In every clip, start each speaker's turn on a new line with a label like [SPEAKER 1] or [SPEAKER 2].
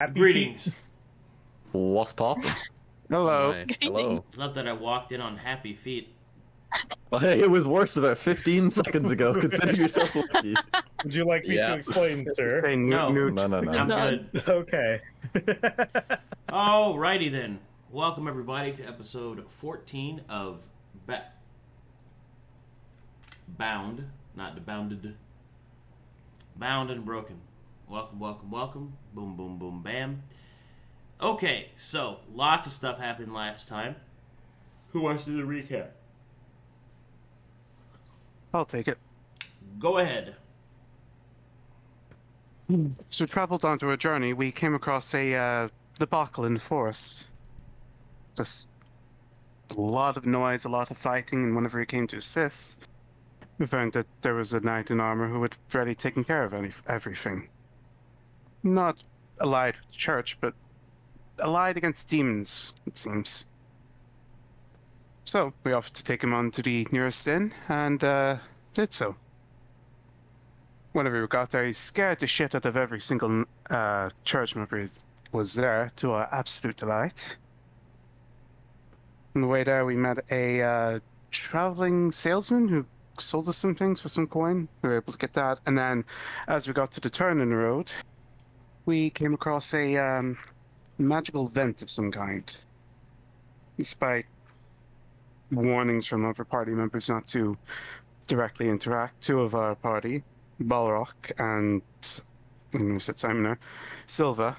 [SPEAKER 1] Happy
[SPEAKER 2] Greetings.
[SPEAKER 3] What's poppin'?
[SPEAKER 4] Hello.
[SPEAKER 5] Hi. Hello.
[SPEAKER 2] It's not that I walked in on happy feet.
[SPEAKER 3] Well, hey, it was worse about 15 seconds ago. Consider yourself lucky.
[SPEAKER 1] Would you like me
[SPEAKER 5] Yeah.
[SPEAKER 1] to explain, sir?
[SPEAKER 4] Say
[SPEAKER 2] No.
[SPEAKER 4] newt, newt.
[SPEAKER 3] No, no, no.
[SPEAKER 2] I'm
[SPEAKER 6] Done.
[SPEAKER 2] good.
[SPEAKER 1] Okay.
[SPEAKER 2] Alrighty then. Welcome everybody to episode 14 of ba- Bound, not Bounded. Bound and Broken. Welcome, welcome, welcome. Boom, boom, boom, bam. Okay, so lots of stuff happened last time. Who wants to do the recap?
[SPEAKER 4] I'll take it.
[SPEAKER 2] Go ahead.
[SPEAKER 4] So we traveled onto a journey. We came across a uh, debacle in the forest. Just a lot of noise, a lot of fighting, and whenever we came to assist, we found that there was a knight in armor who had already taken care of any, everything. Not allied with the church, but allied against demons, it seems. So we offered to take him on to the nearest inn, and uh, did so. Whenever we got there, he scared the shit out of every single uh, church member who was there, to our absolute delight. On the way there, we met a uh, traveling salesman who sold us some things for some coin. We were able to get that, and then as we got to the turn in the road, we came across a um, magical vent of some kind. Despite warnings from other party members not to directly interact, two of our party, Balrak and I said Simon there, Silva,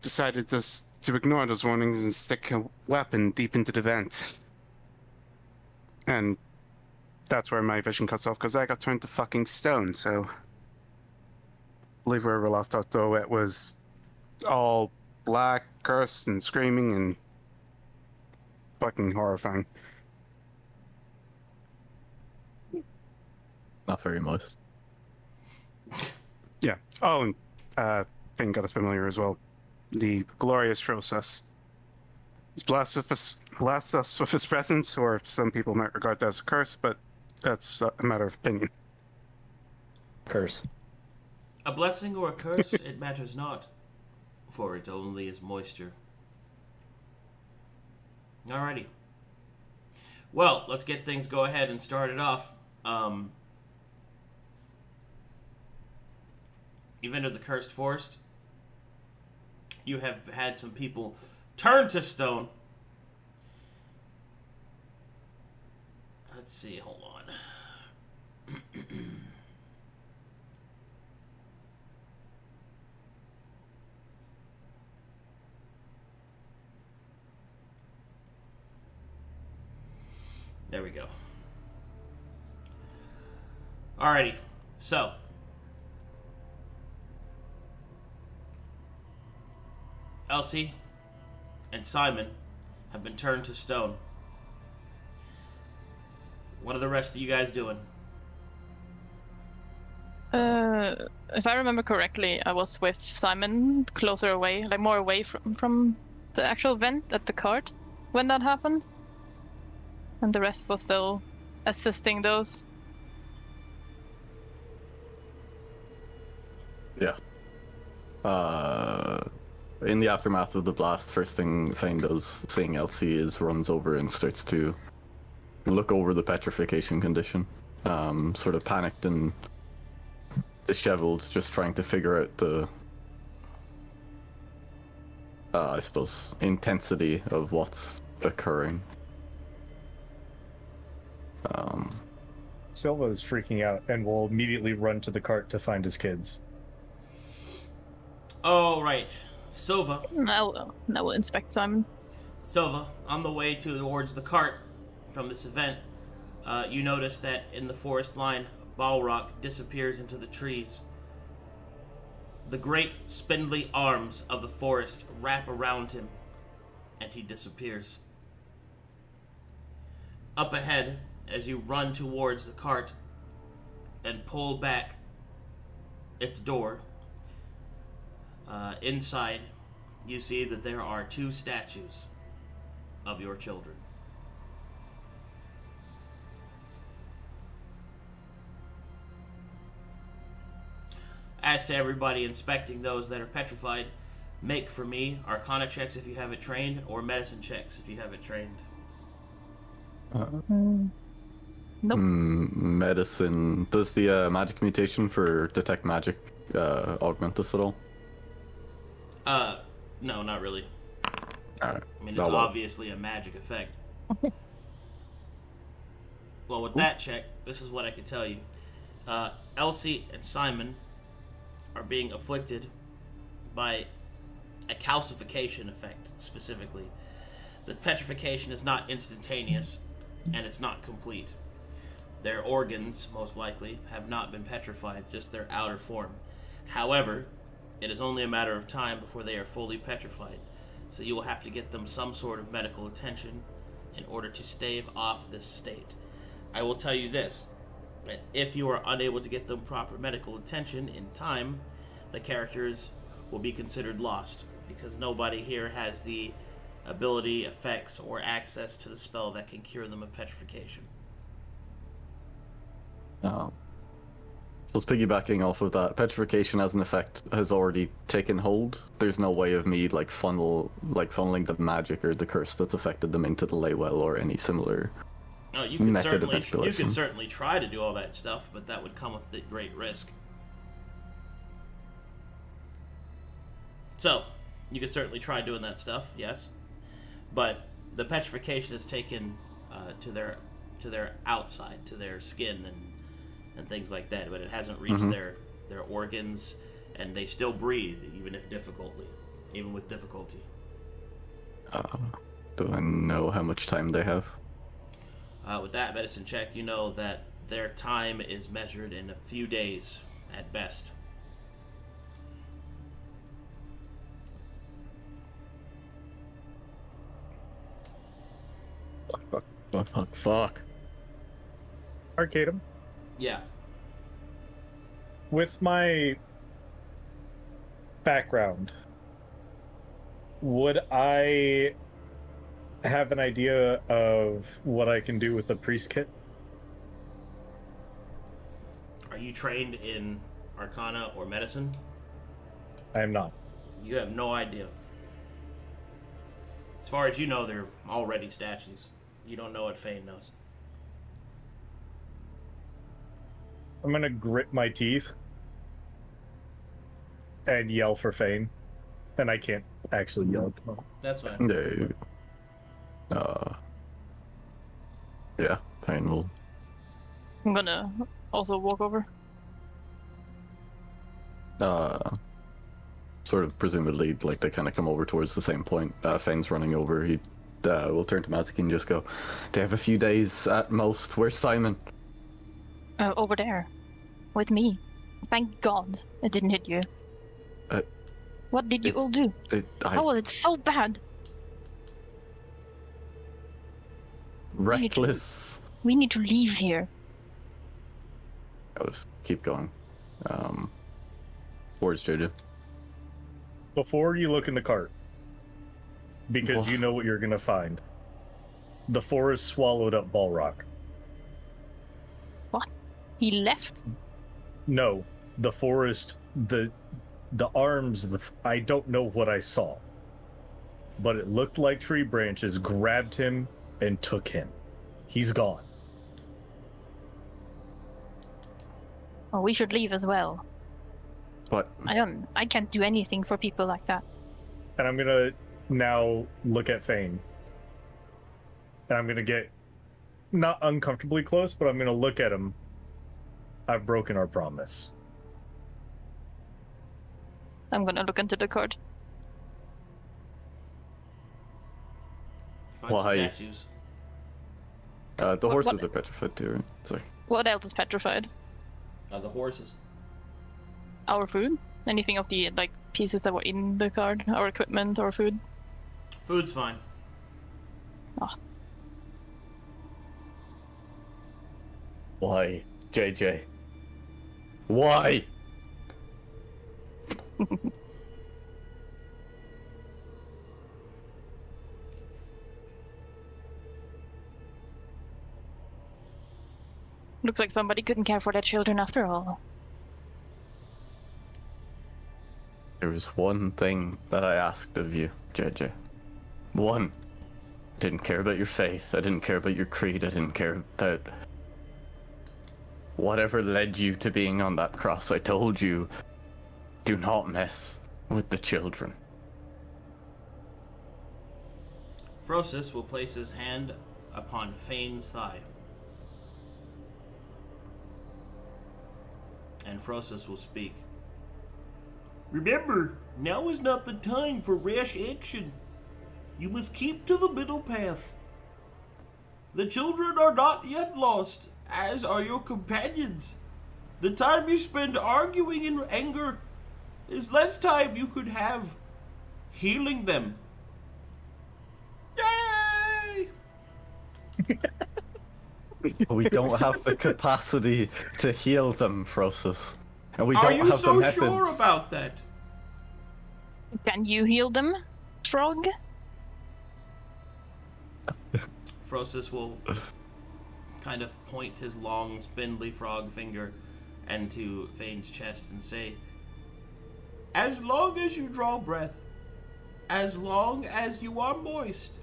[SPEAKER 4] decided just to ignore those warnings and stick a weapon deep into the vent. And that's where my vision cuts off because I got turned to fucking stone. So, believe where we left off though, it was all black, cursed, and screaming and fucking horrifying.
[SPEAKER 3] Not very much.
[SPEAKER 4] Yeah. Oh, and uh, Fane got a familiar as well. The glorious Frosis. He's blessed with us, blessed us with his presence, or some people might regard that as a curse, but that's a matter of opinion.
[SPEAKER 5] Curse.
[SPEAKER 2] A blessing or a curse, it matters not, for it only is moisture. Alrighty. Well, let's get things go ahead and start it off. Um, you've entered the cursed forest. You have had some people turn to stone. Let's see, hold on. There we go. Alrighty, so. Elsie and Simon have been turned to stone. What are the rest of you guys doing?
[SPEAKER 6] Uh, if I remember correctly, I was with Simon closer away, like more away from from the actual vent at the cart when that happened, and the rest was still assisting those.
[SPEAKER 3] Yeah. Uh, in the aftermath of the blast, first thing Fane does, seeing Elsie, is runs over and starts to look over the petrification condition. Um, sort of panicked and disheveled, just trying to figure out the, uh, I suppose, intensity of what's occurring. Um,
[SPEAKER 1] Silva is freaking out and will immediately run to the cart to find his kids.
[SPEAKER 2] All right, Silva.
[SPEAKER 6] I will, I will inspect Simon.
[SPEAKER 2] Silva, on the way towards the cart from this event, uh, you notice that in the forest line, Balrak disappears into the trees. The great spindly arms of the forest wrap around him, and he disappears. Up ahead, as you run towards the cart and pull back its door, uh, inside, you see that there are two statues of your children. as to everybody inspecting those that are petrified, make for me Arcana checks if you have it trained, or medicine checks if you have it trained.
[SPEAKER 6] Mm. Nope.
[SPEAKER 3] Hmm, medicine. Does the uh, magic mutation for detect magic uh, augment this at all?
[SPEAKER 2] Uh, no, not really.
[SPEAKER 3] Alright.
[SPEAKER 2] I mean, it's
[SPEAKER 3] well.
[SPEAKER 2] obviously a magic effect. well, with that check, this is what I can tell you. Uh, Elsie and Simon are being afflicted by a calcification effect, specifically. The petrification is not instantaneous, and it's not complete. Their organs, most likely, have not been petrified, just their outer form. However, it is only a matter of time before they are fully petrified, so you will have to get them some sort of medical attention in order to stave off this state. I will tell you this that if you are unable to get them proper medical attention in time, the characters will be considered lost because nobody here has the ability, effects, or access to the spell that can cure them of petrification.
[SPEAKER 3] Um, just piggybacking off of that, petrification as an effect has already taken hold. There's no way of me like funnel like funneling the magic or the curse that's affected them into the laywell or any similar.
[SPEAKER 2] No, you can
[SPEAKER 3] Method
[SPEAKER 2] certainly you can certainly try to do all that stuff, but that would come with the great risk. So, you could certainly try doing that stuff, yes, but the petrification is taken uh, to their to their outside, to their skin and and things like that, but it hasn't reached
[SPEAKER 3] Mhm.
[SPEAKER 2] their their organs, and they still breathe, even if difficultly, even with difficulty.
[SPEAKER 3] Uh, do I know how much time they have?
[SPEAKER 2] Uh, with that medicine check, you know that their time is measured in a few days at best.
[SPEAKER 3] Fuck, fuck, fuck, fuck.
[SPEAKER 1] Arcadum,
[SPEAKER 2] Yeah.
[SPEAKER 1] with my background, would I have an idea of what I can do with a priest kit?
[SPEAKER 2] Are you trained in Arcana or Medicine?
[SPEAKER 1] I am not.
[SPEAKER 2] You have no idea. As far as you know, they're already statues. You don't know what Fane knows.
[SPEAKER 1] I'm gonna grit my teeth and yell for Fane. And I can't actually yell at the moment.
[SPEAKER 2] That's fine.
[SPEAKER 3] No. Uh. Yeah, Fane will.
[SPEAKER 6] I'm gonna also walk over.
[SPEAKER 3] Uh. Sort of presumably, like they kind of come over towards the same point. Uh, Fane's running over. He uh, will turn to Matsky and just go, "They have a few days at most. Where's Simon?"
[SPEAKER 6] Uh, over there. With me. Thank God it didn't hit you.
[SPEAKER 3] Uh,
[SPEAKER 6] what did you all do?
[SPEAKER 3] It, I,
[SPEAKER 6] How was it so bad?
[SPEAKER 3] reckless.
[SPEAKER 6] We need to leave here.
[SPEAKER 3] I'll just keep going. Um. Where's Jojo?
[SPEAKER 1] Before you look in the cart, because
[SPEAKER 3] Wha-
[SPEAKER 1] you know what you're gonna find. The forest swallowed up Balrak. What?
[SPEAKER 6] He left.
[SPEAKER 1] No, the forest, the the arms, the I don't know what I saw, but it looked like tree branches grabbed him and took him. He's gone.
[SPEAKER 6] Oh, we should leave as well.
[SPEAKER 3] But
[SPEAKER 6] I don't. I can't do anything for people like that.
[SPEAKER 1] And I'm gonna now look at Fane. And I'm gonna get not uncomfortably close, but I'm gonna look at him. I've broken our promise.
[SPEAKER 6] I'm gonna look into the card.
[SPEAKER 2] Find
[SPEAKER 3] Why?
[SPEAKER 2] statues.
[SPEAKER 3] Uh, the
[SPEAKER 6] What-
[SPEAKER 3] horses
[SPEAKER 6] what-
[SPEAKER 3] are petrified too. Right? Sorry.
[SPEAKER 6] What else is petrified?
[SPEAKER 2] Uh, the horses.
[SPEAKER 6] Our food? Anything of the like pieces that were in the card? Our equipment or food?
[SPEAKER 2] Food's fine.
[SPEAKER 3] Why, JJ? Why?
[SPEAKER 6] Looks like somebody couldn't care for their children after all.
[SPEAKER 3] There was one thing that I asked of you, JJ. One. I didn't care about your faith. I didn't care about your creed. I didn't care about whatever led you to being on that cross. I told you, do not mess with the children.
[SPEAKER 2] Frosis will place his hand upon Fane's thigh. And Frosis will speak. Remember, now is not the time for rash action. You must keep to the middle path. The children are not yet lost, as are your companions. The time you spend arguing in anger is less time you could have healing them. Yay!
[SPEAKER 3] We don't have the capacity to heal them, Frosis. And we
[SPEAKER 2] Are
[SPEAKER 3] don't
[SPEAKER 2] you
[SPEAKER 3] have
[SPEAKER 2] so
[SPEAKER 3] the methods.
[SPEAKER 2] sure about that?
[SPEAKER 6] Can you heal them, frog?
[SPEAKER 2] Frosis will kind of point his long, spindly frog finger into Fane's chest and say, As long as you draw breath, as long as you are moist,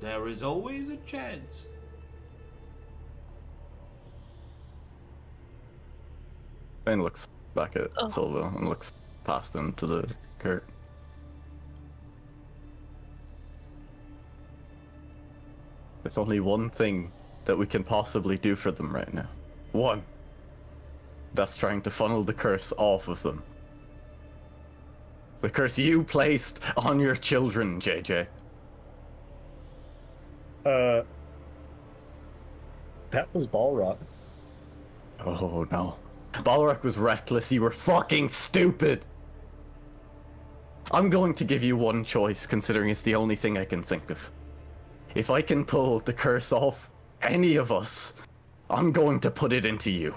[SPEAKER 2] there is always a chance.
[SPEAKER 3] Ben looks back at
[SPEAKER 6] Oh.
[SPEAKER 3] Silva and looks past him to the Kurt. There's only one thing that we can possibly do for them right now. One. That's trying to funnel the curse off of them. The curse you placed on your children, JJ.
[SPEAKER 1] Uh, that was Balrog.
[SPEAKER 3] Oh no. Balrog was reckless, you were fucking stupid! I'm going to give you one choice, considering it's the only thing I can think of. If I can pull the curse off any of us, I'm going to put it into you.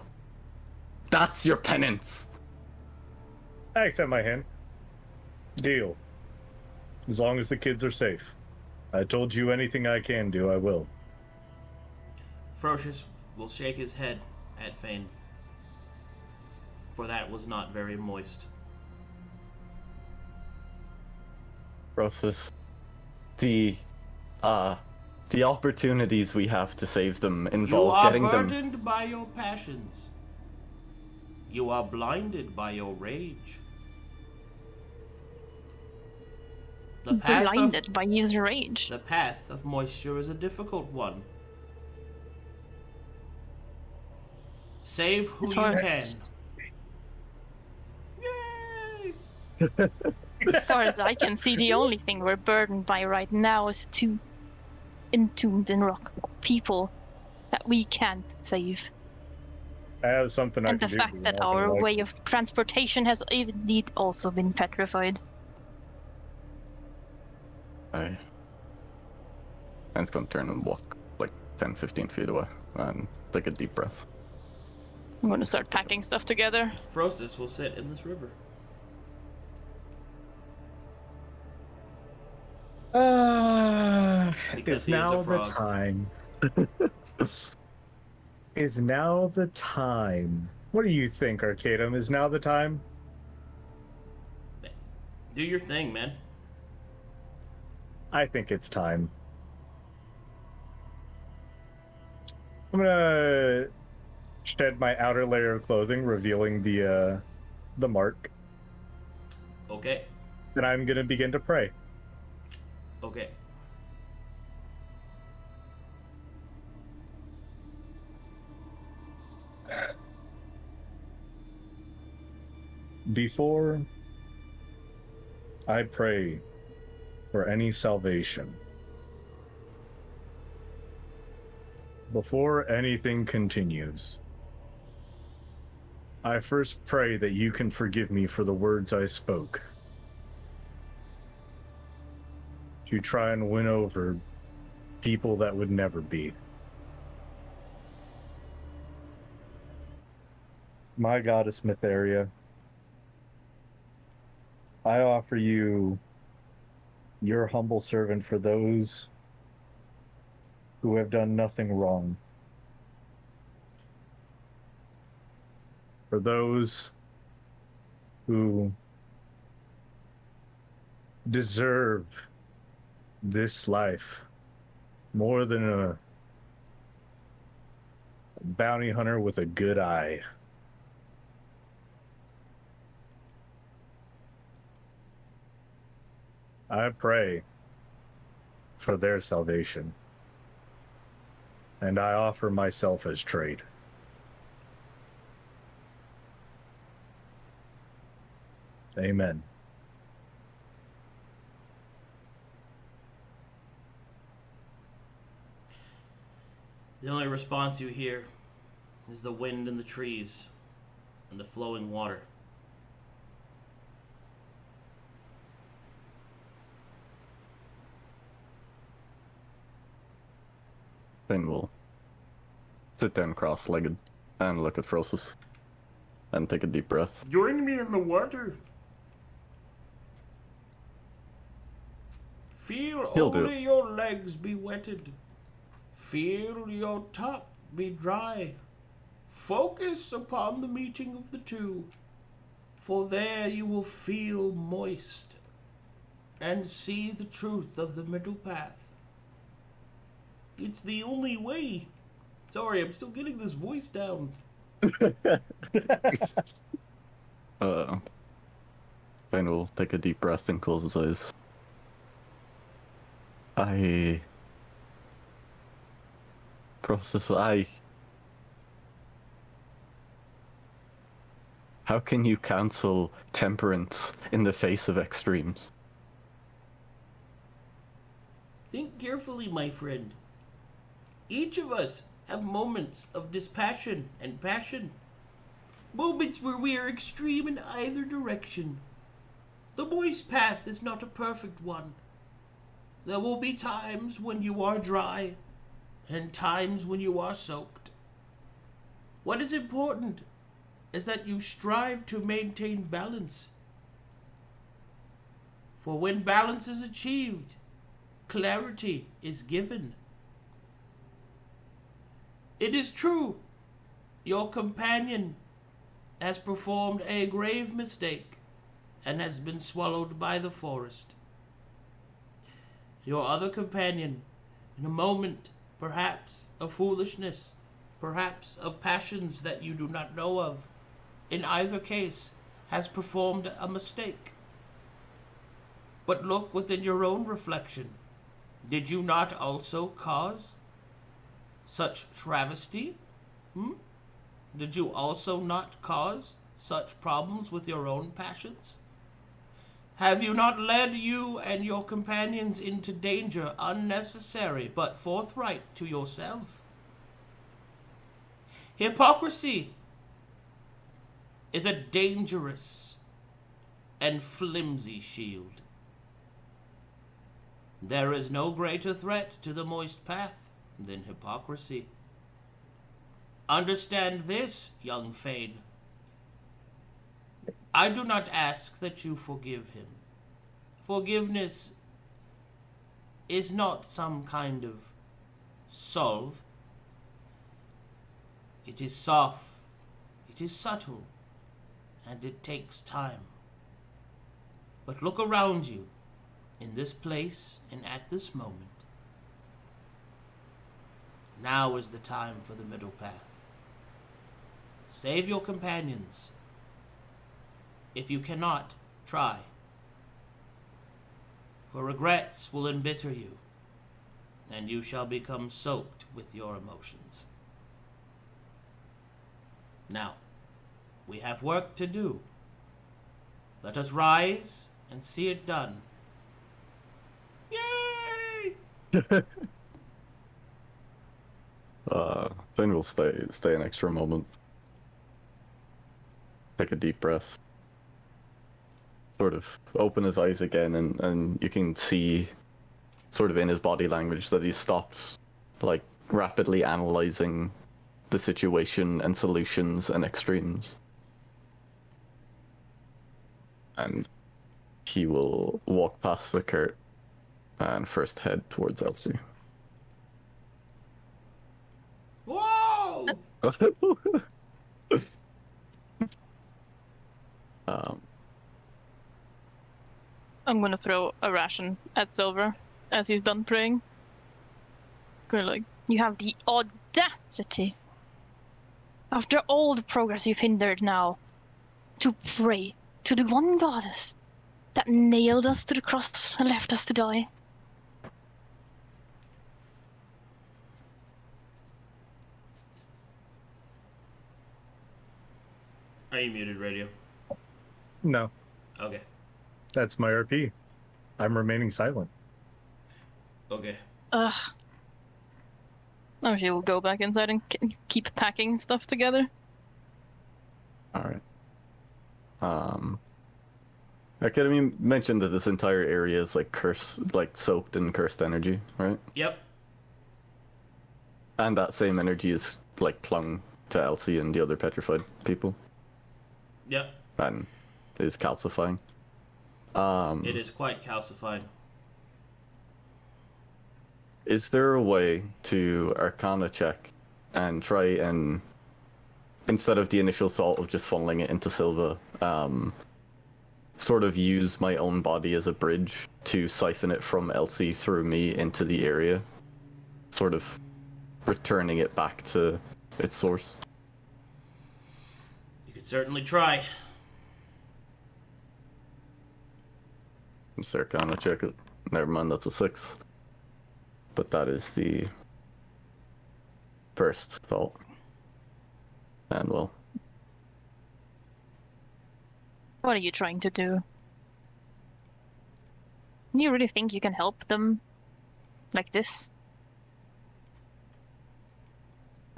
[SPEAKER 3] That's your penance!
[SPEAKER 1] I accept my hand. Deal. As long as the kids are safe. I told you anything I can do, I will.
[SPEAKER 2] Frosis will shake his head at Fane, for that was not very moist.
[SPEAKER 3] Frosis, the, uh, the opportunities we have to save them involve getting them.
[SPEAKER 2] You are burdened by your passions. You are blinded by your rage. The path, of,
[SPEAKER 6] Blinded by his rage.
[SPEAKER 2] the path of moisture is a difficult one. Save who
[SPEAKER 6] It's
[SPEAKER 2] you
[SPEAKER 6] hard.
[SPEAKER 2] can. Yay!
[SPEAKER 6] As far as I can see, the only thing we're burdened by right now is two entombed in rock people that we can't save.
[SPEAKER 1] I have something
[SPEAKER 6] and the
[SPEAKER 1] can do.
[SPEAKER 6] fact
[SPEAKER 1] you're
[SPEAKER 6] that our
[SPEAKER 1] like.
[SPEAKER 6] way of transportation has indeed also been petrified.
[SPEAKER 3] I. Ben's gonna turn and walk like 10, 15 feet away and take a deep breath.
[SPEAKER 6] I'm gonna start packing stuff together.
[SPEAKER 2] Frosis will sit in this river.
[SPEAKER 1] Ah,
[SPEAKER 2] Because
[SPEAKER 1] is
[SPEAKER 2] he is
[SPEAKER 1] now the time. is now the time. What do you think, Arcadum? Is now the time?
[SPEAKER 2] Do your thing, man.
[SPEAKER 1] I think it's time. I'm gonna shed my outer layer of clothing, revealing the uh, the mark,
[SPEAKER 2] Okay.
[SPEAKER 1] and I'm gonna begin to pray.
[SPEAKER 2] Okay.
[SPEAKER 1] Before I pray for any salvation, before anything continues, I first pray that you can forgive me for the words I spoke. To try and win over people that would never be. My goddess Mytheria, I offer you your humble servant for those who have done nothing wrong. For those who deserve this life more than a bounty hunter with a good eye. I pray for their salvation, and I offer myself as trade. Amen.
[SPEAKER 2] The only response you hear is the wind in the trees and the flowing water.
[SPEAKER 3] Then we'll sit down cross legged and look at Frosis and take a deep breath.
[SPEAKER 2] Join me in the water. Feel
[SPEAKER 3] He'll do.
[SPEAKER 2] only your legs be wetted. Feel your top be dry. Focus upon the meeting of the two, for there you will feel moist and see the truth of the middle path. It's the only way. Sorry, I'm still getting this voice down.
[SPEAKER 3] Uh, Finn will take a deep breath and close his eyes. I. Process. I. How can you cancel temperance in the face of extremes?
[SPEAKER 2] Think carefully, my friend. Each of us have moments of dispassion and passion. Moments where we are extreme in either direction. The boy's path is not a perfect one. There will be times when you are dry and times when you are soaked. What is important is that you strive to maintain balance. For when balance is achieved, clarity is given. It is true, your companion has performed a grave mistake and has been swallowed by the forest. Your other companion, in a moment, perhaps, of foolishness, perhaps of passions that you do not know of, in either case, has performed a mistake. But look within your own reflection. Did you not also cause such travesty? Hmm? Did you also not cause such problems with your own passions? Have you not led you and your companions into danger unnecessary but forthright to yourself? Hypocrisy is a dangerous and flimsy shield. There is no greater threat to the moist path than hypocrisy. Understand this, young Fane. I do not ask that you forgive him. Forgiveness is not some kind of solve. It is soft, it is subtle, and it takes time. But look around you, in this place and at this moment. Now is the time for the middle path. Save your companions. If you cannot, try. For regrets will embitter you, and you shall become soaked with your emotions. Now, we have work to do. Let us rise and see it done. Yay!
[SPEAKER 3] Uh, will stay stay an extra moment. Take a deep breath. Sort of open his eyes again, and, and you can see, sort of in his body language, that he's stopped, like rapidly analyzing the situation and solutions and extremes. And he will walk past the Kurt and first head towards Elsie.
[SPEAKER 2] Whoa!
[SPEAKER 3] um,
[SPEAKER 6] I'm gonna throw a ration at Silver as he's done praying. Gonna like, you have the audacity, after all the progress you've hindered now, to pray to the one goddess that nailed us to the cross and left us to die.
[SPEAKER 2] Are you muted, radio?
[SPEAKER 1] No,
[SPEAKER 2] Okay.
[SPEAKER 1] That's my RP. I'm remaining silent.
[SPEAKER 2] Okay.
[SPEAKER 6] Ugh. Oh, she'll go back inside and k- keep packing stuff together.
[SPEAKER 3] All right. Um, Arcadum mentioned that this entire area is like cursed, like soaked in cursed energy, right?
[SPEAKER 2] Yep.
[SPEAKER 3] And that same energy is like clung to Elsie and the other petrified people,
[SPEAKER 2] Yep.
[SPEAKER 3] and is calcifying. Um,
[SPEAKER 2] It is quite calcified.
[SPEAKER 3] Is there a way to Arcana check and try and instead of the initial thought of just funneling it into silver, um, sort of use my own body as a bridge to siphon it from Elsie through me into the area, sort of returning it back to its source.
[SPEAKER 2] You could certainly try.
[SPEAKER 3] Is Arcana check it? Never mind, that's a six. But that is the first fault. And well,
[SPEAKER 6] What are you trying to do? Do you really think you can help them like this?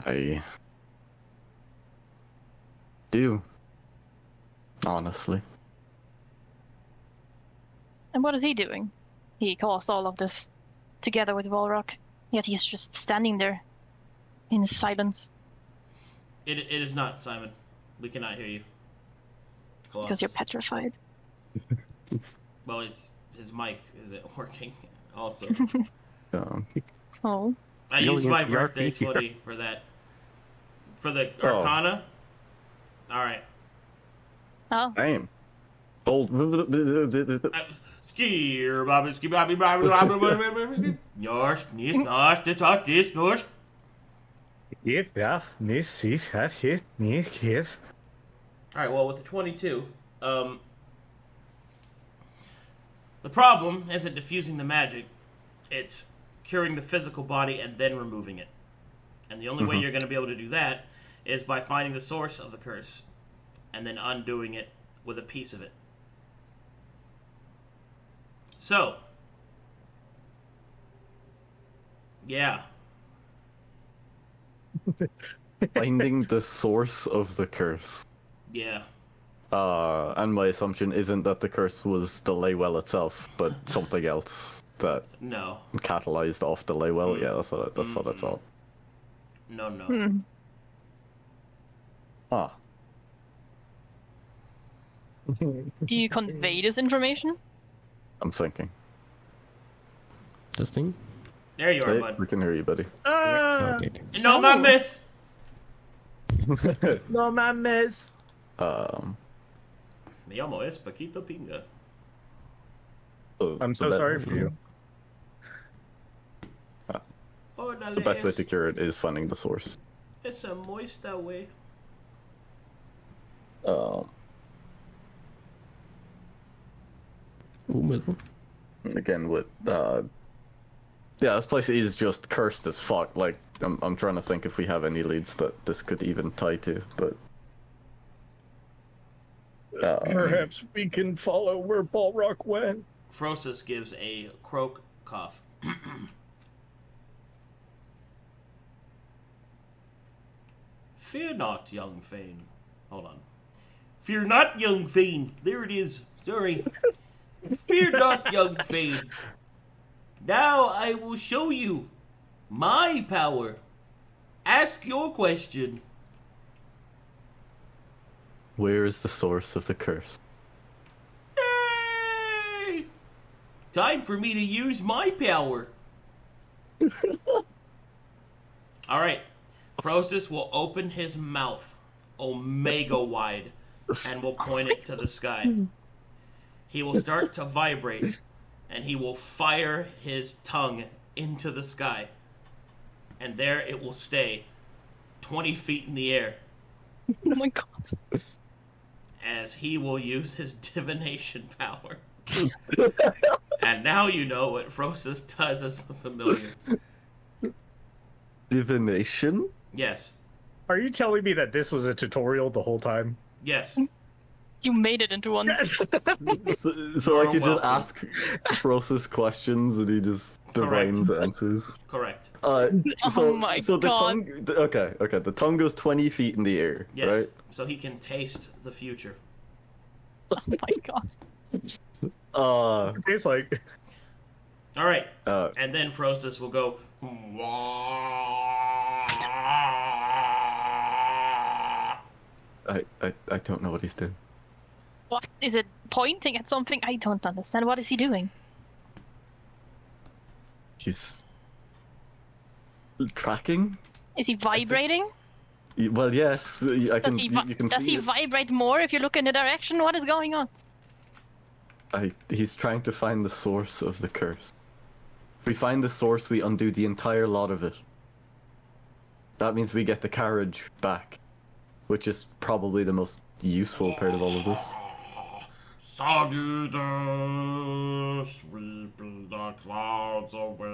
[SPEAKER 3] I do. Honestly.
[SPEAKER 6] And what is he doing? He caused all of this together with Balrak, yet he's just standing there in silence
[SPEAKER 2] It, it is not, Simon. We cannot hear you.
[SPEAKER 6] because you're petrified.
[SPEAKER 2] Well, his, his mic isn't working, also.
[SPEAKER 3] Um,
[SPEAKER 6] Oh,
[SPEAKER 2] I used my birthday
[SPEAKER 4] RP here.
[SPEAKER 2] footy for that. For the
[SPEAKER 3] Oh.
[SPEAKER 2] Arcana? Alright.
[SPEAKER 6] oh,
[SPEAKER 3] damn. Old.
[SPEAKER 2] Uh, Skier, Bobby, ski, Bobby, Bobby, Bobby, Bobby, Bobby, ski. Nosh, nis, nosh, this, nosh, this, nosh.
[SPEAKER 1] If ja, nis, if, have, hit, nis, if.
[SPEAKER 2] Alright, well, with the 22, um. The problem isn't diffusing the magic, it's curing the physical body and then removing it. And the only way you're going to be able to do that is by finding the source of the curse and then undoing it with a piece of it. So, yeah,
[SPEAKER 3] Finding the source of the curse.
[SPEAKER 2] yeah.
[SPEAKER 3] Uh, and my assumption isn't that the curse was the Laywell itself, but something else that
[SPEAKER 2] No,
[SPEAKER 3] catalyzed off the Laywell. Yeah, that's what I, that's what I
[SPEAKER 2] Mm.
[SPEAKER 3] thought.
[SPEAKER 2] no, no.
[SPEAKER 6] hmm.
[SPEAKER 3] Ah,
[SPEAKER 6] do you convey this information?
[SPEAKER 3] I'm thinking.
[SPEAKER 7] Testing.
[SPEAKER 2] There you are,
[SPEAKER 3] Hey,
[SPEAKER 2] bud.
[SPEAKER 3] we can hear you, buddy.
[SPEAKER 1] Ah,
[SPEAKER 7] Okay.
[SPEAKER 2] No, my miss.
[SPEAKER 1] no mames.
[SPEAKER 3] um,
[SPEAKER 2] Me llamo es Paquito Pinga.
[SPEAKER 3] so-
[SPEAKER 1] I'm so
[SPEAKER 3] that-
[SPEAKER 1] sorry for you.
[SPEAKER 2] Oh,
[SPEAKER 3] So the best way to cure it is finding the source.
[SPEAKER 2] It's a moista way.
[SPEAKER 3] Um,
[SPEAKER 7] Húmedo.
[SPEAKER 3] again with uh, yeah, this place is just cursed as fuck. Like I'm, I'm trying to think if we have any leads that this could even tie to, but um,
[SPEAKER 1] Perhaps we can follow where Balrak went.
[SPEAKER 2] Frosis gives a croak cough. Fear not, young Fane. Hold on. Fear not, young Fane. There it is. Sorry. Fear not, young Fane. Now I will show you my power. Ask your question.
[SPEAKER 3] where is the source of the curse?
[SPEAKER 2] Hey! Time for me to use my power. All right. Frosis will open his mouth omega wide and will point it to the sky. he will start to vibrate, and he will fire his tongue into the sky. And there it will stay, 20 feet in the air,
[SPEAKER 6] Oh my god.
[SPEAKER 2] as he will use his divination power. and now you know what Frosis does as a familiar.
[SPEAKER 3] Divination?
[SPEAKER 2] Yes.
[SPEAKER 1] Are you telling me that this was a tutorial the whole time?
[SPEAKER 2] Yes.
[SPEAKER 6] You made it into one.
[SPEAKER 3] So, so I could just ask Frosis questions and he just divines answers.
[SPEAKER 2] Correct.
[SPEAKER 3] Uh,
[SPEAKER 6] Oh
[SPEAKER 3] so,
[SPEAKER 6] my
[SPEAKER 3] so the
[SPEAKER 6] God.
[SPEAKER 3] tongue. the- Okay, okay. The tongue goes twenty feet in the air,
[SPEAKER 2] Yes.
[SPEAKER 3] right?
[SPEAKER 2] So he can taste the future.
[SPEAKER 6] Oh my god.
[SPEAKER 3] Uh,
[SPEAKER 1] It's like
[SPEAKER 2] All right.
[SPEAKER 3] uh,
[SPEAKER 2] And then Frosis will go.
[SPEAKER 3] I, I, I don't know what he's doing.
[SPEAKER 6] What is it pointing at something? I don't understand. What is he doing?
[SPEAKER 3] He's tracking.
[SPEAKER 6] Is he vibrating?
[SPEAKER 3] Y- Well, yes, I can.
[SPEAKER 6] Does he
[SPEAKER 3] you, can
[SPEAKER 6] does he
[SPEAKER 3] it.
[SPEAKER 6] vibrate more if you look in the direction? What is going on?
[SPEAKER 3] I, he's trying to find the source of the curse. If we find the source, we undo the entire lot of it. That means we get the carriage back, which is probably the most useful part of all of this.
[SPEAKER 2] Soggy days, sweeping the clouds away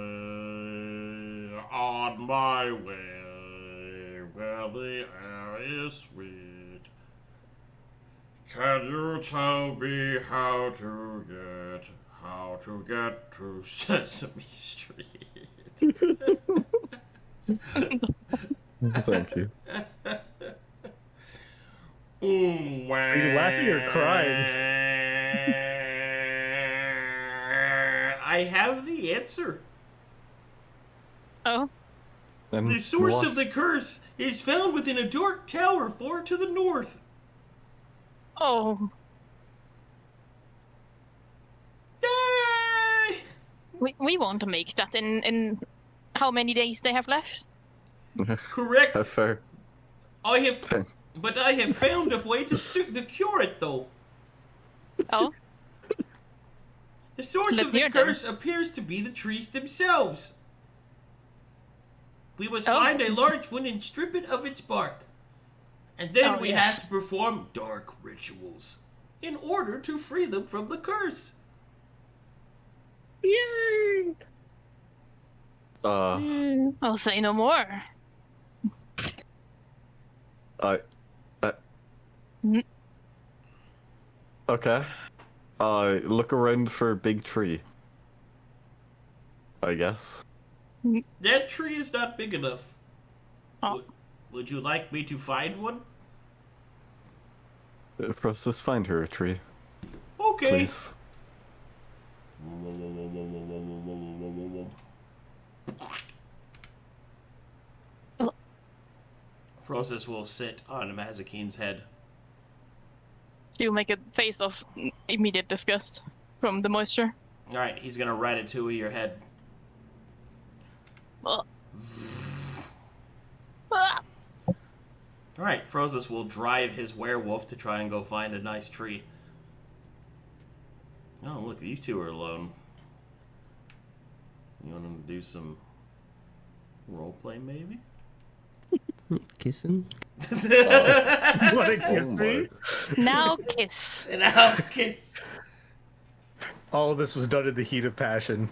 [SPEAKER 2] on my way where the air is sweet. Can you tell me how to get, how to get to Sesame Street?
[SPEAKER 3] Thank you.
[SPEAKER 2] Are
[SPEAKER 1] you laughing or crying?
[SPEAKER 2] I have the answer.
[SPEAKER 6] Oh,
[SPEAKER 3] And
[SPEAKER 2] The source
[SPEAKER 3] what?
[SPEAKER 2] of the curse is found within a dark tower far to the north.
[SPEAKER 6] oh.
[SPEAKER 2] Yay!
[SPEAKER 6] We, we want to make that in in how many days they have left?
[SPEAKER 2] Correct.
[SPEAKER 3] How fair.
[SPEAKER 2] I have, but I have found a way to, su- to cure it, though.
[SPEAKER 6] Oh,
[SPEAKER 2] The source
[SPEAKER 6] Let's
[SPEAKER 2] of the
[SPEAKER 6] hear them.
[SPEAKER 2] curse appears to be the trees themselves. We must
[SPEAKER 6] Oh.
[SPEAKER 2] find a large one and strip it of its bark. And then
[SPEAKER 6] Oh,
[SPEAKER 2] we
[SPEAKER 6] yes.
[SPEAKER 2] have to perform dark rituals in order to free them from the curse. Yay!
[SPEAKER 3] Uh,
[SPEAKER 6] I'll say no more.
[SPEAKER 3] I. I...
[SPEAKER 6] Mm.
[SPEAKER 3] Okay. Uh, look around for a big tree. I guess.
[SPEAKER 2] That tree is not big enough.
[SPEAKER 6] Oh.
[SPEAKER 2] Would, would you like me to find one?
[SPEAKER 3] Uh, Frosis, find her a tree,
[SPEAKER 2] Okay.
[SPEAKER 3] please.
[SPEAKER 2] Frosis will sit on Mazekeen's head.
[SPEAKER 6] You make a face of immediate disgust from the moisture.
[SPEAKER 2] Alright, he's gonna ride it to your head.
[SPEAKER 6] Ah!
[SPEAKER 2] Alright, Frosis will drive his werewolf to try and go find a nice tree. Oh, look, you two are alone. You want to do some roleplay, maybe?
[SPEAKER 5] Kissing?
[SPEAKER 1] want to
[SPEAKER 3] Oh
[SPEAKER 1] kiss me?
[SPEAKER 6] Now kiss.
[SPEAKER 2] And I'll kiss.
[SPEAKER 1] All of this was done in the heat of passion.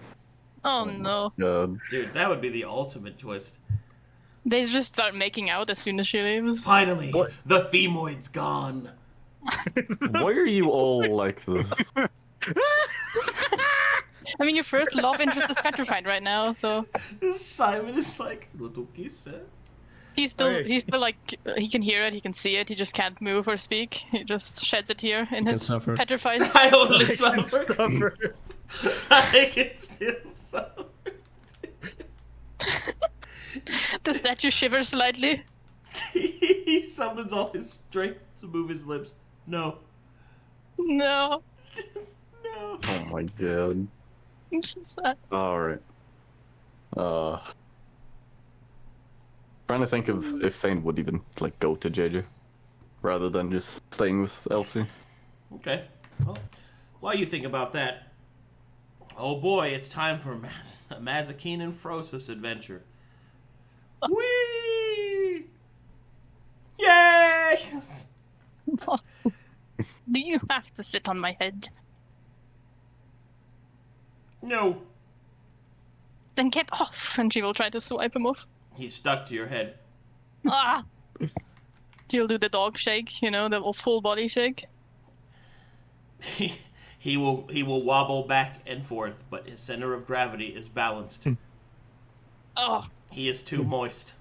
[SPEAKER 6] Oh no.
[SPEAKER 3] God.
[SPEAKER 2] Dude, that would be the ultimate twist.
[SPEAKER 6] They just start making out as soon as she leaves.
[SPEAKER 2] Finally,
[SPEAKER 1] What?
[SPEAKER 2] the femoid's gone.
[SPEAKER 3] Why are you all like this?
[SPEAKER 6] I mean, your first love interest is petrified right now, so
[SPEAKER 2] Simon is like, little kiss, eh?
[SPEAKER 6] He's still
[SPEAKER 1] Okay.
[SPEAKER 6] he's still like he can hear it, he can see it, he just can't move or speak. He just sheds a tear in his
[SPEAKER 5] suffer.
[SPEAKER 6] petrified.
[SPEAKER 2] I only
[SPEAKER 1] I can
[SPEAKER 2] suffer.
[SPEAKER 1] suffer.
[SPEAKER 2] I can still suffer.
[SPEAKER 6] the statue shivers slightly.
[SPEAKER 2] he summons all his strength to move his lips. No.
[SPEAKER 6] No,
[SPEAKER 2] No.
[SPEAKER 3] Oh my god.
[SPEAKER 6] I'm so sad.
[SPEAKER 3] Alright. Uh. Trying to think of if Fane would even, like, go to JJ. Rather than just staying with Elsie.
[SPEAKER 2] Okay. Well, while you think about that, oh boy, it's time for Maz- a Mazekeen and Frosis adventure. Whee! Yay!
[SPEAKER 6] Do you have to sit on my head?
[SPEAKER 2] No,
[SPEAKER 6] Then get off! And she will try to swipe him off.
[SPEAKER 2] He's stuck to your head.
[SPEAKER 6] Ah! She'll do the dog shake, you know, the full body shake.
[SPEAKER 2] He, he will he will wobble back and forth, but his center of gravity is balanced.
[SPEAKER 6] Oh,
[SPEAKER 2] he is too hmm. moist.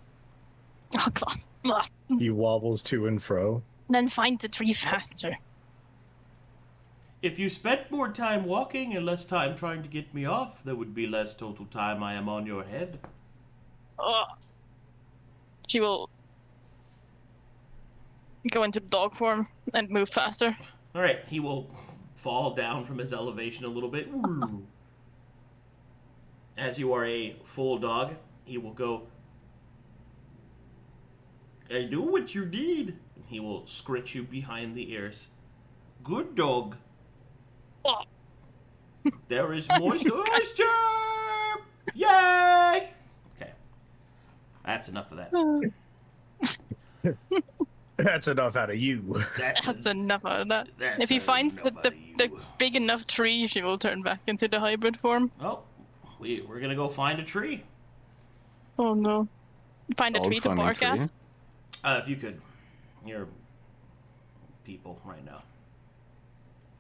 [SPEAKER 6] Ah, oh God. Ah.
[SPEAKER 1] He wobbles to and fro.
[SPEAKER 6] Then find the tree faster.
[SPEAKER 2] If you spent more time walking and less time trying to get me off, there would be less total time I am on your head.
[SPEAKER 6] Oh. She will go into dog form and move faster.
[SPEAKER 2] All right, he will fall down from his elevation a little bit. Ooh. As you are a full dog, he will go. I do what you need. He will scritch you behind the ears. Good dog.
[SPEAKER 6] Oh,
[SPEAKER 2] There is moisture. moisture! Yay! Okay. That's enough of that.
[SPEAKER 1] That's enough out of you.
[SPEAKER 2] That's,
[SPEAKER 6] that's enough of that.
[SPEAKER 2] That's
[SPEAKER 6] if he finds the, the, the big enough tree, she will turn back into the hybrid form.
[SPEAKER 2] Oh, we, we're gonna go find a tree.
[SPEAKER 6] Oh no. Find a
[SPEAKER 3] Dog
[SPEAKER 6] tree to
[SPEAKER 3] finding
[SPEAKER 6] bark
[SPEAKER 3] tree.
[SPEAKER 6] at.
[SPEAKER 2] Uh, if you could, you're people right now.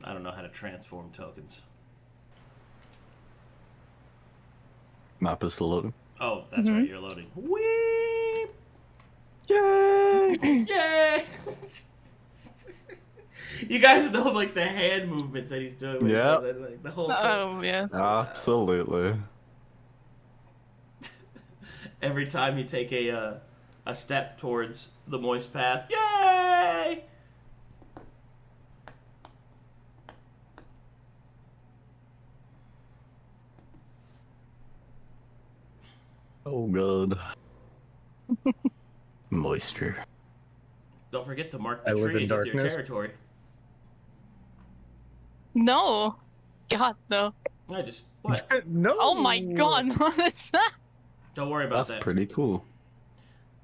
[SPEAKER 2] I don't know how to transform tokens.
[SPEAKER 3] Map is still loading.
[SPEAKER 2] Oh, that's
[SPEAKER 6] Mm-hmm.
[SPEAKER 2] right, you're loading. Whee!
[SPEAKER 3] Yay!
[SPEAKER 2] Yay! you guys know like the hand movements that he's doing.
[SPEAKER 3] Yeah.
[SPEAKER 2] the, the, the whole thing.
[SPEAKER 6] Oh yes.
[SPEAKER 3] Absolutely.
[SPEAKER 2] Every time you take a uh, a step towards the moist path, yay!
[SPEAKER 3] Oh god. Moisture.
[SPEAKER 2] Don't forget to mark the
[SPEAKER 1] I live in
[SPEAKER 2] trees with your territory.
[SPEAKER 6] No. God no.
[SPEAKER 2] I just what?
[SPEAKER 1] no.
[SPEAKER 6] Oh my god, what is that?
[SPEAKER 2] Don't worry about
[SPEAKER 3] That's
[SPEAKER 2] that.
[SPEAKER 3] pretty cool.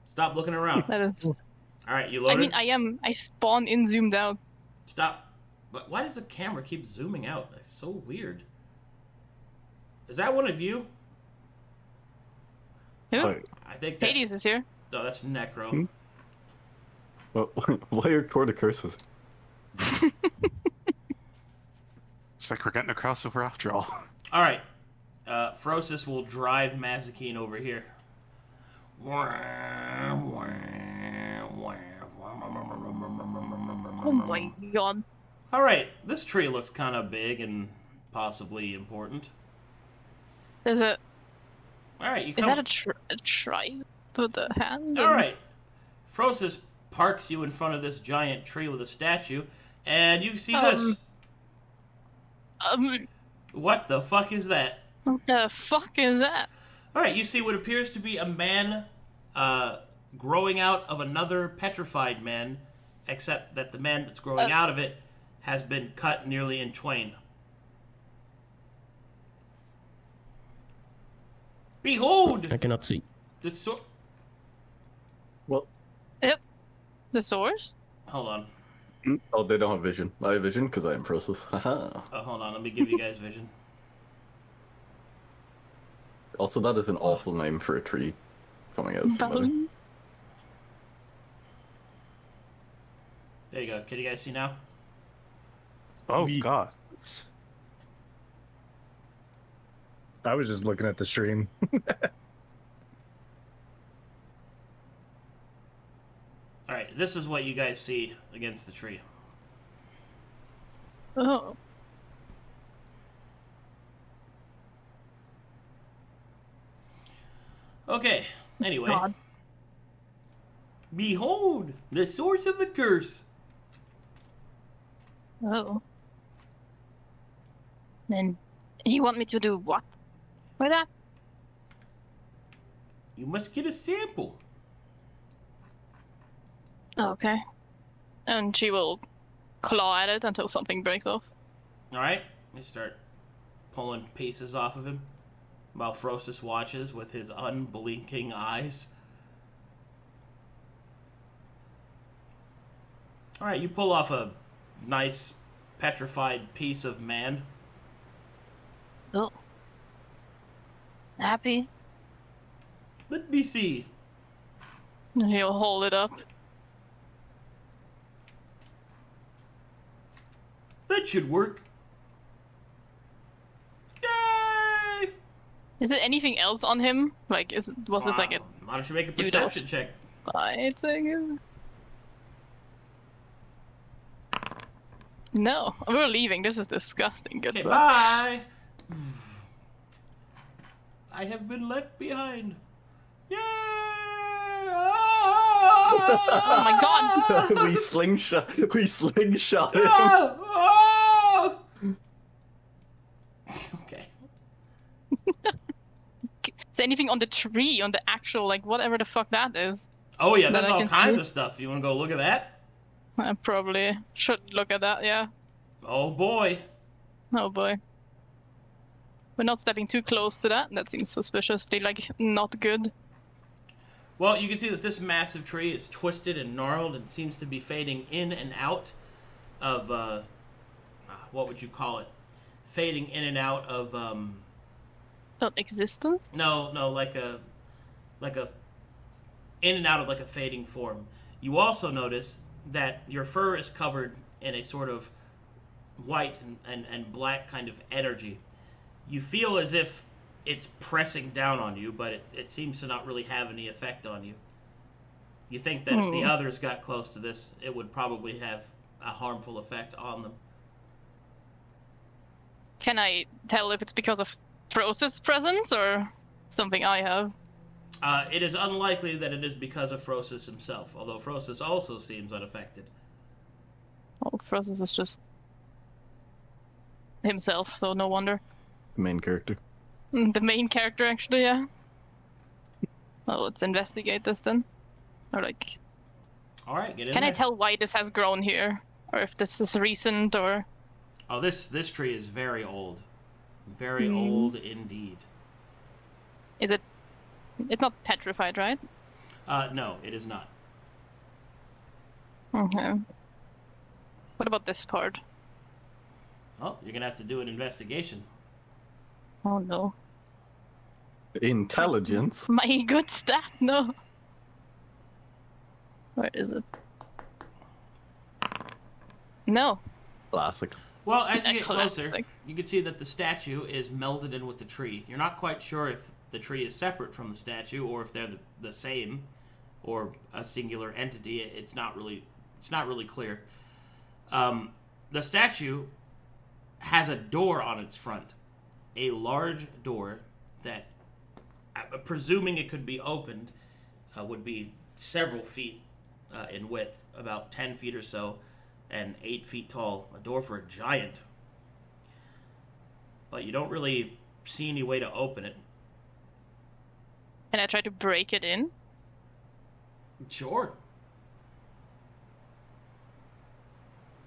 [SPEAKER 2] Stop looking around.
[SPEAKER 6] That is
[SPEAKER 2] All right, you
[SPEAKER 6] look
[SPEAKER 2] I
[SPEAKER 6] mean I am I spawn in zoomed out.
[SPEAKER 2] Stop. But why does the camera keep zooming out? It's so weird. Is that one of you?
[SPEAKER 6] Who?
[SPEAKER 2] I think that's,
[SPEAKER 6] Hades is here.
[SPEAKER 2] No, that's Necro.
[SPEAKER 3] Hmm? well, why are quarter curses?
[SPEAKER 4] It's like we're getting a crossover after all.
[SPEAKER 2] All right. Uh, Frosis will drive Mazekeen over here.
[SPEAKER 6] Oh my god.
[SPEAKER 2] All right. This tree looks kind of big and possibly important.
[SPEAKER 6] Is it
[SPEAKER 2] All right, you
[SPEAKER 6] is that a, tr- a try with the hand?
[SPEAKER 2] All right. Frosis parks you in front of this giant tree with a statue, and you see
[SPEAKER 6] Um.
[SPEAKER 2] this.
[SPEAKER 6] Um
[SPEAKER 2] What the fuck is that?
[SPEAKER 6] what the fuck is that?
[SPEAKER 2] All right, you see what appears to be a man uh, growing out of another petrified man, except that the man that's growing
[SPEAKER 6] Uh.
[SPEAKER 2] out of it has been cut nearly in twain. Behold,
[SPEAKER 5] I cannot see.
[SPEAKER 2] the so-
[SPEAKER 3] Well, Yep.
[SPEAKER 6] The source?
[SPEAKER 2] Hold on, mm,
[SPEAKER 3] oh, they don't have vision. I have vision because I am process. Haha.
[SPEAKER 2] oh, hold on. Let me give you guys vision.
[SPEAKER 3] Also, that is an awful name for a tree coming out of somebody.
[SPEAKER 2] There you go. Can you guys see now?
[SPEAKER 4] Oh
[SPEAKER 1] We-
[SPEAKER 4] god. It's...
[SPEAKER 1] I was just looking at the stream.
[SPEAKER 2] All right, this is what you guys see against the tree.
[SPEAKER 6] Oh.
[SPEAKER 2] Okay. Anyway,
[SPEAKER 6] God.
[SPEAKER 2] behold the source of the curse.
[SPEAKER 6] Oh. Then you want me to do what? With that?
[SPEAKER 2] You must get a sample.
[SPEAKER 6] Oh, okay. And she will claw at it until something breaks off.
[SPEAKER 2] All right, you start pulling pieces off of him, while Frosis watches with his unblinking eyes. All right, you pull off a nice petrified piece of man.
[SPEAKER 6] Oh. Happy.
[SPEAKER 2] Let me see.
[SPEAKER 6] He'll hold it up.
[SPEAKER 2] That should work. Yay!
[SPEAKER 6] Is there anything else on him? Like, is was this like a
[SPEAKER 2] Why don't you make a perception check?
[SPEAKER 6] fight thing? No, we're leaving. This is disgusting.
[SPEAKER 2] Okay,
[SPEAKER 6] Goodbye.
[SPEAKER 2] bye. I have been left behind. Yay!
[SPEAKER 6] Oh my god!
[SPEAKER 3] we slingshot. We slingshot him.
[SPEAKER 2] Ah! Ah! okay.
[SPEAKER 6] Is there anything on the tree, on the actual, like, whatever the fuck that is?
[SPEAKER 2] Oh yeah,
[SPEAKER 6] That
[SPEAKER 2] there's
[SPEAKER 6] I
[SPEAKER 2] all
[SPEAKER 6] can
[SPEAKER 2] kinds
[SPEAKER 6] see.
[SPEAKER 2] of stuff. You want to go look at that?
[SPEAKER 6] I probably should look at that, yeah.
[SPEAKER 2] Oh boy.
[SPEAKER 6] Oh boy. We're not stepping too close to that. That seems suspiciously, like, not good.
[SPEAKER 2] Well, you can see that this massive tree is twisted and gnarled and seems to be fading in and out of uh, uh, what would you call it? Fading in and out of um,
[SPEAKER 6] Not existence?
[SPEAKER 2] no, no, like a like a in and out of like a fading form. You also notice that your fur is covered in a sort of white and, and, and black kind of energy. You feel as if it's pressing down on you, but it, it seems to not really have any effect on you. You think that if the
[SPEAKER 6] Hmm.
[SPEAKER 2] others got close to this, it would probably have a harmful effect on them.
[SPEAKER 6] Can I tell if it's because of Frosis' presence or something I have?
[SPEAKER 2] Uh, it is unlikely that it is because of Frosis himself, although Frosis also seems unaffected.
[SPEAKER 6] Oh, Frosis is just himself, so no wonder.
[SPEAKER 3] Main character.
[SPEAKER 6] Mm, The main character, actually, yeah. Well, let's investigate this then. Or like,
[SPEAKER 2] All right, get in
[SPEAKER 6] can
[SPEAKER 2] there.
[SPEAKER 6] I tell why this has grown here, or if this is recent, or
[SPEAKER 2] Oh, this this tree is very old, very
[SPEAKER 6] Hmm.
[SPEAKER 2] old indeed.
[SPEAKER 6] is it? It's not petrified, right?
[SPEAKER 2] Uh, no, it is not.
[SPEAKER 6] Okay. What about this part?
[SPEAKER 2] Oh, you're gonna have to do an investigation.
[SPEAKER 6] Oh no,
[SPEAKER 3] Intelligence.
[SPEAKER 6] my good stat, no. Where is it? No.
[SPEAKER 3] Classic.
[SPEAKER 2] Well, as you get closer, you can see that the statue is melded in with the tree. You're not quite sure if the tree is separate from the statue or if they're the, the same or a singular entity. It's not really it's not really clear. Um, the statue has a door on its front, a large door that, uh, presuming it could be opened, uh, would be several feet uh, in width, about ten feet or so, and eight feet tall. A door for a giant. But you don't really see any way to open it.
[SPEAKER 6] Can I try to break it in.
[SPEAKER 2] Sure.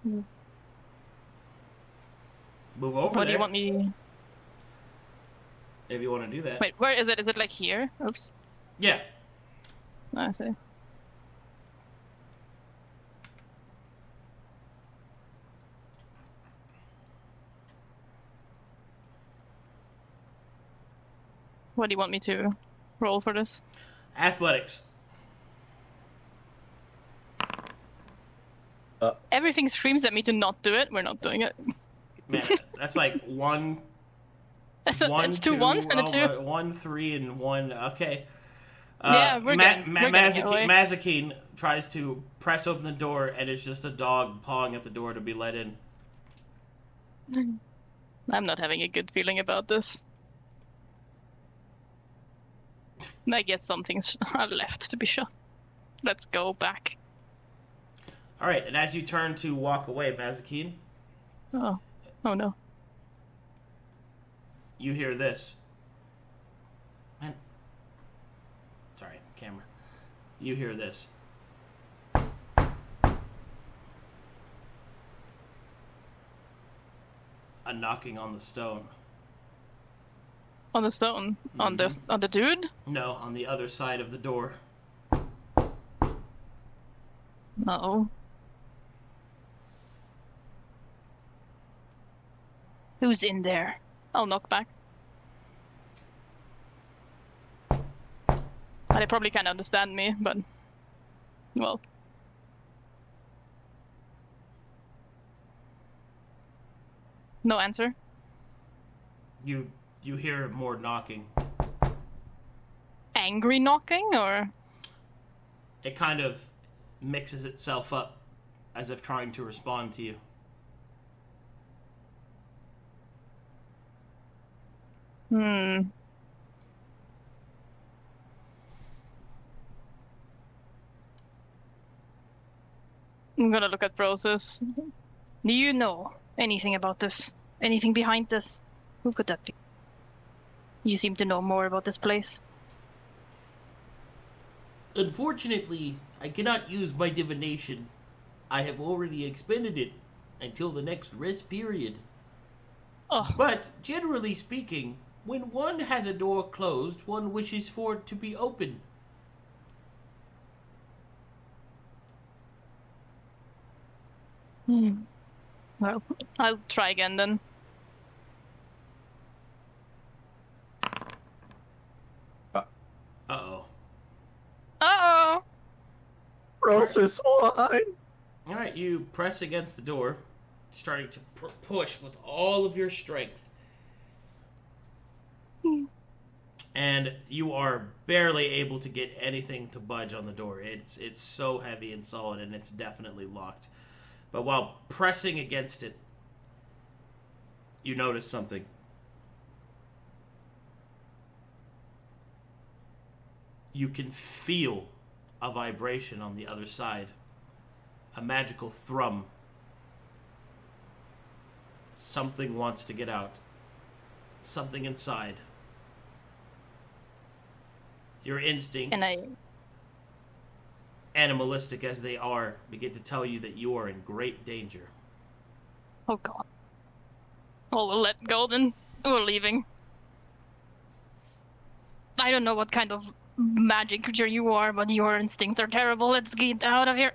[SPEAKER 6] Hmm.
[SPEAKER 2] Move over
[SPEAKER 6] What do you want me?
[SPEAKER 2] If you want to do that.
[SPEAKER 6] Wait, where is it? Is it like here? Oops.
[SPEAKER 2] Yeah.
[SPEAKER 6] Oh, I see. What do you want me to roll for this?
[SPEAKER 2] Athletics. Uh.
[SPEAKER 6] Everything screams at me to not do it. We're not doing it.
[SPEAKER 2] Man, that's like one, one,
[SPEAKER 6] it's two
[SPEAKER 2] two,
[SPEAKER 6] ones and a
[SPEAKER 2] oh,
[SPEAKER 6] two.
[SPEAKER 2] uh, one, three, and one. Okay. Uh,
[SPEAKER 6] Yeah, we're getting- we're getting it away.
[SPEAKER 2] Mazekeen tries to press open the door, and it's just a dog pawing at the door to be let in.
[SPEAKER 6] I'm not having a good feeling about this. I guess some things are left to be shot. Let's go back.
[SPEAKER 2] All right, and as you turn to walk away, Mazekeen,
[SPEAKER 6] Oh, oh no.
[SPEAKER 2] You hear this. Man. Sorry, camera. You hear this. a knocking on the stone.
[SPEAKER 6] On the stone. On the mm-hmm. on the dude?
[SPEAKER 2] No, on the other side of the door.
[SPEAKER 6] No. Who's in there? I'll knock back. They probably can't understand me, but well. No answer.
[SPEAKER 2] You you hear more knocking.
[SPEAKER 6] Angry knocking or
[SPEAKER 2] It kind of mixes itself up as if trying to respond to you.
[SPEAKER 6] Hmm. I'm gonna look at Frosis. Do you know anything about this? Anything behind this? Who could that be? You seem to know more about this place.
[SPEAKER 2] Unfortunately, I cannot use my divination. I have already expended it until the next rest period.
[SPEAKER 6] Oh,
[SPEAKER 2] But generally speaking, when one has a door closed, one wishes for it to be open.
[SPEAKER 6] hmm. well, I'll try again then.
[SPEAKER 2] Uh oh.
[SPEAKER 6] Uh oh!
[SPEAKER 3] Frosis wine.
[SPEAKER 2] Alright, you press against the door, starting to pr- push with all of your strength. And you are barely able to get anything to budge on the door. It's it's so heavy and solid and it's definitely locked. But while pressing against it, you notice something. You can feel a vibration on the other side a magical thrum. Something wants to get out. Something inside. Your instincts,
[SPEAKER 6] And I
[SPEAKER 2] animalistic as they are, begin to tell you that you are in great danger.
[SPEAKER 6] oh god. Well, we'll let go then. We're leaving. I don't know what kind of magic creature you are, but your instincts are terrible. Let's get out of here.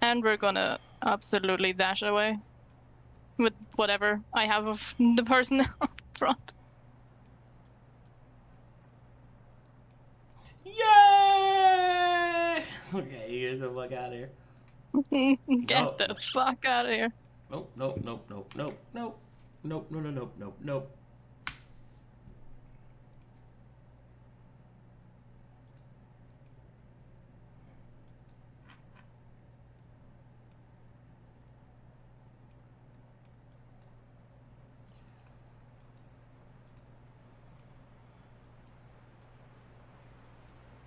[SPEAKER 6] And we're gonna absolutely dash away with whatever I have of the person up front.
[SPEAKER 2] Yay! Okay, you get the fuck out of here.
[SPEAKER 6] Get
[SPEAKER 2] No.
[SPEAKER 6] the fuck out of here.
[SPEAKER 2] Nope, nope, nope, nope, nope, nope. Nope, no, no, nope, nope, nope.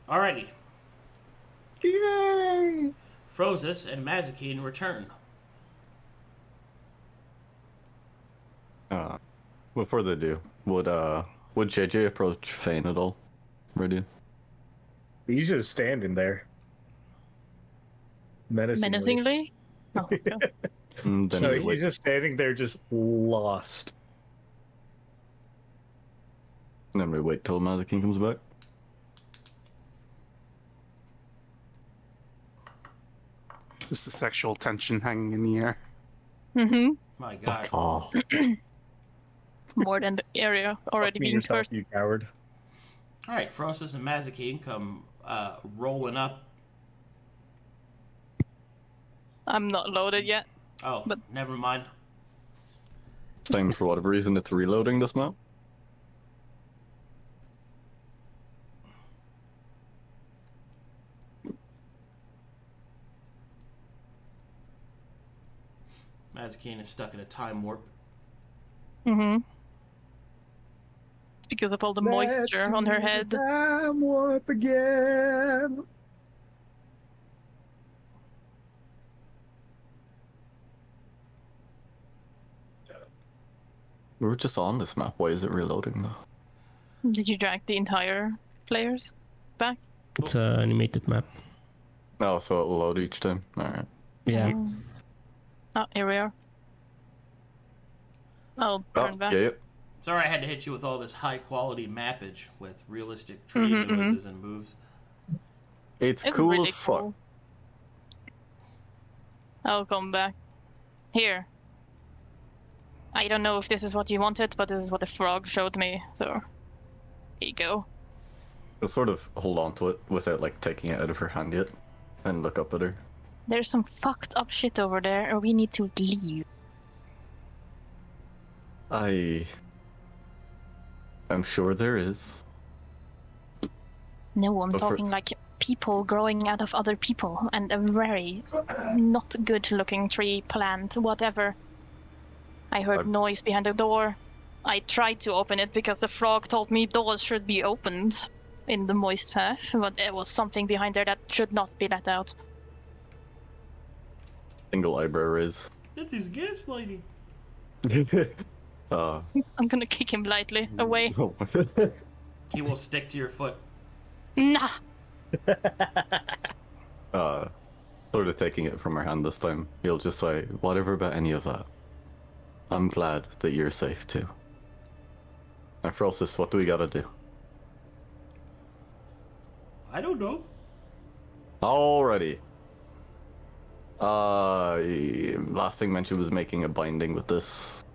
[SPEAKER 2] Alrighty.
[SPEAKER 3] Yay!
[SPEAKER 2] Frosis and Mazekeen return.
[SPEAKER 3] Uh, what further ado, would uh, would JJ approach Fane at all? Ready?
[SPEAKER 1] He's just standing there. Menacingly.
[SPEAKER 6] Menacingly? Oh, okay.
[SPEAKER 3] Mm, then
[SPEAKER 1] No,
[SPEAKER 3] he
[SPEAKER 1] he's
[SPEAKER 3] wait-
[SPEAKER 1] just standing there, just lost.
[SPEAKER 3] then we wait till Mazekeen comes back.
[SPEAKER 4] Just the sexual tension hanging in the air.
[SPEAKER 6] Mm-hmm.
[SPEAKER 2] My god.
[SPEAKER 3] Oh,
[SPEAKER 6] More than the area already
[SPEAKER 1] Fuck me
[SPEAKER 6] being
[SPEAKER 1] yourself,
[SPEAKER 6] cursed.
[SPEAKER 1] you coward.
[SPEAKER 2] Alright, Frosis and Mazekeen come uh, rolling up.
[SPEAKER 6] I'm not loaded yet.
[SPEAKER 2] Oh,
[SPEAKER 6] But-
[SPEAKER 2] never mind.
[SPEAKER 3] thing for whatever reason it's reloading this map.
[SPEAKER 2] Mazekeen is stuck in a time warp.
[SPEAKER 6] Mm-hmm. Because of all the moisture on her head.
[SPEAKER 1] Time warp again.
[SPEAKER 3] We were just on this map. Why is it reloading though?
[SPEAKER 6] Did you drag the entire players back?
[SPEAKER 5] It's an animated map.
[SPEAKER 3] Oh, so it'll load each time. All right.
[SPEAKER 5] Yeah.
[SPEAKER 6] Oh. Oh, here we are. I'll
[SPEAKER 3] Oh,
[SPEAKER 6] back.
[SPEAKER 3] yeah.
[SPEAKER 2] Sorry I had to hit you with all this high quality mappage with realistic tree
[SPEAKER 6] Mhm, mhm.
[SPEAKER 2] noises and moves.
[SPEAKER 3] It's,
[SPEAKER 6] It's
[SPEAKER 3] cool
[SPEAKER 6] really
[SPEAKER 3] as fuck.
[SPEAKER 6] cool. I'll come back. Here. I don't know if this is what you wanted, but this is what the frog showed me, so. Here you go.
[SPEAKER 3] I'll sort of hold on to it without like taking it out of her hand yet, and look up at her.
[SPEAKER 6] There's some fucked up shit over there, and we need to leave.
[SPEAKER 3] I. I'm sure there is.
[SPEAKER 6] No, I'm
[SPEAKER 3] But for-
[SPEAKER 6] talking like people growing out of other people, and a very not good looking tree, plant, whatever. I heard
[SPEAKER 3] I'm-
[SPEAKER 6] noise behind the door. I tried to open it because the frog told me doors should be opened in the moist path, but there was something behind there that should not be let out.
[SPEAKER 3] Single eyebrow raise.
[SPEAKER 2] That's his gaslighting.
[SPEAKER 3] uh,
[SPEAKER 6] I'm gonna kick him lightly away.
[SPEAKER 2] He will stick to your foot.
[SPEAKER 6] Nah!
[SPEAKER 3] uh, sort of taking it from her hand this time. He'll just say, whatever about any of that. I'm glad that you're safe too. Now, Frosis, what do we gotta do?
[SPEAKER 2] I don't know.
[SPEAKER 3] Alrighty. Uh, last thing mentioned was making a binding with this,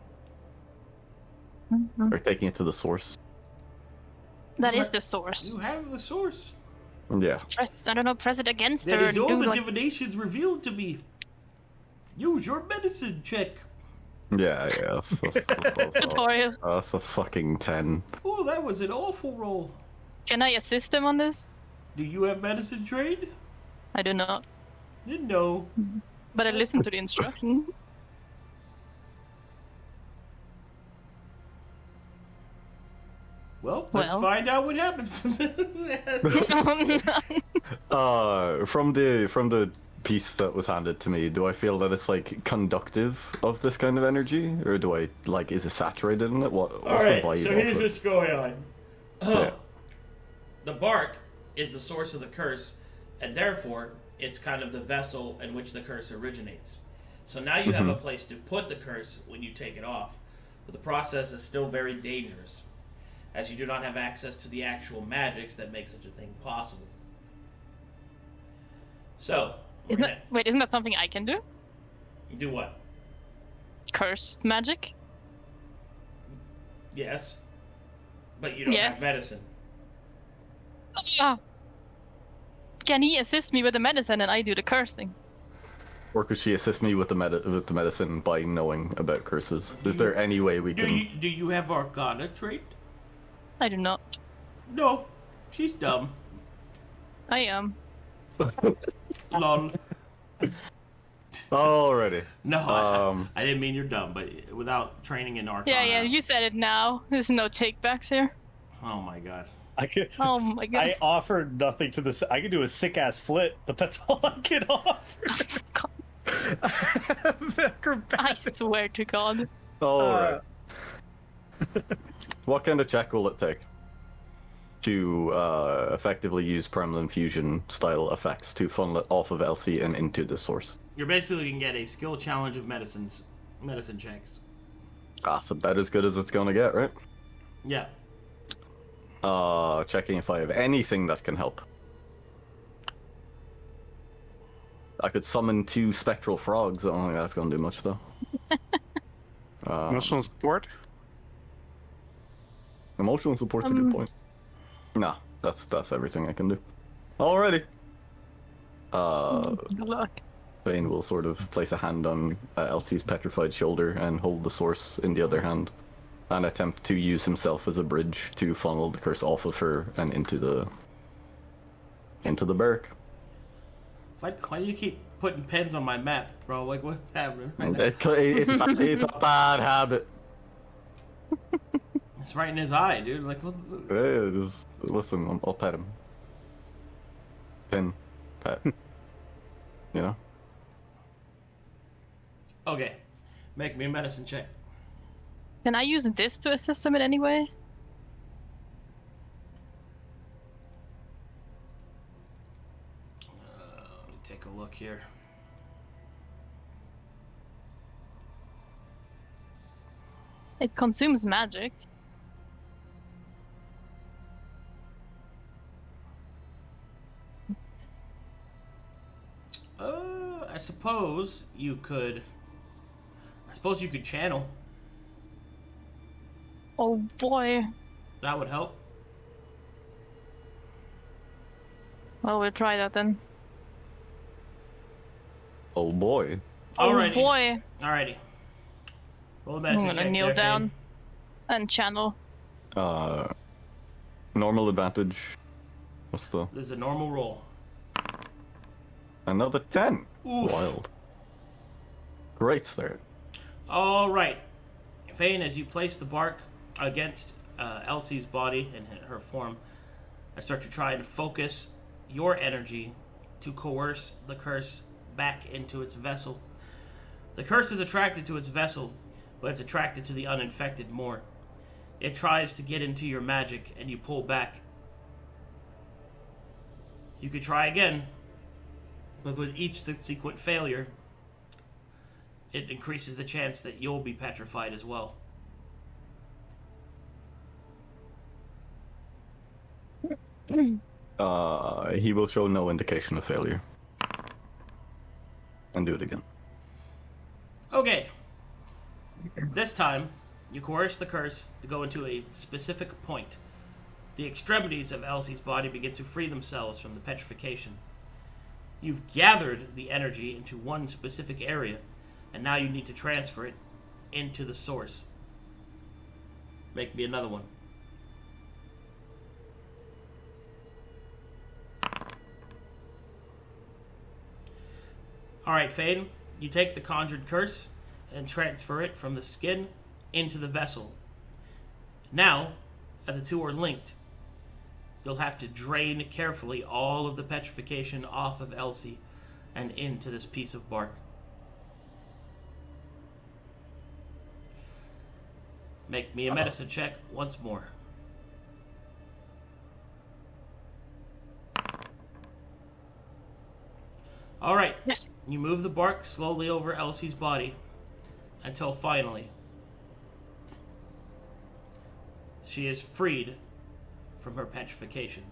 [SPEAKER 6] Mhm.
[SPEAKER 3] or taking it to the source.
[SPEAKER 6] That
[SPEAKER 2] You
[SPEAKER 6] is
[SPEAKER 2] ha-
[SPEAKER 6] the source.
[SPEAKER 2] You have the source.
[SPEAKER 3] Yeah.
[SPEAKER 6] Press, I don't know, press it against
[SPEAKER 2] That
[SPEAKER 6] her.
[SPEAKER 2] is all the
[SPEAKER 6] like...
[SPEAKER 2] divinations revealed to me. Use your medicine check.
[SPEAKER 3] Yeah, yeah. That's, that's, that's, that's,
[SPEAKER 6] Tutorial.
[SPEAKER 3] that's a fucking 10.
[SPEAKER 2] Oh, that was an awful roll.
[SPEAKER 6] Can I assist him on this?
[SPEAKER 2] Do you have medicine trained?
[SPEAKER 6] I do not.
[SPEAKER 2] Didn't know.
[SPEAKER 6] But I listened to the instruction.
[SPEAKER 2] Well, let's
[SPEAKER 6] Well.
[SPEAKER 2] find out what happens from this.
[SPEAKER 3] Uh, from the from the piece that was handed to me, do I feel that it's like conductive of this kind of energy, or do I like is it saturated in it? What
[SPEAKER 2] All
[SPEAKER 3] what's
[SPEAKER 2] right,
[SPEAKER 3] the vibe
[SPEAKER 2] so here's what's going on.
[SPEAKER 3] Yeah.
[SPEAKER 2] The bark is the source of the curse, and therefore it's kind of the vessel in which the curse originates. So now you have a place to put the curse when you take it off, but the process is still very dangerous, as you do not have access to the actual magics that make such a thing possible. So,
[SPEAKER 6] Isn't
[SPEAKER 2] gonna
[SPEAKER 6] that wait? Isn't that something I can do?
[SPEAKER 2] do what?
[SPEAKER 6] Curse magic?
[SPEAKER 2] Yes, but you don't
[SPEAKER 6] Yes.
[SPEAKER 2] have medicine.
[SPEAKER 6] Ah. Can he assist me with the medicine and I do the cursing?
[SPEAKER 3] Or could she assist me with the med- with the medicine by knowing about curses? Is there any way we
[SPEAKER 2] Do
[SPEAKER 3] can?
[SPEAKER 2] you do you have Arcana trait?
[SPEAKER 6] I do not.
[SPEAKER 2] No, she's dumb.
[SPEAKER 6] I am.
[SPEAKER 2] Lol.
[SPEAKER 3] Alrighty.
[SPEAKER 2] No, I-
[SPEAKER 3] Um.
[SPEAKER 2] I, I didn't mean you're dumb, but without training in Arcana.
[SPEAKER 6] Yeah, yeah. You said it now. There's no takebacks here.
[SPEAKER 2] Oh my god.
[SPEAKER 1] I could.
[SPEAKER 6] Oh my god.
[SPEAKER 1] I offered nothing to this. I could do a sick ass flip, but that's all I can offer.
[SPEAKER 6] I swear to God.
[SPEAKER 3] Alright. what kind of check will it take to uh, effectively use permanent fusion style effects to funnel it off of Elsie and into the source?
[SPEAKER 2] You're basically gonna get a skill challenge of medicines, medicine checks.
[SPEAKER 3] Ah, That's about as good as it's gonna get, right?
[SPEAKER 2] Yeah.
[SPEAKER 3] Uh, checking if I have anything that can help. I could summon two spectral frogs. I don't think that's gonna do much though. uh,
[SPEAKER 4] Emotional support.
[SPEAKER 3] emotional support's a
[SPEAKER 6] Um,
[SPEAKER 3] good point. Nah, that's that's everything I can do. Alrighty. Uh,
[SPEAKER 6] Good luck.
[SPEAKER 3] Fane will sort of place a hand on uh, Elsie's petrified shoulder and hold the source in the other hand, and attempt to use himself as a bridge to funnel the curse off of her and into the into the barrack.
[SPEAKER 2] Why, why do you keep putting pens on my map, bro? Like what's happening right now?
[SPEAKER 3] It's it's, a- it's a bad habit.
[SPEAKER 2] It's right in his eye, dude. Like what? The...
[SPEAKER 3] Hey, just listen. I'll, I'll pet him. Pin, pet. you know.
[SPEAKER 2] Okay, make me a medicine check.
[SPEAKER 6] Can I use this to assist him in any way?
[SPEAKER 2] Uh, let me take a look here.
[SPEAKER 6] It consumes magic.
[SPEAKER 2] Uh, I suppose you could. I suppose you could channel.
[SPEAKER 6] Oh boy.
[SPEAKER 2] That would help.
[SPEAKER 6] Well, we'll try that then.
[SPEAKER 3] Oh boy.
[SPEAKER 2] Alrighty.
[SPEAKER 6] Oh boy.
[SPEAKER 2] Alrighty. Roll a
[SPEAKER 6] I'm gonna
[SPEAKER 2] check
[SPEAKER 6] kneel
[SPEAKER 2] there,
[SPEAKER 6] down
[SPEAKER 2] Fane.
[SPEAKER 6] and channel.
[SPEAKER 3] Uh, normal advantage. What's the
[SPEAKER 2] This is a normal roll.
[SPEAKER 3] another ten?
[SPEAKER 2] Oof.
[SPEAKER 3] Wild. Great start.
[SPEAKER 2] All right, Fane, as you place the bark against uh, Elsie's body and her form, I start to try and focus your energy to coerce the curse back into its vessel. The curse is attracted to its vessel, but it's attracted to the uninfected more. It tries to get into your magic, and you pull back. You could try again, but with each subsequent failure, it increases the chance that you'll be petrified as well.
[SPEAKER 3] Uh, he will show no indication of failure. And do it again.
[SPEAKER 2] Okay. This time, you coerce the curse to go into a specific point. The extremities of Elsie's body begin to free themselves from the petrification. You've gathered the energy into one specific area, and now you need to transfer it into the source. Make me another one. Alright, Fane, you take the conjured curse and transfer it from the skin into the vessel. Now, as the two are linked, you'll have to drain carefully all of the petrification off of Elsie and into this piece of bark. Make me a medicine check once more. All right.
[SPEAKER 6] Yes.
[SPEAKER 2] You move the bark slowly over Elsie's body until finally she is freed from her petrification.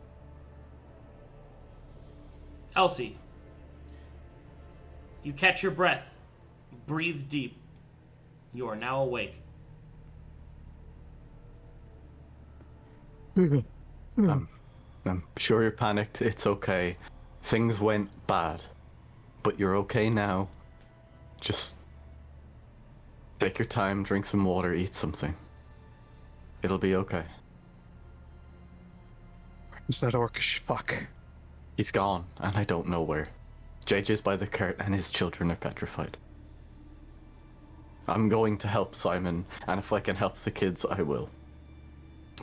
[SPEAKER 2] Elsie, you catch your breath, breathe deep. You are now awake.
[SPEAKER 3] I'm, I'm sure you're panicked. It's okay. Things went bad. But you're okay now. Just take your time, drink some water, eat something. It'll be okay.
[SPEAKER 4] Who's that orcish fuck?
[SPEAKER 3] He's gone, and I don't know where. JJ's by the cart, and his children are petrified. I'm going to help Simon, and if I can help the kids, I will.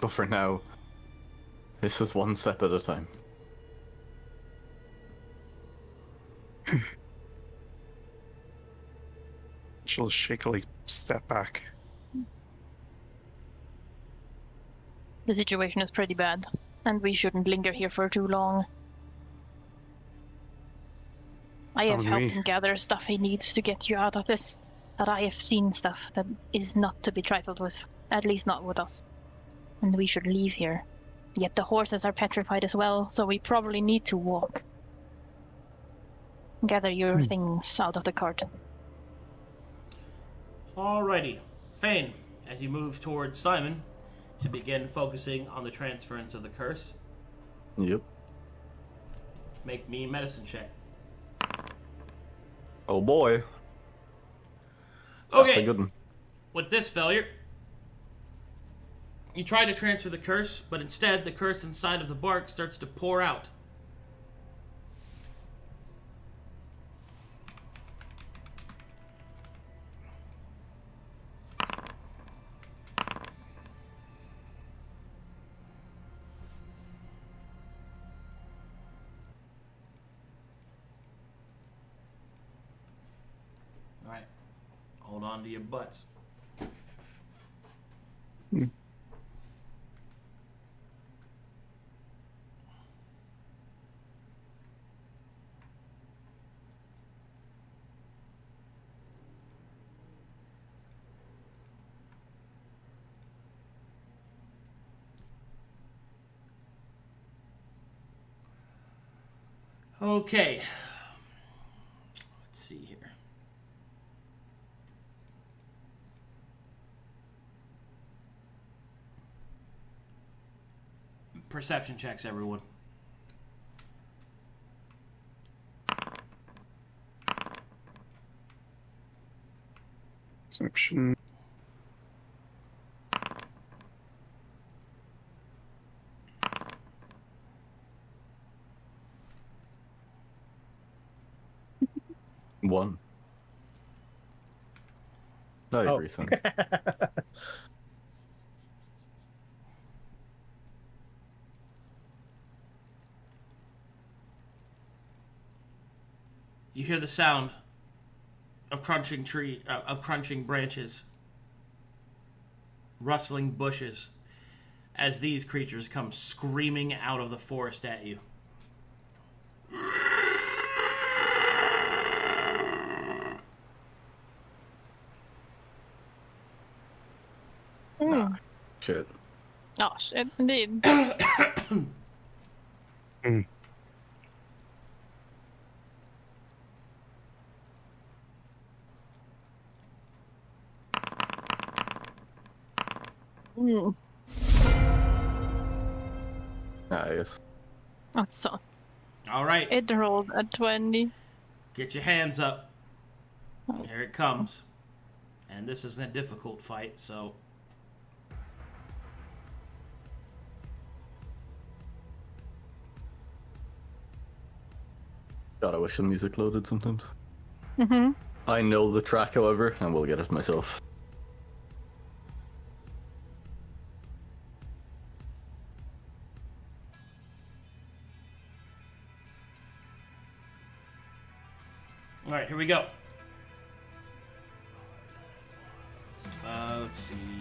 [SPEAKER 3] But for now, this is one step at a time.
[SPEAKER 4] She'll shakily step back.
[SPEAKER 6] The situation is pretty bad, and we shouldn't linger here for too long. I have helped
[SPEAKER 4] me.
[SPEAKER 6] him gather stuff he needs to get you out of this. But I have seen stuff that is not to be trifled with, at least not with us. And we should leave here. Yet the horses are petrified as well, so we probably need to walk. Gather your hmm. things out of the cart.
[SPEAKER 2] Alrighty. Fane, as you move towards Simon and begin focusing on the transference of the curse,
[SPEAKER 3] Yep.
[SPEAKER 2] make me medicine check.
[SPEAKER 3] Oh boy. That's a
[SPEAKER 2] Okay,
[SPEAKER 3] good one.
[SPEAKER 2] with this failure, you try to transfer the curse, but instead the curse inside of the bark starts to pour out. onto your butts. Hmm. Okay, Perception checks, everyone.
[SPEAKER 4] Perception.
[SPEAKER 3] One. I
[SPEAKER 1] Oh.
[SPEAKER 3] agree, son.
[SPEAKER 2] You hear the sound of crunching tree uh, of crunching branches, rustling bushes, as these creatures come screaming out of the forest at you.
[SPEAKER 6] Mm.
[SPEAKER 3] Shit.
[SPEAKER 6] Oh shit, indeed. Mm. Alltså,
[SPEAKER 2] All right,
[SPEAKER 6] it rolled a 20.
[SPEAKER 2] get your hands up. Here it comes. And this isn't a difficult fight, so
[SPEAKER 3] God, I wish the music loaded sometimes.
[SPEAKER 6] Mm-hmm.
[SPEAKER 3] I know the track, however, and will get it myself.
[SPEAKER 2] Here we go. Uh, let's see.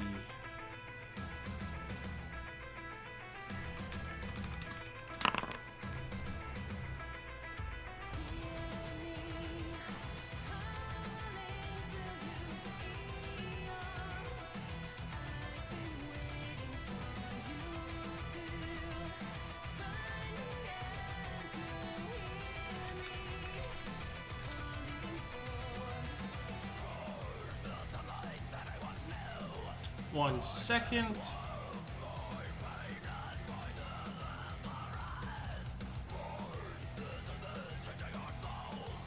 [SPEAKER 2] One second.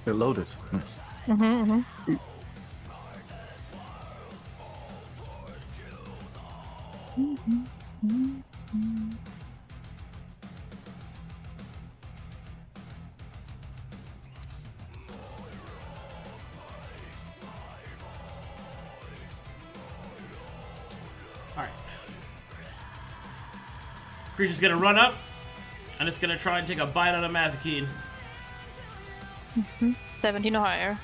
[SPEAKER 3] It loaded. Nice.
[SPEAKER 6] Mm-hmm.
[SPEAKER 2] All Creature's gonna run up, and it's gonna try and take a bite out of Mazekeen.
[SPEAKER 6] 17 or higher.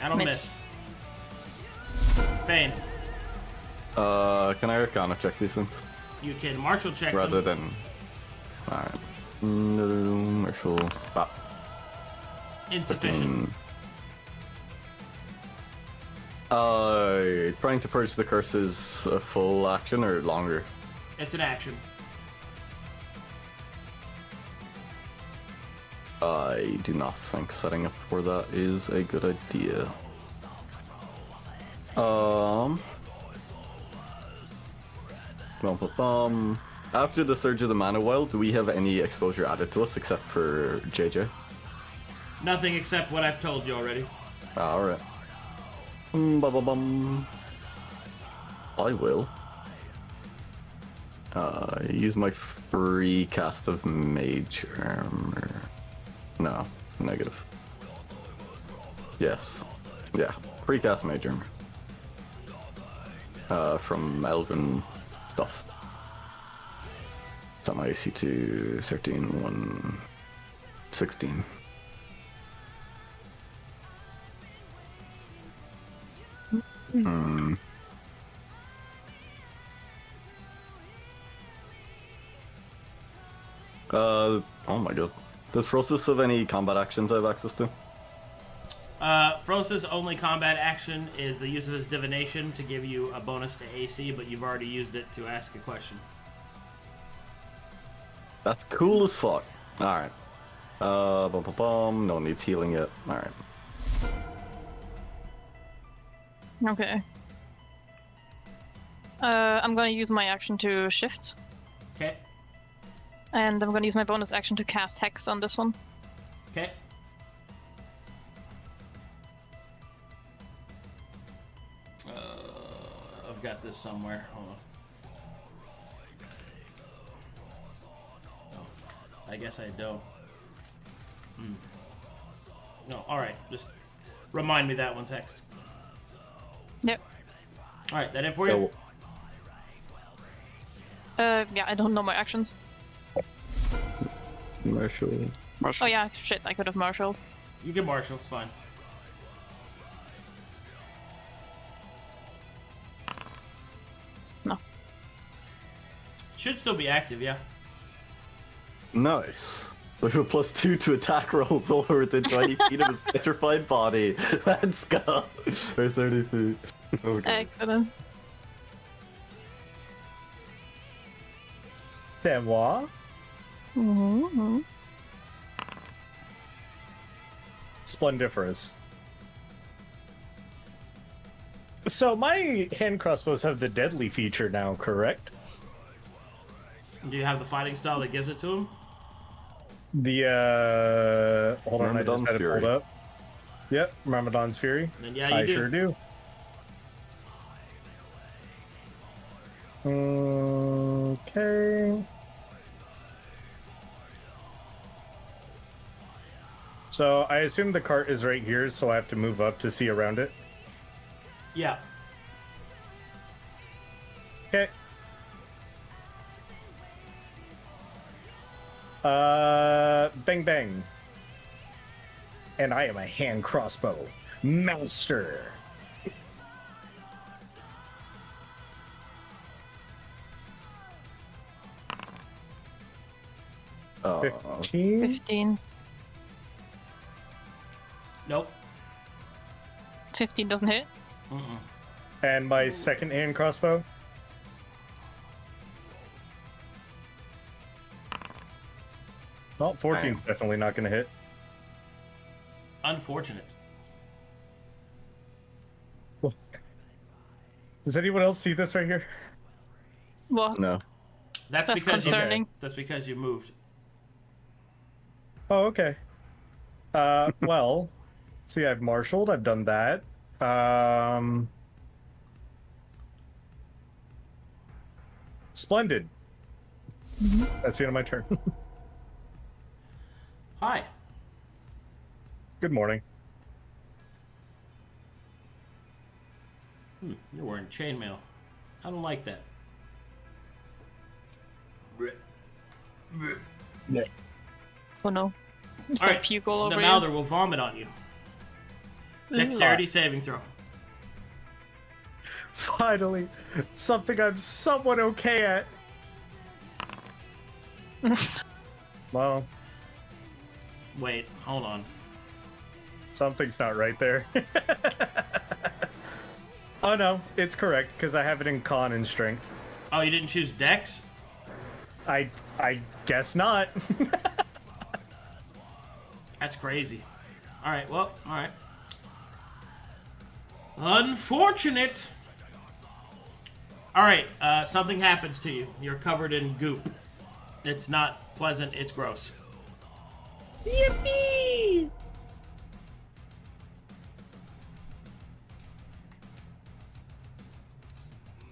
[SPEAKER 2] That'll
[SPEAKER 6] Miss.
[SPEAKER 2] miss. Fane,
[SPEAKER 3] Uh, can I Arcana check these things?
[SPEAKER 2] you can martial check
[SPEAKER 3] Rather
[SPEAKER 2] them.
[SPEAKER 3] than. Alright. Marshall. Ah,
[SPEAKER 2] Insufficient.
[SPEAKER 3] mm. Uh, trying to purge the curse is a full action or longer?
[SPEAKER 2] It's an action.
[SPEAKER 3] I do not think setting up for that is a good idea. Um. Bum, bum, bum. After the Surge of the Mana Wild, do we have any exposure added to us except for JJ?
[SPEAKER 2] Nothing except what I've told you already.
[SPEAKER 3] Alright. Mm, bum, bum, bum. I will. Uh, use my free cast of Mage Armor. No, negative. Yes. Yeah, free cast Mage Armor. Uh, from Elven stuff. Set my AC to 13, 1, 16. Does Frosis have any combat actions I have access to?
[SPEAKER 2] Uh, Frosis's only combat action is the use of his divination to give you a bonus to AC, but you've already used it to ask a question.
[SPEAKER 3] That's cool as fuck. Alright. Uh, bum, bum, bum. No one needs healing yet. All right.
[SPEAKER 6] Okay. Uh, I'm gonna use my action to shift,
[SPEAKER 2] Okay.
[SPEAKER 6] And I'm gonna use my bonus action to cast Hex on this one.
[SPEAKER 2] Okay. Uh, I've got this somewhere. Hold on. Oh, I guess I don't. Hmm. No, alright. Just remind me that one's hexed.
[SPEAKER 6] Yep.
[SPEAKER 2] Alright, that it for you?
[SPEAKER 6] Uh, yeah, I don't know my actions.
[SPEAKER 3] Marshall.
[SPEAKER 4] Marshall.
[SPEAKER 6] Oh yeah, shit, I could have marshaled.
[SPEAKER 2] You can marshal, it's fine.
[SPEAKER 6] No.
[SPEAKER 2] Should still be active, yeah.
[SPEAKER 3] Nice. With a plus two to attack rolls over within 20 feet of his petrified body. Let's go. Or 30 feet. Oh, okay.
[SPEAKER 6] Excellent.
[SPEAKER 1] Samoa.
[SPEAKER 6] Mm-hmm.
[SPEAKER 1] Splendiferous. So my hand crossbows have the deadly feature now, correct?
[SPEAKER 2] Do you have the fighting style that gives it to him?
[SPEAKER 1] The uh hold on, I just had it
[SPEAKER 3] Fury.
[SPEAKER 1] pulled up. Yep, Ramadan's Fury.
[SPEAKER 2] Then yeah, you
[SPEAKER 1] I
[SPEAKER 2] do.
[SPEAKER 1] sure do. Okay. So I assume the cart is right here, so I have to move up to see around it.
[SPEAKER 2] Yeah.
[SPEAKER 1] Okay. Uh, bang bang. And I am a hand crossbow master.
[SPEAKER 3] Uh,
[SPEAKER 1] Fifteen.
[SPEAKER 6] 15.
[SPEAKER 2] Nope.
[SPEAKER 6] 15 doesn't hit.
[SPEAKER 2] Mm-mm.
[SPEAKER 1] And my second hand crossbow. Well, 14's definitely not going to hit.
[SPEAKER 2] Unfortunate.
[SPEAKER 1] Does anyone else see this right here?
[SPEAKER 6] What?
[SPEAKER 3] no.
[SPEAKER 2] That's,
[SPEAKER 6] That's
[SPEAKER 2] because
[SPEAKER 6] concerning.
[SPEAKER 2] you that's because you moved.
[SPEAKER 1] Oh, okay. Uh, well, see, I've marshaled. I've done that. Um, splendid. That's the end of my turn.
[SPEAKER 2] Hi.
[SPEAKER 1] Good morning.
[SPEAKER 2] Hmm, you're wearing chainmail. I don't like that.
[SPEAKER 6] Oh no. It's
[SPEAKER 2] All
[SPEAKER 6] got
[SPEAKER 2] right.
[SPEAKER 6] puke all
[SPEAKER 2] the
[SPEAKER 6] over you.
[SPEAKER 2] Mouther will vomit on you. Dexterity saving throw.
[SPEAKER 1] Finally, something I'm somewhat okay at. well,
[SPEAKER 2] Wait, hold on.
[SPEAKER 1] something's not right there. oh no, it's correct because I have it in con and strength.
[SPEAKER 2] Oh, you didn't choose Dex?
[SPEAKER 1] I I guess not.
[SPEAKER 2] That's crazy. All right, well, all right. Unfortunate. All right, uh, something happens to you. You're covered in goop. It's not pleasant. It's gross.
[SPEAKER 1] Yippee!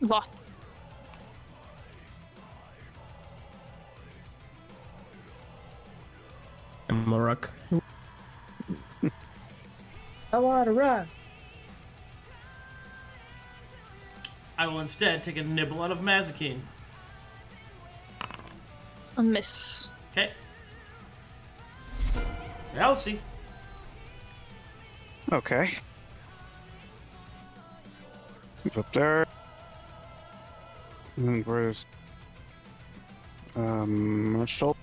[SPEAKER 6] What?
[SPEAKER 5] Morak.
[SPEAKER 1] I want to run.
[SPEAKER 2] I will instead take a nibble out of Mazekeen.
[SPEAKER 6] A miss.
[SPEAKER 2] Okay. Elsie.
[SPEAKER 4] Okay. Move up there. And where's um Marshall?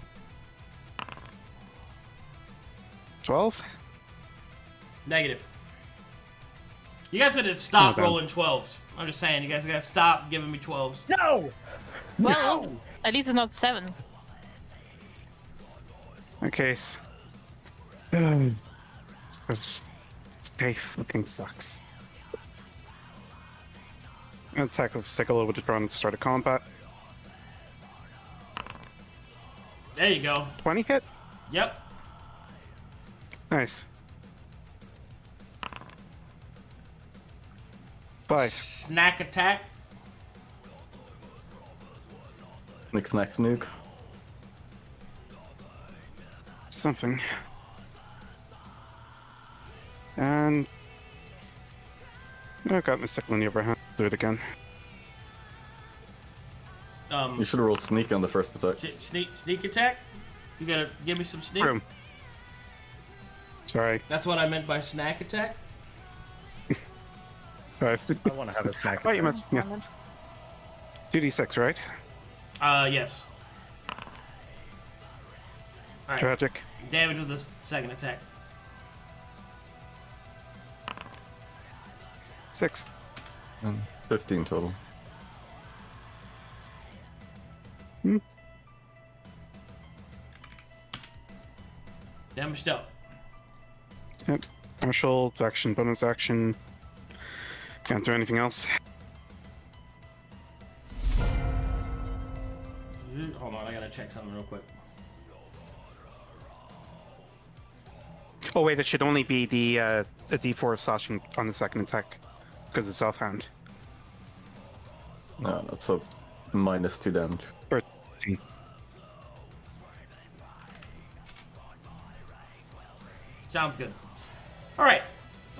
[SPEAKER 4] Twelve?
[SPEAKER 2] Negative. You guys gotta stop
[SPEAKER 4] Okay.
[SPEAKER 2] rolling 12s. I'm just saying, you guys gotta stop giving me 12s.
[SPEAKER 1] No!
[SPEAKER 6] Well, at least it's not sevens.
[SPEAKER 4] Okay. s- This day fucking sucks. Attack with Sickle with the drawn at the start of combat.
[SPEAKER 2] There you go.
[SPEAKER 4] 20 hit?
[SPEAKER 2] Yep.
[SPEAKER 4] Nice. Five.
[SPEAKER 2] Snack attack.
[SPEAKER 3] Nick's next nuke.
[SPEAKER 4] Something. And. I got my sickle in the other hand. Do it again.
[SPEAKER 2] Um,
[SPEAKER 3] You should have rolled sneak on the first attack.
[SPEAKER 2] t- sneak sneak attack. You gotta give me some sneak.
[SPEAKER 4] Boom. Sorry.
[SPEAKER 2] That's what I meant by snack attack.
[SPEAKER 4] Sorry.
[SPEAKER 1] I want to have a snack.
[SPEAKER 4] Oh, you must. Yeah. 2d6, right?
[SPEAKER 2] Uh, yes. All right.
[SPEAKER 4] Tragic.
[SPEAKER 2] Damage with this second attack.
[SPEAKER 4] Six.
[SPEAKER 3] 15 total.
[SPEAKER 2] Hmm. Damage out.
[SPEAKER 4] Yep. Martial, action, bonus action. Can't do anything else.
[SPEAKER 2] Hold on, I gotta check something real quick.
[SPEAKER 4] Oh wait, it should only be the uh, a d4 of slashing on the second attack because it's offhand.
[SPEAKER 3] No, no, so minus 2 damage.
[SPEAKER 4] Or
[SPEAKER 2] Sounds good. All right.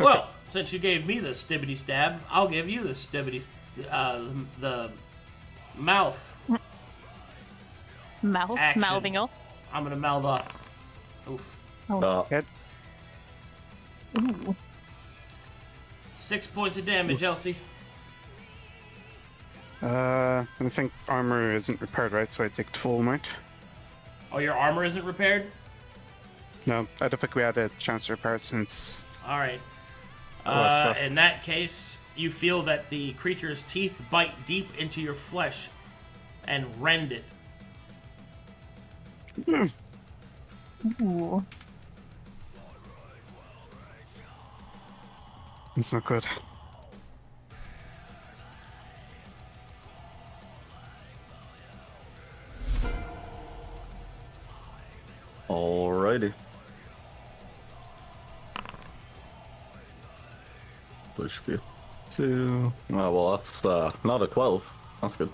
[SPEAKER 2] Well, since you gave me the stibbity stab, I'll give you the stibbity, uh, the mouth.
[SPEAKER 6] Mouth,
[SPEAKER 2] Action.
[SPEAKER 6] mouthing off.
[SPEAKER 2] I'm gonna mouth off. Oof.
[SPEAKER 3] Uh,
[SPEAKER 4] Hit.
[SPEAKER 6] Ooh.
[SPEAKER 2] Six points of damage, Elsie.
[SPEAKER 4] Uh, I think armor isn't repaired, right? So I take the full amount.
[SPEAKER 2] Oh, your armor isn't repaired.
[SPEAKER 4] No, I don't think we had a chance to repair it since.
[SPEAKER 2] All right.
[SPEAKER 4] That's
[SPEAKER 2] Uh, in that case, you feel that the creature's teeth bite deep into your flesh and rend it.
[SPEAKER 6] Ooh.
[SPEAKER 4] It's not good.
[SPEAKER 3] Alrighty. Push be a two. Oh well, that's uh, not a twelve. That's good.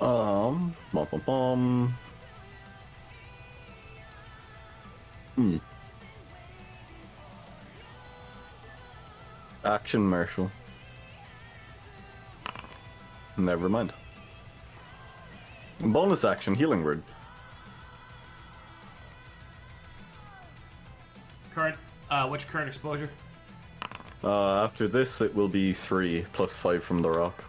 [SPEAKER 3] Um, bum bum bum. Hmm. Action Marshal. Never mind. Bonus action Healing Word.
[SPEAKER 2] Current, uh, which current exposure?
[SPEAKER 3] Uh, after this, it will be three plus five from the rock.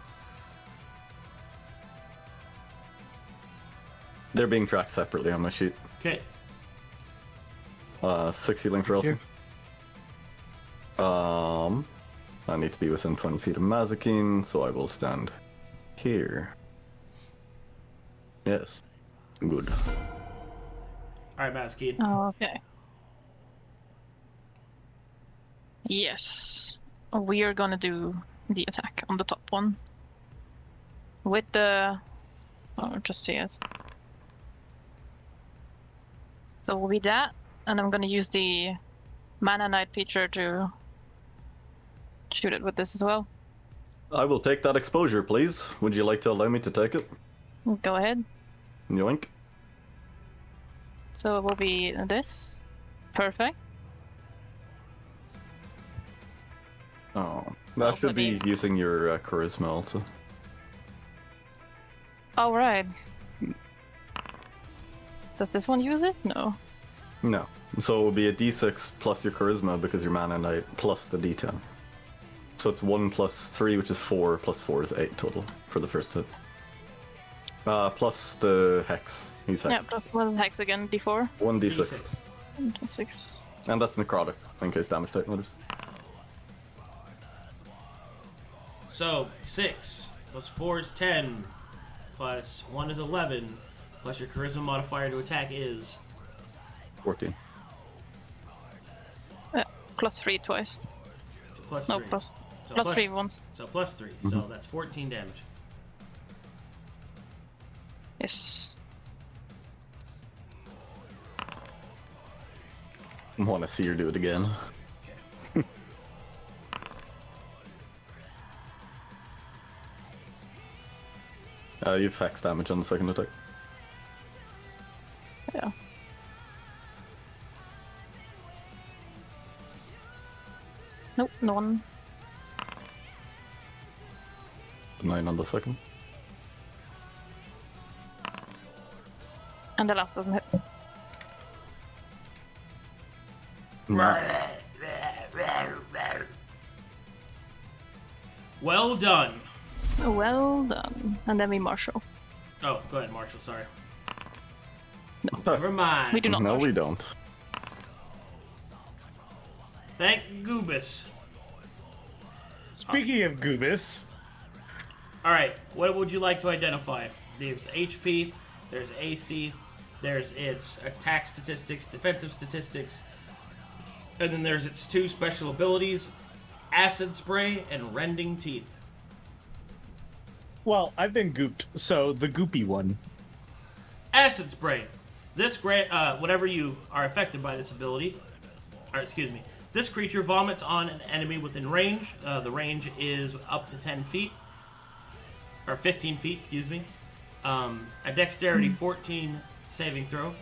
[SPEAKER 3] They're being tracked separately on my sheet.
[SPEAKER 2] Okay.
[SPEAKER 3] Uh, six healing for
[SPEAKER 4] Thank
[SPEAKER 3] Elsa. Um, I need to be within 20 feet of Mazekeen, so I will stand here. Yes. Good.
[SPEAKER 2] All right, Mazekeen.
[SPEAKER 6] Oh, okay. Yes. We are gonna do the attack on the top one. With the... Oh, just see it. So we'll be that, and I'm gonna use the Mana Knight feature to shoot it with this as well.
[SPEAKER 3] I will take that exposure, please. Would you like to allow me to take it?
[SPEAKER 6] Go ahead.
[SPEAKER 3] Yoink.
[SPEAKER 6] So it will be this. Perfect.
[SPEAKER 3] Oh, that should be using your uh, charisma also.
[SPEAKER 6] All right. Does this one use it? No.
[SPEAKER 3] No. So it will be a d6 plus your charisma because you're mana knight plus the d10. So it's 1 plus 3, which is 4, plus 4 is 8 total for the first hit. Uh, plus the hex. He's hex.
[SPEAKER 6] Yeah, plus what is hex again? D4?
[SPEAKER 3] 1d6.
[SPEAKER 2] D6.
[SPEAKER 6] Six.
[SPEAKER 3] And that's necrotic, in case damage type matters.
[SPEAKER 2] So six plus four is ten, plus one is eleven, plus your charisma modifier to attack is
[SPEAKER 3] 14.
[SPEAKER 6] Uh, plus three twice.
[SPEAKER 2] So plus
[SPEAKER 6] No,
[SPEAKER 2] three.
[SPEAKER 6] plus
[SPEAKER 2] So
[SPEAKER 6] plus three once.
[SPEAKER 2] So plus 3 So mm-hmm. that's 14 damage.
[SPEAKER 6] Yes.
[SPEAKER 3] I want to see her do it again. Uh, you've hex damage on the second attack.
[SPEAKER 6] Yeah. Nope, no one.
[SPEAKER 3] Nine on the second.
[SPEAKER 6] And the last doesn't hit.
[SPEAKER 3] Nice.
[SPEAKER 2] Well done.
[SPEAKER 6] Well done. And then we marshal.
[SPEAKER 2] Oh, go ahead, Marshall. Sorry.
[SPEAKER 6] No.
[SPEAKER 2] Never mind.
[SPEAKER 6] We do not
[SPEAKER 3] No,
[SPEAKER 6] marshal.
[SPEAKER 3] we don't.
[SPEAKER 2] Thank Goobus.
[SPEAKER 1] Speaking of Goobus,
[SPEAKER 2] All right, what would you like to identify? There's HP, there's AC, there's its attack statistics, defensive statistics, and then there's its two special abilities Acid Spray and Rending Teeth.
[SPEAKER 1] Well, I've been gooped, so the goopy one.
[SPEAKER 2] Acid Spray. This grant, uh, whenever you are affected by this ability, or excuse me, this creature vomits on an enemy within range. Uh, the range is up to 10 feet, or 15 feet, excuse me. Um, a dexterity 14 saving throw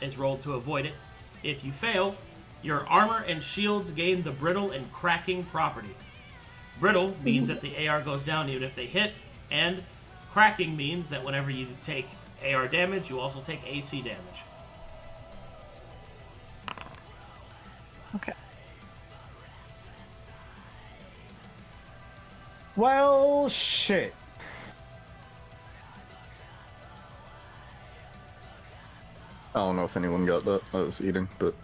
[SPEAKER 2] is rolled to avoid it. If you fail, your armor and shields gain the brittle and cracking property. Brittle means that the AR goes down even if they hit, and cracking means that whenever you take AR damage, you also take AC damage.
[SPEAKER 6] Okay.
[SPEAKER 1] Well, shit.
[SPEAKER 3] I don't know if anyone got that. I was eating, but.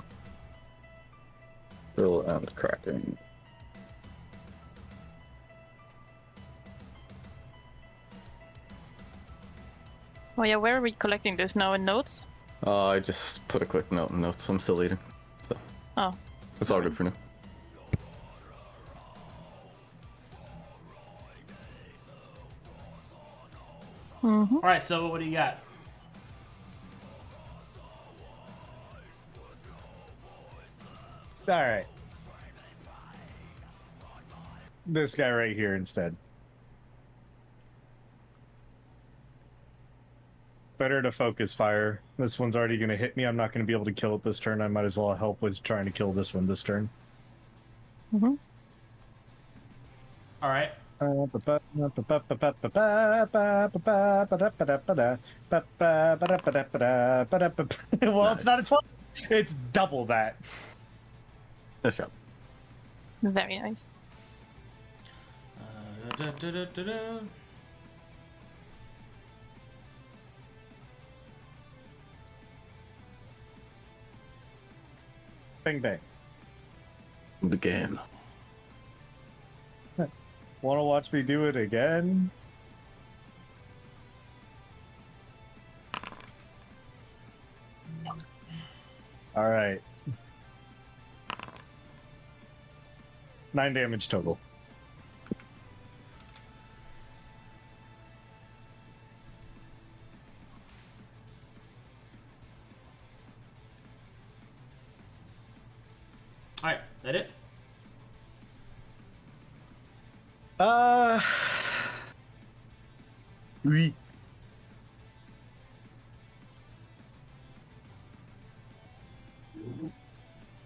[SPEAKER 3] Bill and cracking.
[SPEAKER 6] Oh yeah, where are we collecting this now in notes?
[SPEAKER 3] Uh, I just put a quick note in notes. I'm still eating. So
[SPEAKER 6] Oh.
[SPEAKER 3] it's all good for now.
[SPEAKER 6] Mm-hmm.
[SPEAKER 2] All right, so what do you got?
[SPEAKER 1] All right. This guy right here instead. Better to focus fire. This one's already going to hit me. I'm not going to be able to kill it this turn. I might as well help with trying to kill this one this turn.
[SPEAKER 6] Mm-hmm.
[SPEAKER 2] All right.
[SPEAKER 1] well, it's not a 12. It's double that.
[SPEAKER 3] Nice job.
[SPEAKER 6] Very nice.
[SPEAKER 2] Uh, da, da, da, da.
[SPEAKER 1] Bang bang.
[SPEAKER 3] The.
[SPEAKER 1] Want to watch me do it again? All right. Nine damage total.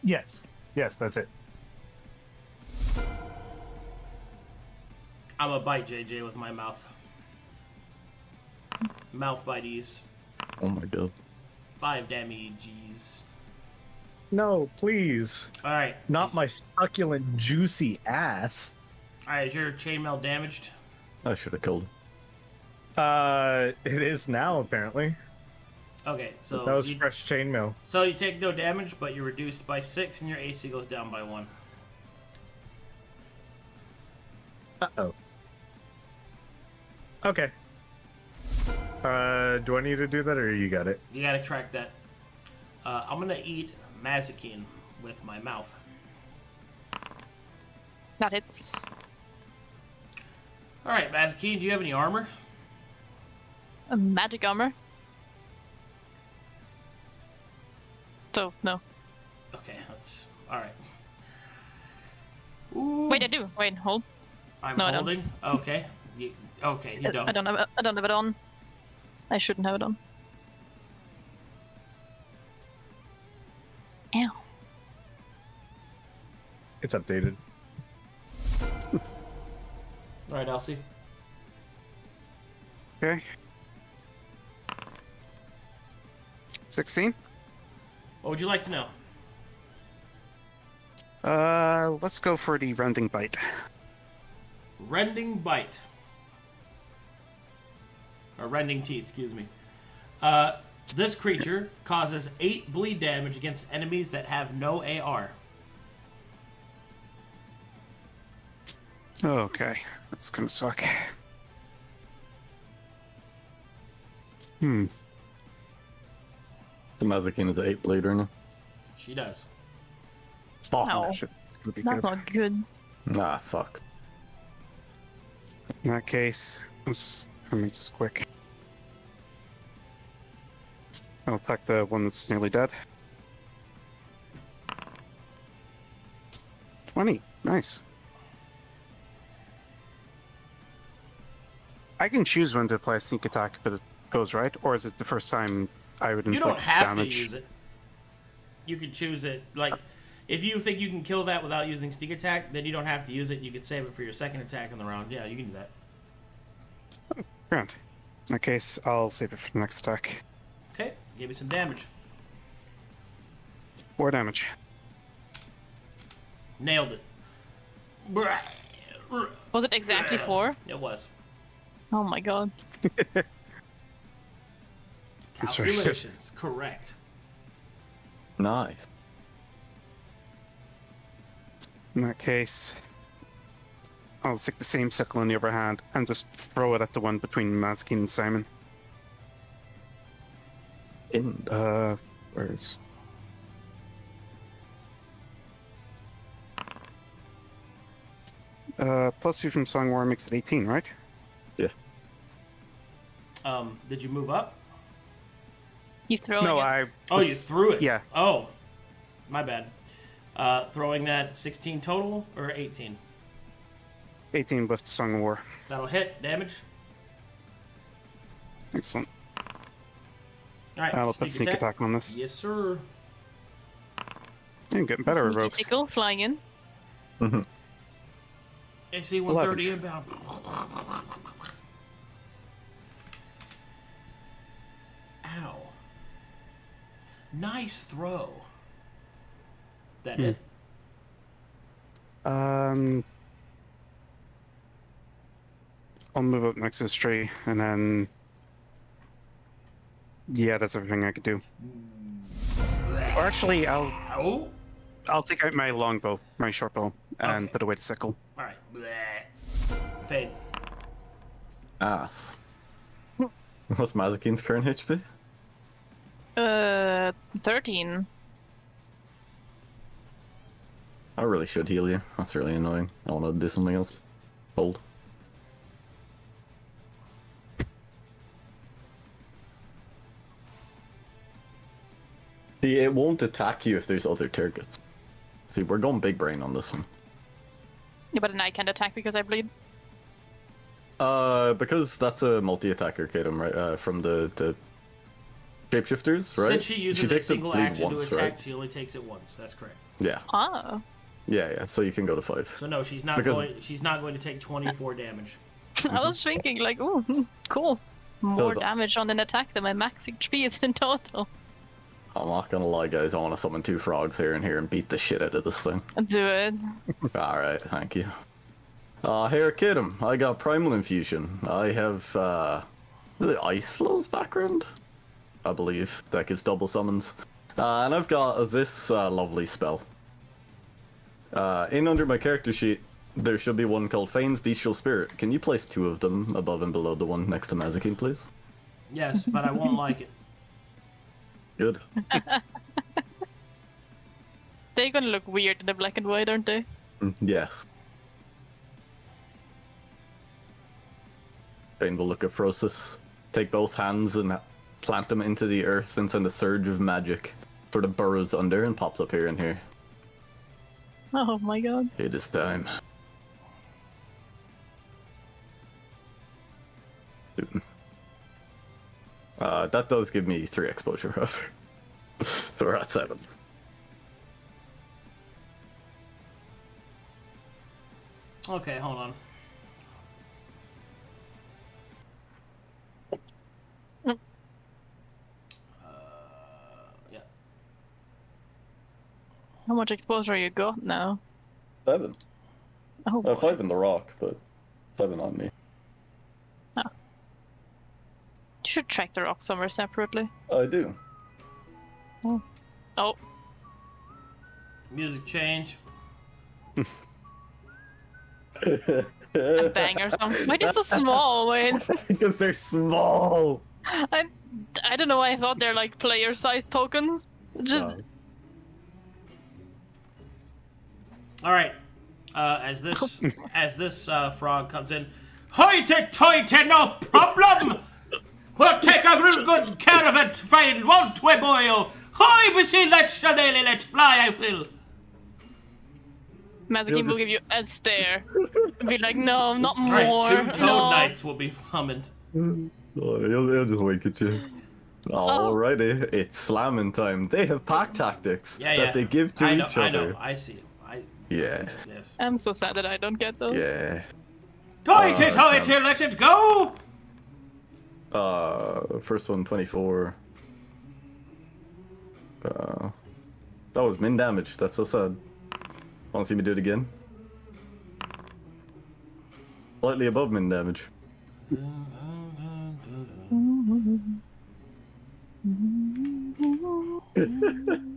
[SPEAKER 1] Yes. Yes, that's it.
[SPEAKER 2] I'm a bite JJ with my mouth. Mouth bites.
[SPEAKER 3] Oh my god.
[SPEAKER 2] Five damages.
[SPEAKER 1] No, please.
[SPEAKER 2] All right.
[SPEAKER 1] Not my succulent, juicy ass.
[SPEAKER 2] All right, is your chainmail damaged?
[SPEAKER 3] I should have killed him.
[SPEAKER 1] Uh, it is now, apparently.
[SPEAKER 2] Okay, so
[SPEAKER 1] that was
[SPEAKER 2] you,
[SPEAKER 1] fresh chainmail.
[SPEAKER 2] so you take no damage, but you're reduced by six, and your AC goes down by one.
[SPEAKER 1] Uh oh. Okay. Uh, do I need to do that, or you got it?
[SPEAKER 2] You gotta track that. Uh, I'm gonna eat Mazekeen with my mouth.
[SPEAKER 6] That hits.
[SPEAKER 2] All right, Mazekeen, do you have any armor?
[SPEAKER 6] A magic armor. So no.
[SPEAKER 2] Okay, that's all right. Ooh,
[SPEAKER 6] Wait, I do. Wait, hold.
[SPEAKER 2] I'm
[SPEAKER 6] no, I don't.
[SPEAKER 2] holding. Okay, you, okay, you
[SPEAKER 6] I-
[SPEAKER 2] don't.
[SPEAKER 6] I don't have. I don't have it on. I shouldn't have it on. Ow.
[SPEAKER 1] It's updated.
[SPEAKER 2] All right, Elsie.
[SPEAKER 4] Okay. 16?
[SPEAKER 2] What would you like to know?
[SPEAKER 4] Uh, let's go for the rounding bite.
[SPEAKER 2] Rending bite. Or rending teeth, excuse me. Uh, this creature causes 8 bleed damage against enemies that have no AR.
[SPEAKER 4] Okay, that's gonna suck. Hmm.
[SPEAKER 3] The Mazekeen is eight blade right now.
[SPEAKER 2] She does.
[SPEAKER 3] Fuck.
[SPEAKER 6] Ow.
[SPEAKER 4] Shit, it's gonna be
[SPEAKER 6] That's
[SPEAKER 4] good.
[SPEAKER 6] not good.
[SPEAKER 3] Nah, fuck.
[SPEAKER 4] In that case, let's I make this quick. I'll attack the one that's nearly dead. 20. Nice. I can choose when to apply a sneak attack if it goes right, or is it the first time I would
[SPEAKER 2] You don't have
[SPEAKER 4] damage?
[SPEAKER 2] to use it. You can choose it. Like, if you think you can kill that without using sneak attack, then you don't have to use it. You can save it for your second attack in the round. Yeah, you can do that.
[SPEAKER 4] Grand. In that case, I'll save it for the next attack.
[SPEAKER 2] Okay, give me some damage.
[SPEAKER 4] Four damage.
[SPEAKER 2] Nailed it. Brah.
[SPEAKER 6] Was it exactly four?
[SPEAKER 2] It was.
[SPEAKER 6] Oh my god.
[SPEAKER 4] That's right.
[SPEAKER 2] Calculations correct.
[SPEAKER 3] Nice.
[SPEAKER 4] In that case, I'll stick the same sickle in the other hand and just throw it at the one between Mazekeen and Simon.
[SPEAKER 3] In.
[SPEAKER 4] Uh, where is? Uh, plus two from Song War makes it 18, right? Yeah.
[SPEAKER 2] Um, did you move up?
[SPEAKER 6] You throw
[SPEAKER 4] no,
[SPEAKER 6] it.
[SPEAKER 4] I.
[SPEAKER 2] Oh, you threw it.
[SPEAKER 4] Yeah.
[SPEAKER 2] Oh, my bad. Uh, throwing that 16 total or 18?
[SPEAKER 4] 18 with Song of War.
[SPEAKER 2] That'll hit damage.
[SPEAKER 4] Excellent.
[SPEAKER 2] All right.
[SPEAKER 4] I'll put sneak attack on this.
[SPEAKER 2] Yes, sir.
[SPEAKER 4] I'm getting better at
[SPEAKER 6] Sneaky
[SPEAKER 4] rogues.
[SPEAKER 6] sickle flying in.
[SPEAKER 2] AC 130 inbound. Ow. Nice throw. That hit.
[SPEAKER 4] Um, I'll move up next to this tree, and then yeah, that's everything I could do. Or actually, I'll
[SPEAKER 2] Oh.
[SPEAKER 4] I'll take out my longbow, my short bow, and
[SPEAKER 2] Okay.
[SPEAKER 4] put away the sickle.
[SPEAKER 2] All right. Bleh. Fade.
[SPEAKER 3] Ass. What's Mazekeen's current HP?
[SPEAKER 6] Uh, 13.
[SPEAKER 3] I really should heal you. That's really annoying. I want to do something else. Hold. See, it won't attack you if there's other targets. See, we're going big brain on this one.
[SPEAKER 6] Yeah, but then I can't attack because I bleed.
[SPEAKER 3] Uh, because that's a multi-attacker, Kadam, right? Uh, from the the shapeshifters, right?
[SPEAKER 2] Since she uses a
[SPEAKER 3] takes the
[SPEAKER 2] single action
[SPEAKER 3] once,
[SPEAKER 2] to attack,
[SPEAKER 3] right?
[SPEAKER 2] she only takes it once. That's correct.
[SPEAKER 3] Yeah,
[SPEAKER 6] Oh.
[SPEAKER 3] yeah, yeah. So you can go to five.
[SPEAKER 2] So no, she's not
[SPEAKER 3] Because-
[SPEAKER 2] going. She's not going to take 24 damage.
[SPEAKER 6] I was thinking, like, ooh, hmm, cool. More damage on an attack than my max HP is in total.
[SPEAKER 3] I'm not gonna lie, guys. I want to summon two frogs here and here and beat the shit out of this thing.
[SPEAKER 6] Do it.
[SPEAKER 3] All right, thank you. Uh, here, Kidum, I got Primal Infusion. I have, uh, the Ice Flows background, I believe. That gives double summons. Uh, and I've got this uh, lovely spell. Uh, in under my character sheet, there should be one called Fane's Bestial Spirit. Can you place two of them above and below the one next to Mazekeen, please?
[SPEAKER 2] Yes, but I won't like it.
[SPEAKER 3] Good.
[SPEAKER 6] They're gonna look weird in the black and white, aren't they?
[SPEAKER 3] Mm, Yes. Bane will look at Frosis, take both hands and plant them into the earth and send a surge of magic. Sort of burrows under and pops up here and here.
[SPEAKER 6] Oh my god.
[SPEAKER 3] It is time. Uh, that does give me three exposure, however. so we're at seven.
[SPEAKER 2] Okay, hold on.
[SPEAKER 6] How much exposure you got now?
[SPEAKER 3] Seven.
[SPEAKER 6] Oh,
[SPEAKER 3] Uh, five in the rock, but seven on me.
[SPEAKER 6] You should track the rock somewhere separately.
[SPEAKER 3] I do.
[SPEAKER 6] Oh,
[SPEAKER 2] Music change.
[SPEAKER 6] a bang or something. Why are they so small? Wait,
[SPEAKER 3] because they're small.
[SPEAKER 6] I, I don't know why I thought they're like player-sized tokens. Just
[SPEAKER 3] Uh,
[SPEAKER 2] All right. Uh, as this as this uh, frog comes in, hoity toity, no problem. We'll take a real good care of it, fine, won't we, boyo? Hi, we see that shillelagh let fly, I will.
[SPEAKER 6] Mazekeen
[SPEAKER 3] You'll
[SPEAKER 6] give you a stare. Be like, no, not
[SPEAKER 2] All
[SPEAKER 6] more.
[SPEAKER 2] right, two toad
[SPEAKER 6] no.
[SPEAKER 2] knights will be summoned.
[SPEAKER 3] oh, he'll, he'll just wink at you. Alrighty, it's slamming time. They have pack tactics
[SPEAKER 2] Yeah,
[SPEAKER 3] that
[SPEAKER 2] yeah.
[SPEAKER 3] they give to
[SPEAKER 2] I know,
[SPEAKER 3] each
[SPEAKER 2] I know, I see it. I
[SPEAKER 3] Yes,
[SPEAKER 2] yes.
[SPEAKER 6] I'm so sad that I don't get those.
[SPEAKER 3] yeah.
[SPEAKER 2] Toity
[SPEAKER 3] Oh,
[SPEAKER 2] toity,
[SPEAKER 3] damn.
[SPEAKER 2] let it go.
[SPEAKER 3] Uh, first one, 24. Uh, that was min damage. That's so sad. Want to see me do it again? Slightly above min damage.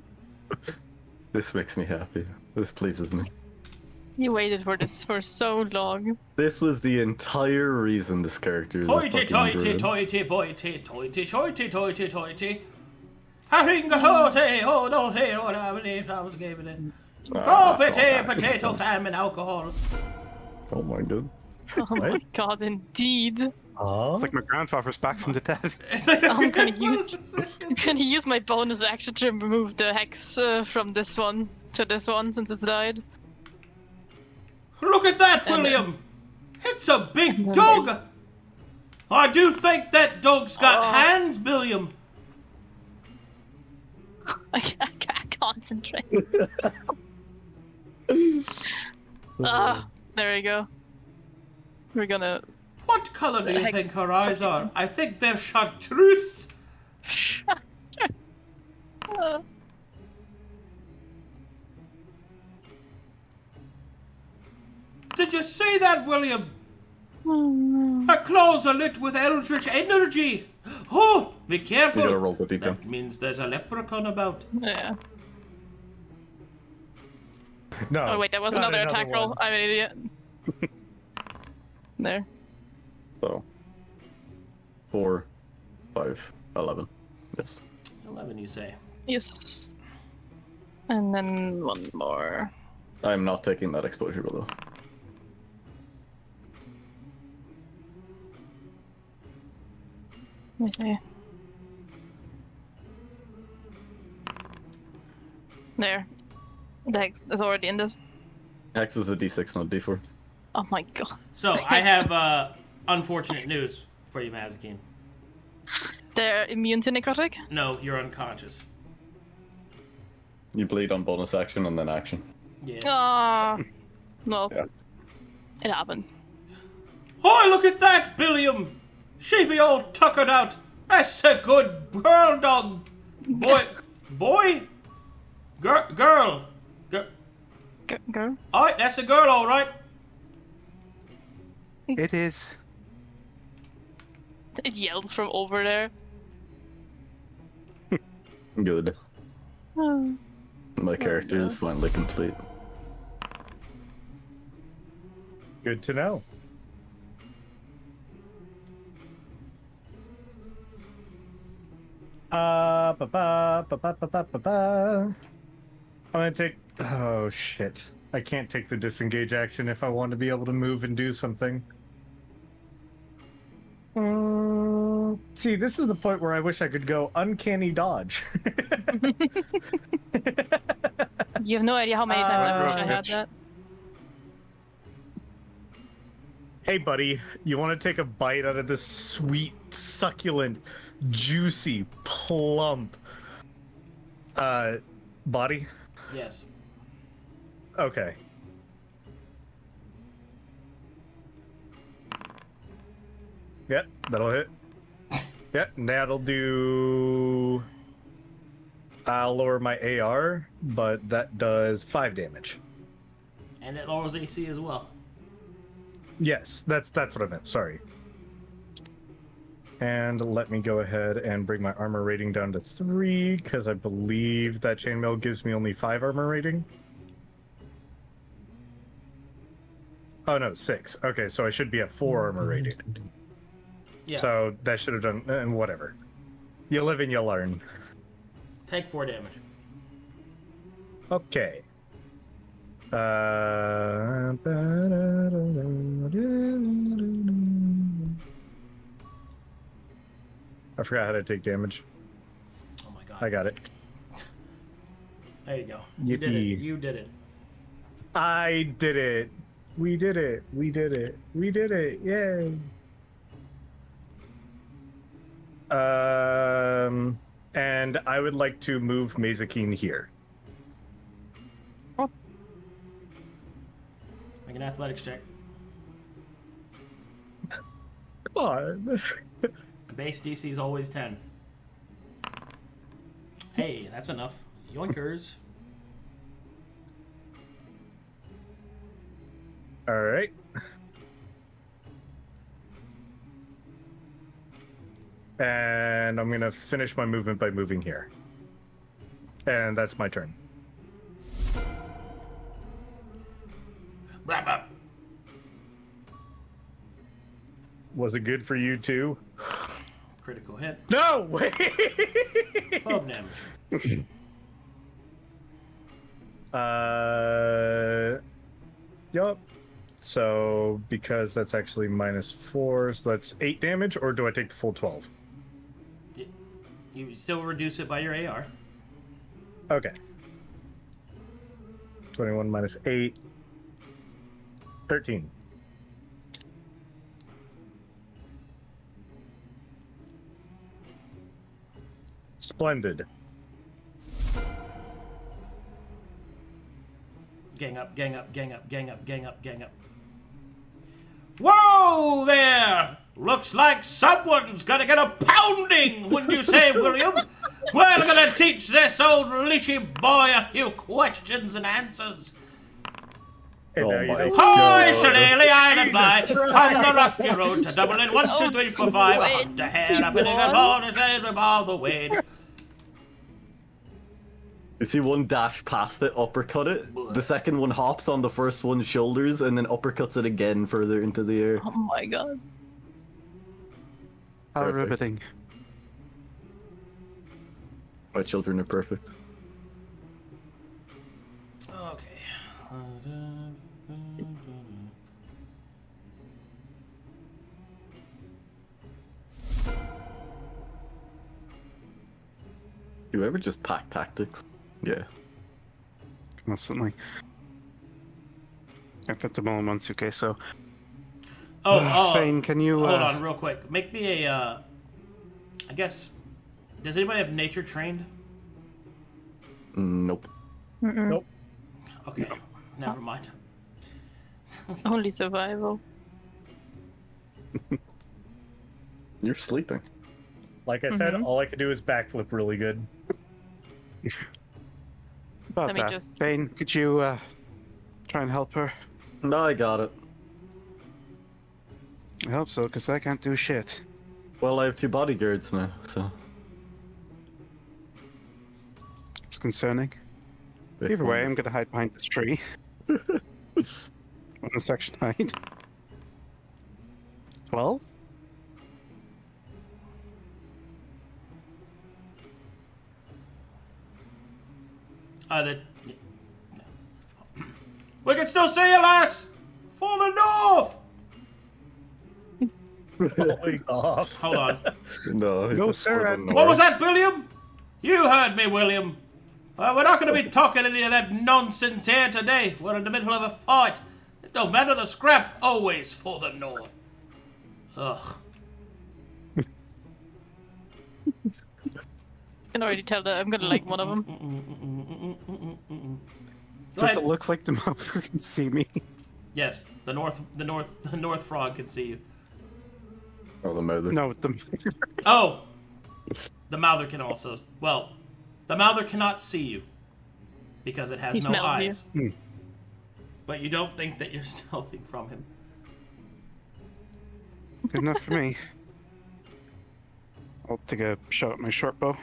[SPEAKER 3] This makes me happy. This pleases me.
[SPEAKER 6] You waited for this for so long.
[SPEAKER 3] This was the entire reason this character is a
[SPEAKER 2] Hoity toity,
[SPEAKER 3] druid.
[SPEAKER 2] toity boity toity shoity toity toity. Having a hoity, oh no, hey, what I believe I was giving it.
[SPEAKER 3] Ah,
[SPEAKER 2] Oh, potato, potato, famine, alcohol.
[SPEAKER 3] Oh my god.
[SPEAKER 6] Oh my god, indeed.
[SPEAKER 1] Huh?
[SPEAKER 4] It's like my grandfather's back from the dead.
[SPEAKER 6] I'm gonna use I'm gonna use my bonus action to remove the hex uh, from this one to this one since it died.
[SPEAKER 2] Look at that,
[SPEAKER 6] And then-
[SPEAKER 2] William! It's a big
[SPEAKER 6] then
[SPEAKER 2] dog! I do think that dog's got
[SPEAKER 6] Oh.
[SPEAKER 2] hands, William.
[SPEAKER 6] I can't, concentrate. Ah, there we go. We're gonna.
[SPEAKER 2] What color do you
[SPEAKER 6] Heck.
[SPEAKER 2] think her eyes are? I think they're chartreuse.
[SPEAKER 6] Uh,
[SPEAKER 2] Did you say that, William?
[SPEAKER 6] oh,
[SPEAKER 2] Her claws are lit with eldritch energy. Oh, be careful.
[SPEAKER 3] You gotta
[SPEAKER 2] careful.
[SPEAKER 3] roll the d10.
[SPEAKER 2] That means there's a leprechaun about.
[SPEAKER 6] yeah.
[SPEAKER 1] No.
[SPEAKER 6] Oh wait, that was
[SPEAKER 1] not
[SPEAKER 6] another attack
[SPEAKER 1] one.
[SPEAKER 6] roll. I'm an idiot. there.
[SPEAKER 3] So, four, five, eleven. Yes.
[SPEAKER 2] 11, you say.
[SPEAKER 6] Yes. And then one more.
[SPEAKER 3] I'm not taking that exposure though.
[SPEAKER 6] Let me see. There. The hex is already in this.
[SPEAKER 3] X is a d6, not d4.
[SPEAKER 6] Oh my god.
[SPEAKER 2] So, I have uh, unfortunate news for you, Mazekeen.
[SPEAKER 6] They're immune to necrotic?
[SPEAKER 2] No, you're unconscious.
[SPEAKER 3] You bleed on bonus action and then action.
[SPEAKER 2] Yeah.
[SPEAKER 6] Ah. well,
[SPEAKER 3] Yeah.
[SPEAKER 6] it happens.
[SPEAKER 2] Oh, look at that, Billiam! She be all tuckered out. That's a good girl, dog. Boy, boy, girl, girl, girl.
[SPEAKER 6] G- girl.
[SPEAKER 2] All right, that's a girl, all right.
[SPEAKER 4] It is.
[SPEAKER 6] It yells from over there.
[SPEAKER 3] Good.
[SPEAKER 6] Oh.
[SPEAKER 3] My character
[SPEAKER 6] no.
[SPEAKER 3] is finally complete.
[SPEAKER 1] Good to know. Uh, ba ba ba ba ba ba ba ba. I'm gonna take Oh shit! I can't take the disengage action if I want to be able to move and do something. Uh, see, this is the point where I wish I could go uncanny dodge.
[SPEAKER 6] You have no idea how many times I wish I had
[SPEAKER 4] Uh,
[SPEAKER 6] that.
[SPEAKER 1] hey, buddy, you want to take a bite out of this sweet, succulent, juicy, plump uh, body?
[SPEAKER 2] Yes.
[SPEAKER 1] Okay. Yep, that'll hit. Yep, and that'll do. I'll lower my AR, but that does five damage.
[SPEAKER 2] And it lowers AC as well.
[SPEAKER 1] Yes, that's that's what I meant. Sorry. And let me go ahead and bring my armor rating down to three, because I believe that chainmail gives me only five armor rating. Oh no, six. Okay, so I should be at four armor rating.
[SPEAKER 2] Yeah.
[SPEAKER 1] So that should have done, and whatever. You live and you learn.
[SPEAKER 2] Take four damage.
[SPEAKER 1] Okay. Uh, I forgot how to take damage.
[SPEAKER 2] Oh my god.
[SPEAKER 1] I got it.
[SPEAKER 2] There you go. You did it. You did it.
[SPEAKER 1] I did it. We did it. We did it. We did it. Yay. Um, and I would like to move Mazekeen here.
[SPEAKER 2] Make an athletics check.
[SPEAKER 1] Come on.
[SPEAKER 2] Base DC is always 10. Hey, that's enough. Yoinkers.
[SPEAKER 1] All right. And I'm gonna finish my movement by moving here. And that's my turn.
[SPEAKER 2] Blah, blah.
[SPEAKER 1] Was it good for you too?
[SPEAKER 2] Critical hit.
[SPEAKER 1] No way.
[SPEAKER 2] 12 damage.
[SPEAKER 1] uh, yup. So because that's actually minus four, so that's eight damage, or do I take the full twelve?
[SPEAKER 2] You still reduce it by your AR.
[SPEAKER 1] Okay. 21 minus 8. 13. Splendid.
[SPEAKER 2] Gang up, gang up, gang up, gang up, gang up, gang up. Whoa there! Looks like someone's gonna get a pounding, wouldn't you say, William? We're gonna teach this old leechy boy a few questions and answers.
[SPEAKER 1] And
[SPEAKER 3] Oh my
[SPEAKER 2] Hi,
[SPEAKER 3] God.
[SPEAKER 2] Shillelagh Island Fly,
[SPEAKER 1] Jesus
[SPEAKER 2] on the rocky road to Dublin. One, two, three, four, five. I hunt a hare up in a good morning, say with all the way.
[SPEAKER 3] You see one dash past it, uppercut it. The second one hops on the first one's shoulders and then uppercuts it again further into the air.
[SPEAKER 6] Oh my god.
[SPEAKER 4] How
[SPEAKER 3] Perfect.
[SPEAKER 4] riveting.
[SPEAKER 3] My children are perfect.
[SPEAKER 2] Okay.
[SPEAKER 3] You ever just pack tactics? Yeah.
[SPEAKER 4] Constantly. I fit them all in one suitcase, so.
[SPEAKER 2] Oh, oh.
[SPEAKER 4] Fane, can you.
[SPEAKER 2] Hold
[SPEAKER 4] uh,
[SPEAKER 2] on, real quick. Make me a. Uh, I guess. Does anybody have nature trained?
[SPEAKER 3] Nope.
[SPEAKER 6] Mm-mm.
[SPEAKER 1] Nope.
[SPEAKER 2] Okay, never mind.
[SPEAKER 6] Only survival.
[SPEAKER 3] You're sleeping.
[SPEAKER 1] Like I said,
[SPEAKER 6] Mhm.
[SPEAKER 1] all I could do is backflip really good.
[SPEAKER 4] About
[SPEAKER 6] Let me
[SPEAKER 4] that.
[SPEAKER 6] just-
[SPEAKER 4] Bane, could you uh, try and help her?
[SPEAKER 3] No, I got it.
[SPEAKER 4] I hope so, because I can't do shit.
[SPEAKER 3] Well, I have two bodyguards now, so.
[SPEAKER 4] It's concerning.
[SPEAKER 3] it's
[SPEAKER 4] Either way, I'm gonna hide behind this tree. On the section hide. 12?
[SPEAKER 2] Uh, the, We can still see you, lass! For the north!
[SPEAKER 1] Going off.
[SPEAKER 2] Hold on.
[SPEAKER 3] No,
[SPEAKER 4] No, sir,
[SPEAKER 3] for the
[SPEAKER 4] I'm-
[SPEAKER 3] north.
[SPEAKER 2] What was that, William? You heard me, William. Uh, we're not going to be talking any of that nonsense here today. We're in the middle of a fight. It don't matter the scrap, always for the north. Ugh.
[SPEAKER 6] Can already tell that I'm gonna like one of them.
[SPEAKER 4] Does it look like the mother can see me?
[SPEAKER 2] Yes, the north, the north, the north frog can see you.
[SPEAKER 3] Oh, the mother.
[SPEAKER 4] No, the
[SPEAKER 2] Oh, the mouther can also. Well, the mouther cannot see you because it has
[SPEAKER 6] He
[SPEAKER 2] no
[SPEAKER 6] smells you.
[SPEAKER 2] eyes.
[SPEAKER 4] Hmm.
[SPEAKER 2] But you don't think that you're stealthing from him.
[SPEAKER 4] good enough for me. I'll take a shot at my short bow.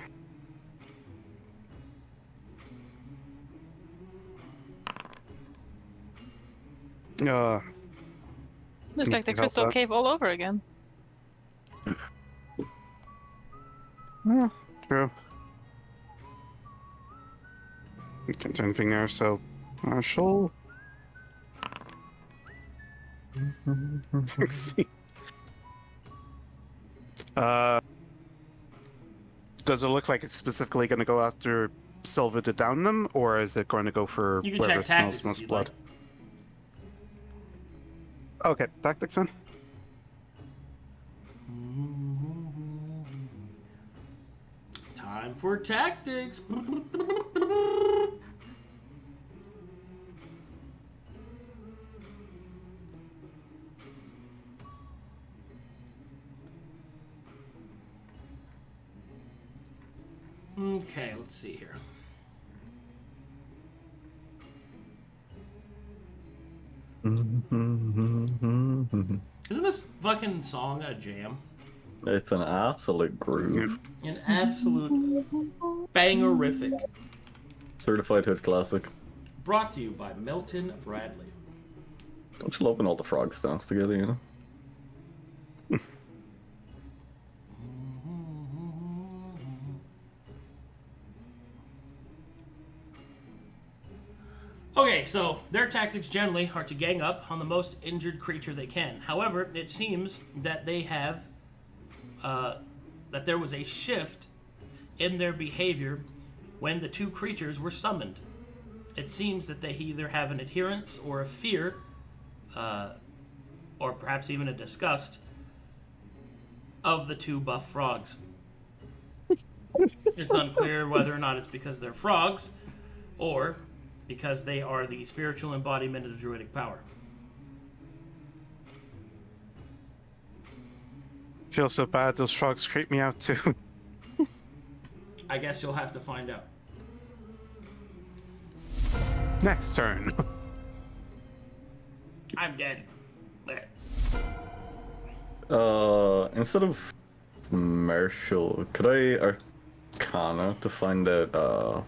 [SPEAKER 4] Uh,
[SPEAKER 6] It's like the crystal
[SPEAKER 4] that.
[SPEAKER 6] cave all over again.
[SPEAKER 4] yeah, true. Can't do anything there, so I shall succeed. Uh, does it look like it's specifically going to go after Silva to down them, or is it going to go for
[SPEAKER 2] You can
[SPEAKER 4] wherever
[SPEAKER 2] check
[SPEAKER 4] it smells most blood?
[SPEAKER 2] like.
[SPEAKER 4] Okay, tactics then.
[SPEAKER 2] Time for tactics. Okay, let's see here. Mm-hmm. Isn't this fucking song a jam?
[SPEAKER 3] It's an absolute groove.
[SPEAKER 2] An absolute bangerific.
[SPEAKER 3] Certified hood classic.
[SPEAKER 2] Brought to you by Milton Bradley.
[SPEAKER 3] Don't you love when all the frogs dance together, you know?
[SPEAKER 2] Okay, so their tactics generally are to gang up on the most injured creature they can. However, it seems that they have uh, that there was a shift in their behavior when the two creatures were summoned. It seems that they either have an adherence or a fear, uh, or perhaps even a disgust of the two buff frogs. it's unclear whether or not it's because they're frogs or because they are the spiritual embodiment of druidic power.
[SPEAKER 4] Feel so bad. Those frogs creep me out too.
[SPEAKER 2] I guess you'll have to find out.
[SPEAKER 4] Next turn.
[SPEAKER 2] I'm dead. There.
[SPEAKER 3] Uh, instead of Martial, could I Arcana to find out uh,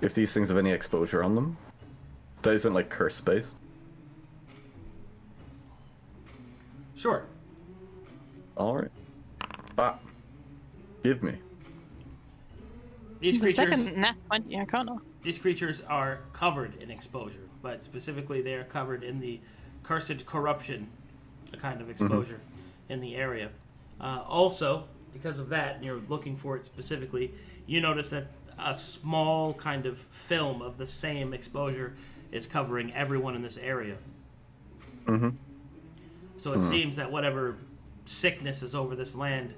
[SPEAKER 3] if these things have any exposure on them? That isn't like curse based.
[SPEAKER 2] Sure.
[SPEAKER 3] Alright. Ah. Give me.
[SPEAKER 2] These
[SPEAKER 6] The
[SPEAKER 2] creatures
[SPEAKER 6] second nat 20 Arcana.
[SPEAKER 2] these creatures are covered in exposure, but specifically they are covered in the cursed corruption a kind of exposure in the area. Uh, also, because of that, and you're looking for it specifically, you notice that a small kind of film of the same exposure is covering everyone in this area.
[SPEAKER 3] Mm-hmm.
[SPEAKER 2] So it seems that whatever sickness is over this land,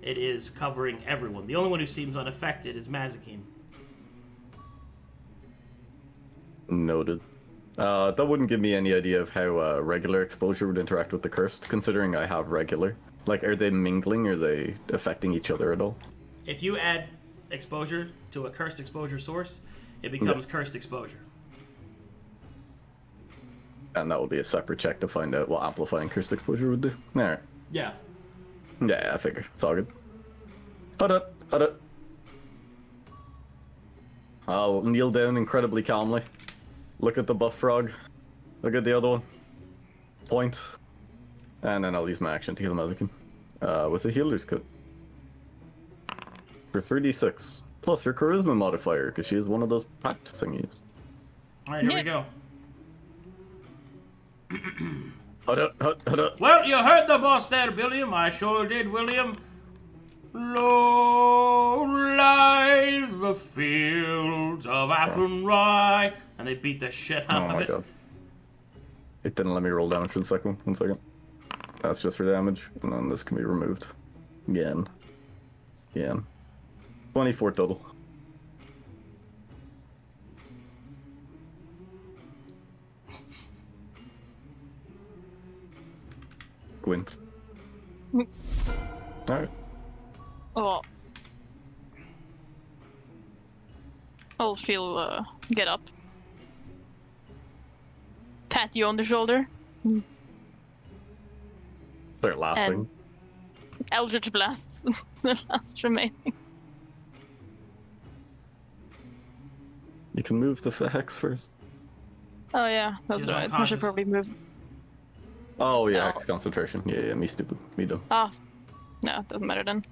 [SPEAKER 2] it is covering everyone. The only one who seems unaffected is Mazekeen.
[SPEAKER 3] Noted. Uh, that wouldn't give me any idea of how uh, regular exposure would interact with the cursed, considering I have regular. Like, are they mingling? Are they affecting each other at all?
[SPEAKER 2] If you add exposure to a cursed exposure source, it becomes cursed exposure.
[SPEAKER 3] And that will be a separate check to find out what amplifying cursed exposure would do. Alright.
[SPEAKER 2] Yeah.
[SPEAKER 3] Yeah, I figure. It's all good. Hold up, hold up. I'll kneel down incredibly calmly. Look at the buff frog. Look at the other one. Point. And then I'll use my action to heal Melican. Uh, with a healer's kit. For 3d6. Plus her charisma modifier, because she is one of those pact thingies.
[SPEAKER 2] All right, here we go.
[SPEAKER 3] Hold up, hold, hold up.
[SPEAKER 2] Well, you heard the boss there, William. I sure did, William. Low lie the fields of Athenry. And they beat the shit
[SPEAKER 3] Oh
[SPEAKER 2] out of
[SPEAKER 3] my
[SPEAKER 2] it.
[SPEAKER 3] god. It didn't let me roll damage for the second one. One second. That's just for damage, and then this can be removed. Again. Again. 24 total. Gwent. Alright.
[SPEAKER 6] Oh. I'll feel, uh, get up. Pat you on the shoulder.
[SPEAKER 3] They're laughing.
[SPEAKER 6] Eldritch Blast. the last remaining.
[SPEAKER 3] You can move the hex first.
[SPEAKER 6] Oh yeah, that's
[SPEAKER 2] She's
[SPEAKER 6] right. I should probably move.
[SPEAKER 3] Oh yeah,
[SPEAKER 6] Oh.
[SPEAKER 3] hex concentration. Yeah, yeah, me stupid. Me dumb.
[SPEAKER 6] Ah. No, doesn't matter then.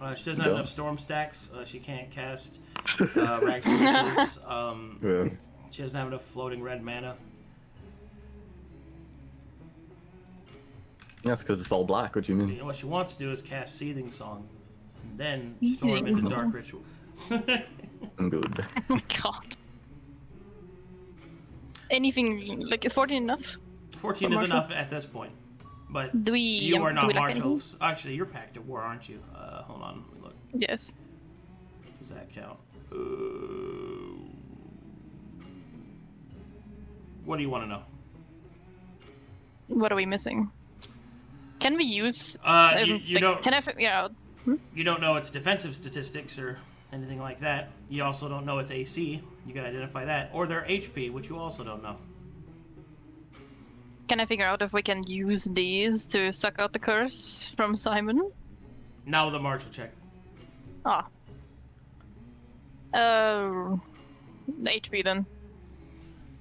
[SPEAKER 2] Uh, she doesn't have enough storm stacks. Uh, she can't cast uh, Rags. Um,
[SPEAKER 3] Yeah.
[SPEAKER 2] she doesn't have enough floating red mana.
[SPEAKER 3] That's because it's all black. What do you
[SPEAKER 2] So,
[SPEAKER 3] mean?
[SPEAKER 2] you know, what she wants to do is cast Seething Song, and then storm into Dark Ritual.
[SPEAKER 3] Good.
[SPEAKER 6] Oh my god. Anything like is 14 enough?
[SPEAKER 2] 14 is enough at this point. But
[SPEAKER 6] Do we?
[SPEAKER 2] you
[SPEAKER 6] um,
[SPEAKER 2] are
[SPEAKER 6] do
[SPEAKER 2] not
[SPEAKER 6] we like
[SPEAKER 2] marshals. Actually, you're packed of War, aren't you? Uh, hold on, let me look.
[SPEAKER 6] Yes.
[SPEAKER 2] Does that count? Uh, what do you want to know?
[SPEAKER 6] What are we missing? Can we use?
[SPEAKER 2] Uh,
[SPEAKER 6] um,
[SPEAKER 2] you, you
[SPEAKER 6] like,
[SPEAKER 2] don't
[SPEAKER 6] Can I figure out?
[SPEAKER 2] you don't know its defensive statistics or anything like that. You also don't know its AC. You can identify that, or their HP, which you also don't know.
[SPEAKER 6] Can I figure out if we can use these to suck out the curse from Simon?
[SPEAKER 2] Now with a martial check.
[SPEAKER 6] Ah. Uh, HP then.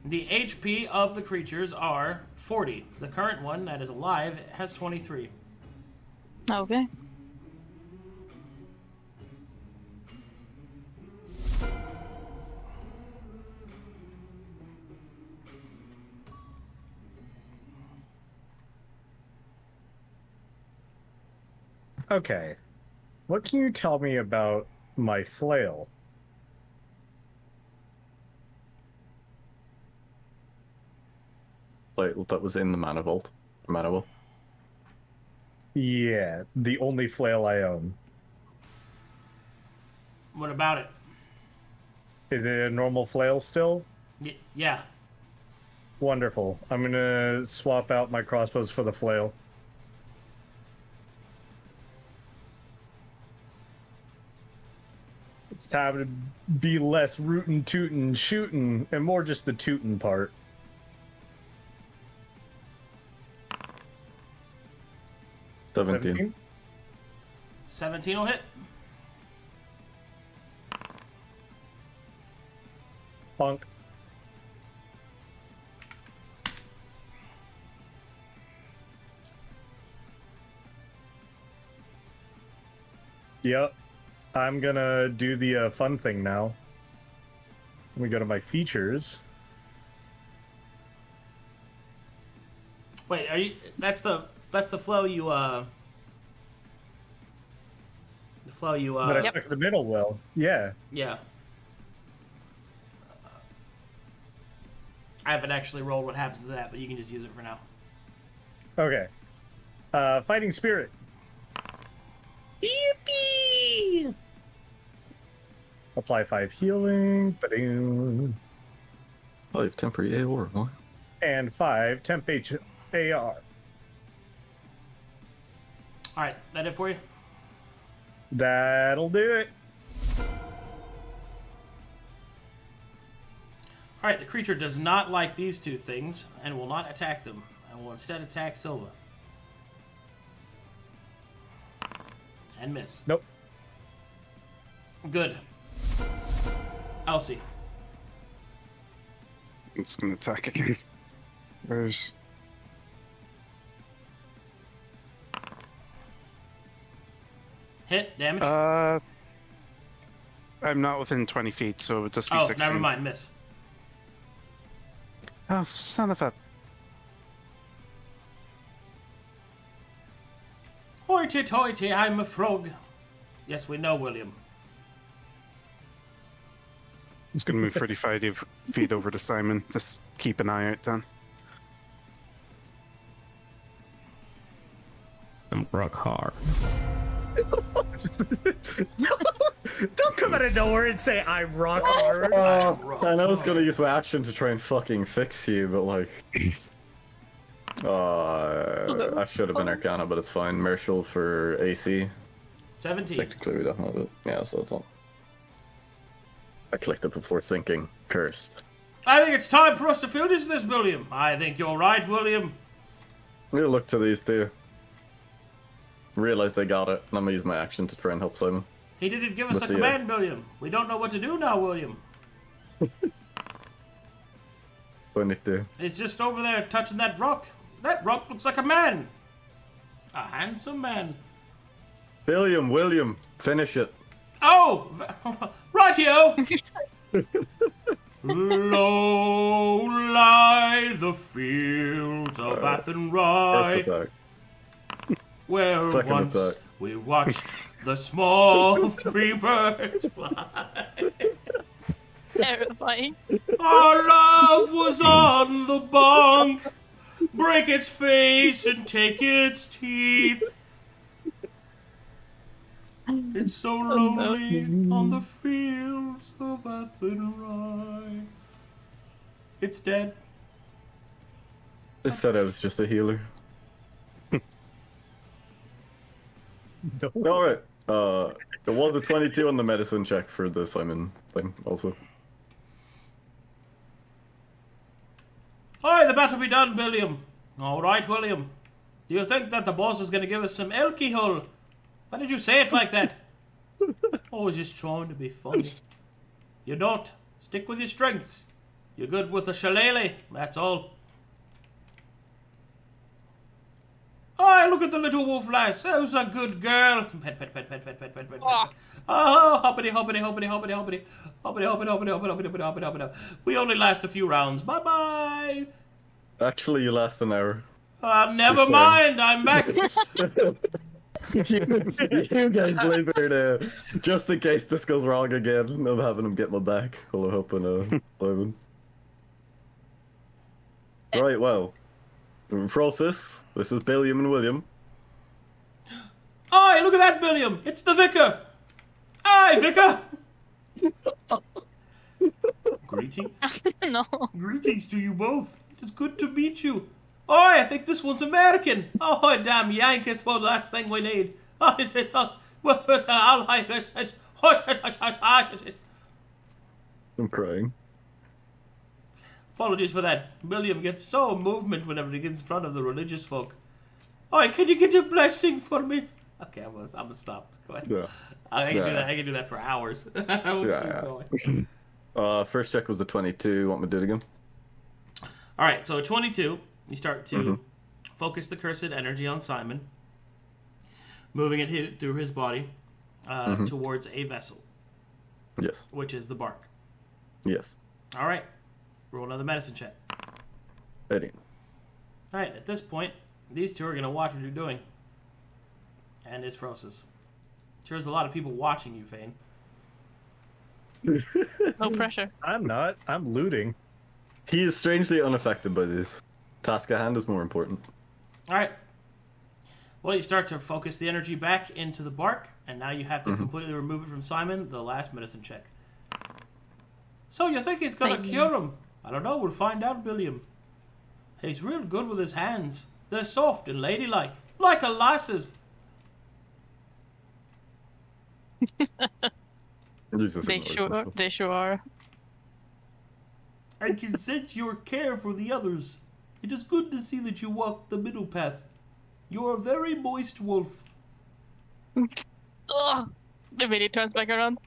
[SPEAKER 2] The HP of the creatures are 40. The current one that is alive has 23.
[SPEAKER 6] Okay.
[SPEAKER 1] Okay. What can you tell me about my flail?
[SPEAKER 3] Like that was in the mana vault. Mana vault.
[SPEAKER 1] Yeah, the only flail I own.
[SPEAKER 2] What about it?
[SPEAKER 1] Is it a normal flail still?
[SPEAKER 2] Y- yeah.
[SPEAKER 1] Wonderful. I'm gonna swap out my crossbows for the flail. It's time to be less rootin' tootin' shootin' and more just the tootin' part.
[SPEAKER 3] Seventeen.
[SPEAKER 2] 17 will hit.
[SPEAKER 1] Punk. Yep. I'm gonna do the uh, fun thing now. Let me go to my features.
[SPEAKER 2] Wait, are you? That's the that's the flow you uh. The flow you uh.
[SPEAKER 1] But I stuck the middle well. Yeah.
[SPEAKER 2] Yeah. I haven't actually rolled what happens to that, but you can just use it for now.
[SPEAKER 1] Okay. Uh, fighting spirit. Yippee! Apply five healing. Ba-doom.
[SPEAKER 3] Oh, you have temporary AOR. What?
[SPEAKER 1] and five temp H AR.
[SPEAKER 2] All right, that it for you.
[SPEAKER 1] That'll do it.
[SPEAKER 2] All right, the creature does not like these two things and will not attack them, and will instead attack Silva. And miss.
[SPEAKER 1] Nope.
[SPEAKER 2] Good. Elsie.
[SPEAKER 4] It's gonna attack again. Where's
[SPEAKER 2] Hit damage.
[SPEAKER 4] uh? I'm not within 20 feet, so it just be
[SPEAKER 2] oh,
[SPEAKER 4] 16.
[SPEAKER 2] never mind. Miss.
[SPEAKER 4] Oh, son of a.
[SPEAKER 2] Hoity toity, I'm a frog. Yes, we know, William.
[SPEAKER 4] He's going to move 35 feet over to Simon. Just keep an eye out, Dan.
[SPEAKER 5] I'm rock hard.
[SPEAKER 1] Don't come out of nowhere and say I'm rock hard.
[SPEAKER 3] Oh, I know I was gonna use my action to try and fucking fix you, but like. Uh, I should have been Arcana, but it's fine. Martial for AC.
[SPEAKER 2] 17.
[SPEAKER 3] Technically, we don't have it. Yeah, so it's on. I clicked it before thinking. Cursed.
[SPEAKER 2] I think it's time for us to finish this, William. I think you're right, William.
[SPEAKER 3] We'll look to these two. Realize they got it, and I'm gonna use my action to try and help Simon.
[SPEAKER 2] He didn't give us a
[SPEAKER 3] uh,
[SPEAKER 2] command, William. We don't know what to do now, William.
[SPEAKER 3] What I need to do.
[SPEAKER 2] It's just over there touching that rock. That rock looks like a man. A handsome man.
[SPEAKER 3] William, William, finish it.
[SPEAKER 2] Oh, rightio. Low lie the fields of
[SPEAKER 3] First
[SPEAKER 2] Athenry,
[SPEAKER 3] attack.
[SPEAKER 2] where
[SPEAKER 3] second
[SPEAKER 2] once
[SPEAKER 3] attack.
[SPEAKER 2] we watched the small free birds fly.
[SPEAKER 6] Terrifying.
[SPEAKER 2] Our love was on the bunk. Break its face and take its teeth. It's so lonely on the fields of Athenry. It's dead.
[SPEAKER 3] They said I was just a healer. no. Alright. Uh, it was a 22 on the medicine check for the Simon thing, also.
[SPEAKER 2] Aye, the battle be done, William. All right, William. Do you think that the boss is going to give us some alcohol? Why did you say it like that? Always just trying to be funny. You don't. Stick with your strengths. You're good with the shillelagh, that's all. Aye, look at the little wolf lass. Who's a good girl? Pet, pet, pet, pet, pet, pet, pet, pet,
[SPEAKER 6] Aw.
[SPEAKER 2] pet. Oh, hoppity, hoppity, hoppity, hoppity, hoppity, hoppity, hoppity, hoppity, hoppity, hoppity, hoppity, hoppity, hoppity. We only last a few rounds. Bye bye.
[SPEAKER 3] Actually, you last an hour.
[SPEAKER 2] Uh, never mind, I'm back.
[SPEAKER 3] you guys leave her there, just in case this goes wrong again. I'm having him get my back. Well, I'm hoping, uh, Simon. Right, well. Process. This is Billiam and William.
[SPEAKER 2] Aye, look at that, William. It's the vicar. Aye, vicar. Greeting.
[SPEAKER 6] no.
[SPEAKER 2] Greetings to you both. It is good to meet you. Oh, I think this one's American. Oh, damn Yank is the last thing we need. Oh, it's it. Oh, well, I'll like it. It's,
[SPEAKER 3] I'm crying.
[SPEAKER 2] Apologies for that. William gets so movement whenever he gets in front of the religious folk. Oh, can you get your blessing for me? Okay, I'm gonna, I'm gonna stop. Go ahead.
[SPEAKER 3] Yeah.
[SPEAKER 2] I can do that. I can do that for hours.
[SPEAKER 3] Yeah, yeah. Uh, first check was a 22. Want me to do it again?
[SPEAKER 2] All right, so at 22, you start to
[SPEAKER 3] Mhm.
[SPEAKER 2] focus the cursed energy on Simon, moving it hi- through his body uh,
[SPEAKER 3] Mm-hmm.
[SPEAKER 2] towards a vessel,
[SPEAKER 3] Yes.
[SPEAKER 2] which is the bark.
[SPEAKER 3] Yes.
[SPEAKER 2] All right, roll another medicine check.
[SPEAKER 3] Eddie.
[SPEAKER 2] All right, at this point, these two are going to watch what you're doing. And it's Frosis. Sure, there's a lot of people watching you, Fane.
[SPEAKER 6] No pressure.
[SPEAKER 1] I'm not. I'm looting.
[SPEAKER 3] He is strangely unaffected by this. Task at hand is more important.
[SPEAKER 2] All right. Well, you start to focus the energy back into the bark, and now you have to mm-hmm. completely remove it from Simon. The last medicine check. So you think he's gonna
[SPEAKER 6] Thank you.
[SPEAKER 2] cure him? I don't know. We'll find out, William. He's real good with his hands. They're soft and ladylike, like a lass's.
[SPEAKER 3] He's just
[SPEAKER 6] They sure, they sure are.
[SPEAKER 2] I can sense your care for the others. It is good to see that you walk the middle path. You're a very moist wolf.
[SPEAKER 6] Ugh. The video turns back around.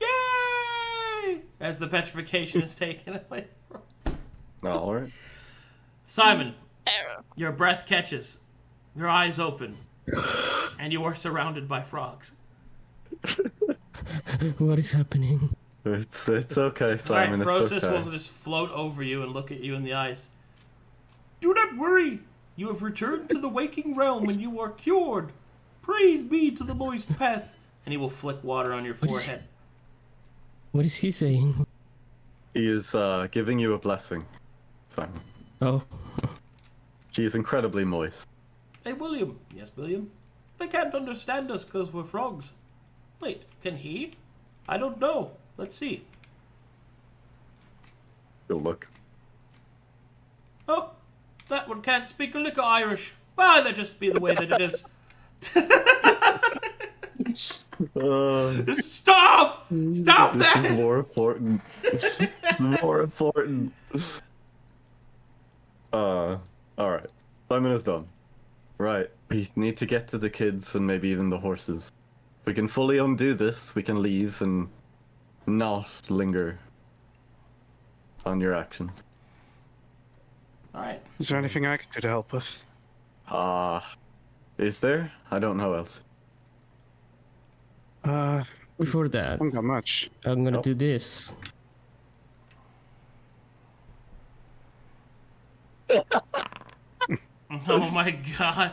[SPEAKER 2] Yay! As the petrification is taken away. from
[SPEAKER 3] Oh, alright.
[SPEAKER 2] Simon,
[SPEAKER 6] Error.
[SPEAKER 2] Your breath catches, your eyes open, and you are surrounded by frogs.
[SPEAKER 5] What is happening?
[SPEAKER 3] It's it's okay,
[SPEAKER 2] All right,
[SPEAKER 3] Simon. it's
[SPEAKER 2] Frosis
[SPEAKER 3] okay.
[SPEAKER 2] will just float over you and look at you in the eyes. Do not worry. You have returned to the waking realm and you are cured. Praise be to the moist path. And he will flick water on your
[SPEAKER 5] What is-
[SPEAKER 2] forehead.
[SPEAKER 5] What is he saying?
[SPEAKER 3] He is uh, giving you a blessing, Simon.
[SPEAKER 5] Oh,
[SPEAKER 3] She is incredibly moist.
[SPEAKER 2] Hey, William. Yes, William. They can't understand us because we're frogs. Wait, can he? I don't know. Let's see.
[SPEAKER 3] Go look.
[SPEAKER 2] Oh, that one can't speak a lick of Irish. Why, that just be the way that it is.
[SPEAKER 3] Uh,
[SPEAKER 2] Stop! Stop
[SPEAKER 3] this is more important. it's more important. Uh, all right. Simon is done. Right. We need to get to the kids and maybe even the horses. We can fully undo this. We can leave and not linger on your actions.
[SPEAKER 2] All right.
[SPEAKER 4] Is there anything I can do to help us?
[SPEAKER 3] Ah, is there? I don't know else.
[SPEAKER 4] Uh,
[SPEAKER 5] before
[SPEAKER 4] I
[SPEAKER 5] that,
[SPEAKER 4] haven't got much.
[SPEAKER 5] I'm gonna
[SPEAKER 3] Nope.
[SPEAKER 5] do this.
[SPEAKER 2] Oh my god.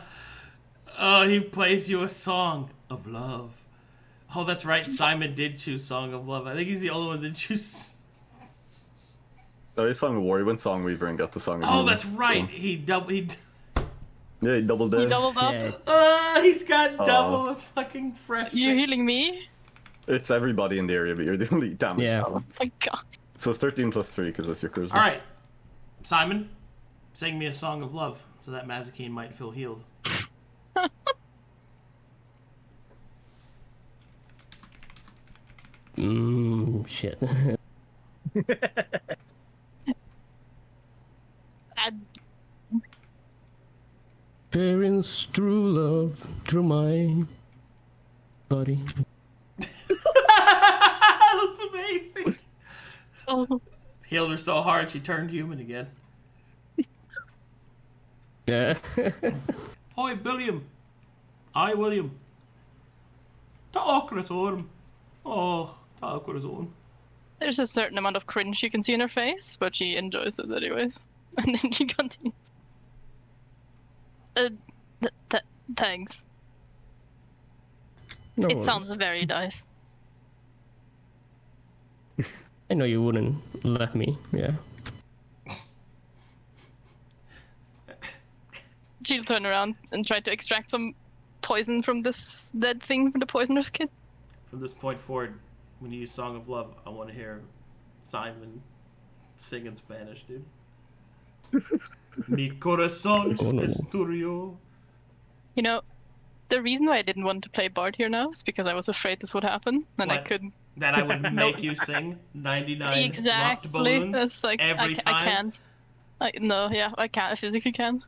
[SPEAKER 2] Oh, he plays you a song of love. Oh, that's right. Simon did choose Song of Love. I think he's the only one that choose.
[SPEAKER 3] Oh, he sung War. He went Songweaver and got the song. of Love.
[SPEAKER 2] Oh,
[SPEAKER 3] Moon,
[SPEAKER 2] that's right.
[SPEAKER 3] so-
[SPEAKER 2] He double. He.
[SPEAKER 3] Yeah, he doubled
[SPEAKER 6] You
[SPEAKER 3] down.
[SPEAKER 6] doubled up.
[SPEAKER 5] Yeah,
[SPEAKER 2] Uh, he's got double the fucking fresh.
[SPEAKER 6] You're healing me?
[SPEAKER 3] It's everybody in the area, but you're the only damage.
[SPEAKER 5] Yeah.
[SPEAKER 3] talent.
[SPEAKER 6] Oh my god.
[SPEAKER 3] So it's 13 plus 3 because that's your charisma.
[SPEAKER 2] All right, Simon, sing me a song of love so that Mazekeen might feel healed.
[SPEAKER 5] Mm, shit. Parents true love through my body.
[SPEAKER 2] That's amazing.
[SPEAKER 6] oh,
[SPEAKER 2] Healed her so hard she turned human again.
[SPEAKER 5] Yeah.
[SPEAKER 2] Hi, William. Hi, William. Ta akkurat orm. Oh, ta akkurat orm.
[SPEAKER 6] there's a certain amount of cringe you can see in her face, but she enjoys it anyways. And then she continues. Uh, th- th- thanks.
[SPEAKER 5] No
[SPEAKER 6] it
[SPEAKER 5] worries.
[SPEAKER 6] sounds very nice.
[SPEAKER 5] I know you wouldn't let me. Yeah.
[SPEAKER 6] She'll turn around and try to extract some poison from this dead thing from the poisoner's kid.
[SPEAKER 2] From this point forward, when you use Song of Love, I want to hear Simon sing in Spanish, dude. Mi corazón
[SPEAKER 5] Oh, no.
[SPEAKER 2] es tuyo.
[SPEAKER 6] You know, the reason why I didn't want to play Bard here now is because I was afraid this would happen, and I
[SPEAKER 2] What?
[SPEAKER 6] could
[SPEAKER 2] That I would make you sing 99 Luft
[SPEAKER 6] exactly.
[SPEAKER 2] balloons
[SPEAKER 6] It's like
[SPEAKER 2] every
[SPEAKER 6] I,
[SPEAKER 2] time.
[SPEAKER 6] I can't. I, no, yeah, I can't. I physically can't.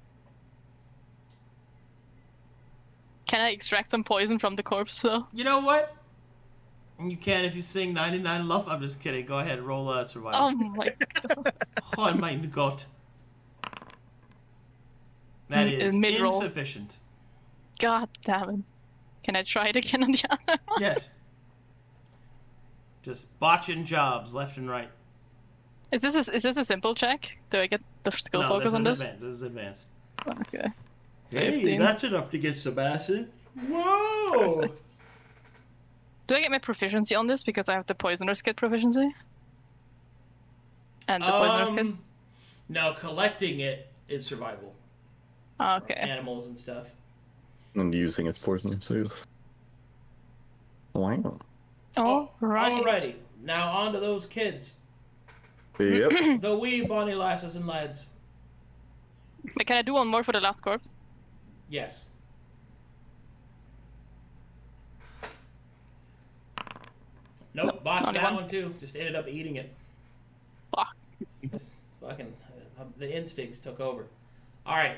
[SPEAKER 6] Can I extract some poison from the corpse though?
[SPEAKER 2] You know what? You can if you sing 99 Love. I'm just kidding. Go ahead, roll uh, survival.
[SPEAKER 6] Oh my god.
[SPEAKER 2] Oh mein Gott. That
[SPEAKER 6] Mm, mid-roll.
[SPEAKER 2] insufficient.
[SPEAKER 6] god damn it. Can I try it again on the other one?
[SPEAKER 2] Yes. Just botching jobs left and right.
[SPEAKER 6] Is this a, is this a simple check? Do I get the skill
[SPEAKER 2] no,
[SPEAKER 6] focus
[SPEAKER 2] this
[SPEAKER 6] on
[SPEAKER 2] is
[SPEAKER 6] this?
[SPEAKER 2] advanced. This is advanced.
[SPEAKER 6] Okay.
[SPEAKER 2] Hey,
[SPEAKER 6] 15.
[SPEAKER 2] that's enough to get some acid. Whoa!
[SPEAKER 6] Do I get my proficiency on this because I have the poisoner's kit proficiency? And the poisoner's kit?
[SPEAKER 2] um, no, collecting it is survival.
[SPEAKER 6] Ah, okay.
[SPEAKER 2] Animals and stuff.
[SPEAKER 3] And using its poison, so yes. Oh,
[SPEAKER 6] All right.
[SPEAKER 2] Alrighty. Now on to those kids.
[SPEAKER 3] Yep.
[SPEAKER 2] The wee bonny lasses and lads.
[SPEAKER 6] But can I do one more for the last corpse?
[SPEAKER 2] Yes. Nope, botched
[SPEAKER 6] only
[SPEAKER 2] that
[SPEAKER 6] one.
[SPEAKER 2] one too. Just ended up eating it.
[SPEAKER 6] Fuck.
[SPEAKER 2] Just fucking, uh, the instincts took over. All right,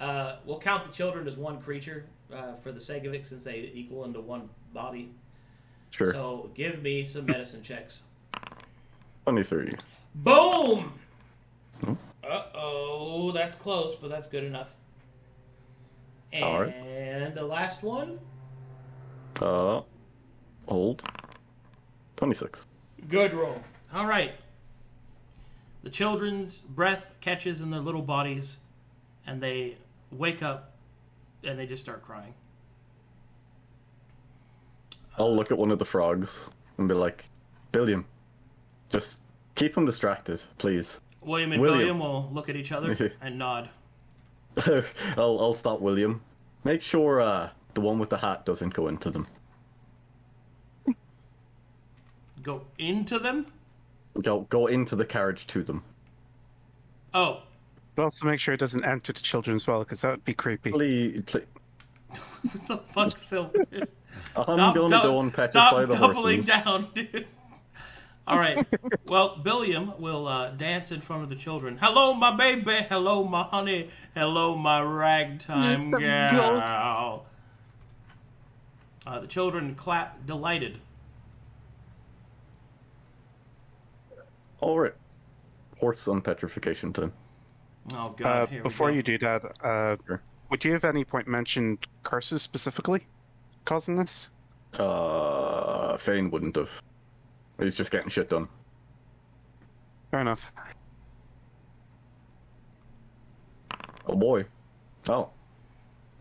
[SPEAKER 2] uh, we'll count the children as one creature uh, for the sake of it, since they equal into one body.
[SPEAKER 3] Sure.
[SPEAKER 2] So give me some medicine checks.
[SPEAKER 3] 23.
[SPEAKER 2] Boom. Uh oh, that's close, but that's good enough. And
[SPEAKER 3] All right.
[SPEAKER 2] the last one.
[SPEAKER 3] Uh, hold. 26.
[SPEAKER 2] Good roll. All right. The children's breath catches in their little bodies, and they wake up, and they just start crying.
[SPEAKER 3] I'll look at one of the frogs and be like, Billiam, just keep him distracted, please.
[SPEAKER 2] William and
[SPEAKER 3] William.
[SPEAKER 2] William will look at each other and nod.
[SPEAKER 3] I'll I'll stop William. Make sure uh, the one with the hat doesn't go into them.
[SPEAKER 2] Go into them.
[SPEAKER 3] Go go into the carriage to them.
[SPEAKER 2] Oh,
[SPEAKER 4] But also make sure it doesn't enter the children as well, because that would be creepy.
[SPEAKER 3] Please, please.
[SPEAKER 2] what the fuck, Silver?
[SPEAKER 3] I'm
[SPEAKER 2] Stop,
[SPEAKER 3] gonna go and petrify
[SPEAKER 2] stop
[SPEAKER 3] the
[SPEAKER 2] doubling
[SPEAKER 3] horses.
[SPEAKER 2] down, dude. All right. Well, Billiam will uh, dance in front of the children. Hello, my baby. Hello, my honey. Hello, my ragtime
[SPEAKER 6] You're
[SPEAKER 2] gal. Uh, the children clap, delighted.
[SPEAKER 3] All right. Horse on petrification time.
[SPEAKER 2] Oh
[SPEAKER 4] Uh,
[SPEAKER 2] god. here we
[SPEAKER 4] before
[SPEAKER 2] go.
[SPEAKER 4] you do that, uh,
[SPEAKER 3] Sure.
[SPEAKER 4] would you have any point mentioned curses specifically causing this?
[SPEAKER 3] Uh, Fane wouldn't have. He's just getting shit done.
[SPEAKER 4] Fair enough.
[SPEAKER 3] Oh boy. Oh.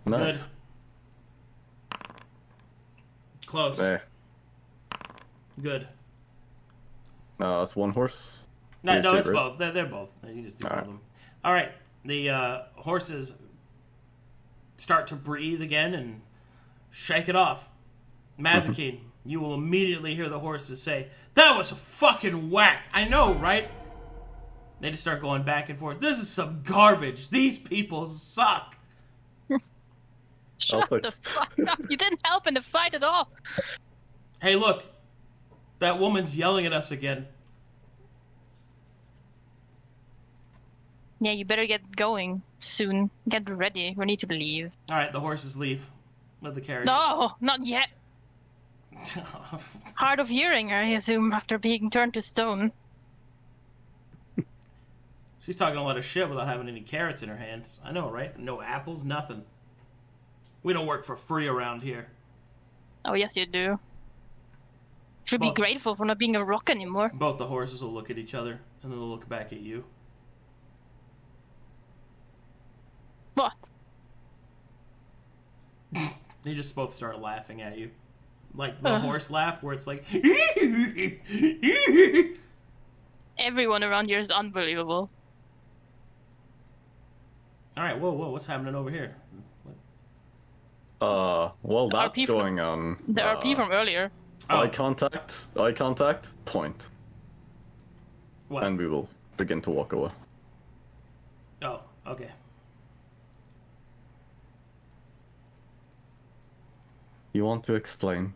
[SPEAKER 2] Good. Close.
[SPEAKER 3] There.
[SPEAKER 2] Good.
[SPEAKER 3] Uh, that's one horse.
[SPEAKER 2] No, no,
[SPEAKER 3] two,
[SPEAKER 2] it's
[SPEAKER 3] right?
[SPEAKER 2] both. They're, they're both. You just do both of
[SPEAKER 3] Alright.
[SPEAKER 2] them. All right. The uh, horses start to breathe again and shake it off. Mazekeen, you will immediately hear the horses say, "That was a fucking whack." I know, right? They just start going back and forth. This is some garbage. These people suck.
[SPEAKER 6] Shut the fuck up. You didn't help in the fight at all.
[SPEAKER 2] Hey, look. That woman's yelling at us again.
[SPEAKER 6] Yeah, you better get going soon. Get ready. We need to leave.
[SPEAKER 2] All right, the horses leave with the carriage.
[SPEAKER 6] No, not yet. Hard of hearing, I assume, after being turned to stone.
[SPEAKER 2] She's talking a lot of shit without having any carrots in her hands. I know, right? No apples, nothing. We don't work for free around here.
[SPEAKER 6] Oh, yes, you do. Should
[SPEAKER 2] Well-
[SPEAKER 6] be grateful for not being a rock anymore.
[SPEAKER 2] Both the horses will look at each other and then they'll look back at you.
[SPEAKER 6] What?
[SPEAKER 2] They just both start laughing at you. Like the
[SPEAKER 6] Uh.
[SPEAKER 2] horse laugh where it's like
[SPEAKER 6] Everyone around here is unbelievable.
[SPEAKER 2] Alright, whoa, whoa, what's happening over here? What?
[SPEAKER 3] Uh, well,
[SPEAKER 6] The
[SPEAKER 3] that's
[SPEAKER 6] RP from-
[SPEAKER 3] going on.
[SPEAKER 6] The
[SPEAKER 3] uh,
[SPEAKER 6] RP from earlier.
[SPEAKER 2] Oh,
[SPEAKER 3] Eye contact. Eye contact. Point.
[SPEAKER 2] what?
[SPEAKER 3] And we will begin to walk away.
[SPEAKER 2] Oh, okay.
[SPEAKER 3] You want to explain?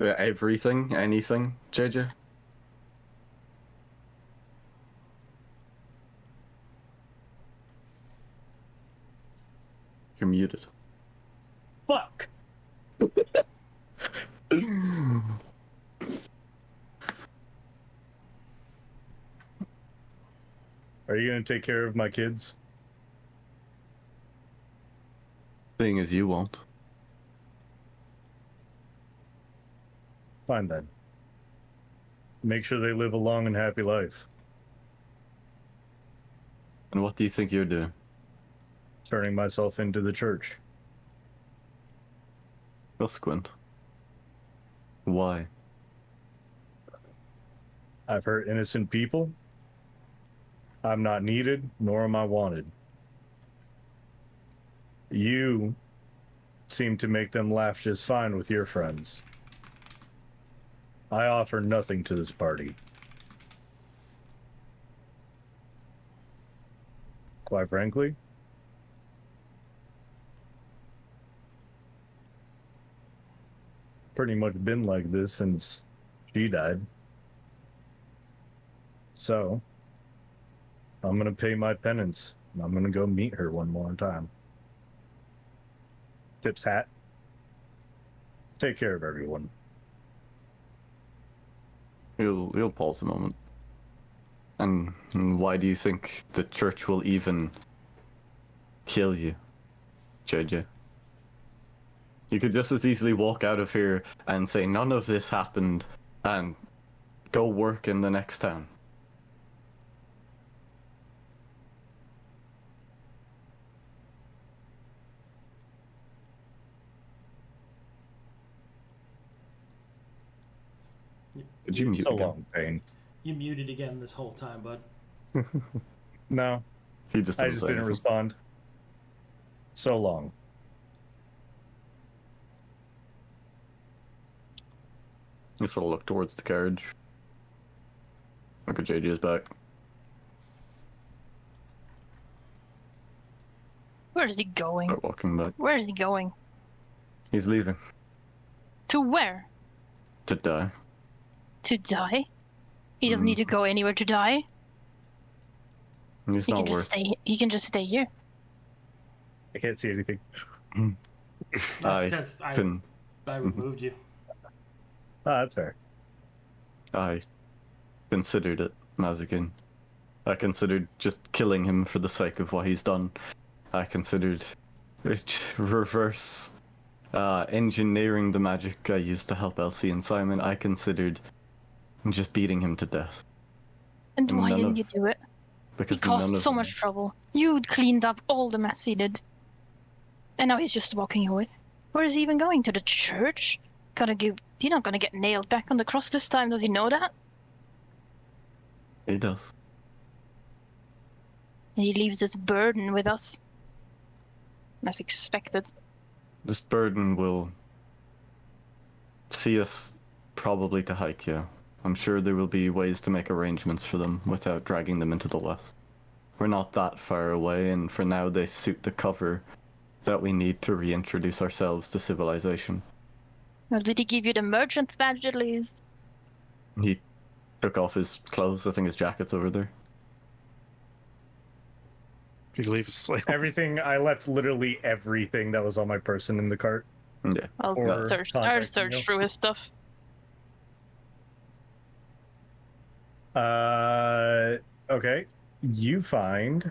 [SPEAKER 3] Uh, Everything? Anything, JJ? You're muted.
[SPEAKER 1] Fuck. Are you gonna take care of my kids?
[SPEAKER 3] Seeing as you won't.
[SPEAKER 1] Fine then. Make sure they live a long and happy life.
[SPEAKER 3] And what do you think you're doing?
[SPEAKER 1] Turning myself into the church.
[SPEAKER 3] Go squint. Why?
[SPEAKER 1] I've hurt innocent people. I'm not needed, nor am I wanted. You seem to make them laugh just fine with your friends. I offer nothing to this party. Quite frankly, pretty much been like this since she died. So, I'm gonna pay my penance. I'm gonna go meet her one more time. Tips hat. Take care of everyone.
[SPEAKER 3] You'll you'll pause a moment. And why do you think the church will even kill you, JJ? You could just as easily walk out of here and say none of this happened and go work in the next town. Did you mute
[SPEAKER 1] So
[SPEAKER 3] again?
[SPEAKER 1] long, Payne.
[SPEAKER 2] You muted again this whole time, bud.
[SPEAKER 1] No,
[SPEAKER 3] He just
[SPEAKER 1] I
[SPEAKER 3] didn't
[SPEAKER 1] just didn't
[SPEAKER 3] anything.
[SPEAKER 1] respond. So long.
[SPEAKER 3] You sort of look towards the carriage. Look at JJ's back.
[SPEAKER 6] Where is he going?
[SPEAKER 3] Start walking back.
[SPEAKER 6] Where is he going?
[SPEAKER 3] He's leaving
[SPEAKER 6] To where?
[SPEAKER 3] to die.
[SPEAKER 6] To die? He doesn't need to go anywhere to die.
[SPEAKER 3] He's
[SPEAKER 6] He can
[SPEAKER 3] not
[SPEAKER 6] just stay. He can just stay here.
[SPEAKER 1] I can't see anything.
[SPEAKER 2] That's because I,
[SPEAKER 3] Couldn't.
[SPEAKER 2] I removed you.
[SPEAKER 1] Ah, that's fair.
[SPEAKER 3] I considered it, Mazekeen. I considered just killing him for the sake of what he's done. I considered reverse uh, engineering the magic I used to help Elsie and Simon. I considered just beating him to death
[SPEAKER 6] And why didn't
[SPEAKER 3] of-
[SPEAKER 6] you do it? He
[SPEAKER 3] because
[SPEAKER 6] caused so
[SPEAKER 3] them-
[SPEAKER 6] much trouble. You'd cleaned up all the mess he did. And now he's just walking away. Where is he even going? To the church? Gonna give. He's not gonna get nailed back on the cross this time. Does he know that?
[SPEAKER 3] He does.
[SPEAKER 6] And he leaves this burden with us. As expected.
[SPEAKER 3] This burden will see us probably to hike, yeah. I'm sure there will be ways to make arrangements for them without dragging them into the west. We're not that far away, and for now they suit the cover that we need to reintroduce ourselves to civilization.
[SPEAKER 6] Well, did he give you the merchant's badge at least?
[SPEAKER 3] He took off his clothes, I think his jacket's over there.
[SPEAKER 4] He leaves like
[SPEAKER 1] Everything I left, literally everything that was on my person in the cart.
[SPEAKER 3] Yeah.
[SPEAKER 6] I'll search. I'll search through his stuff.
[SPEAKER 1] Uh, okay. You find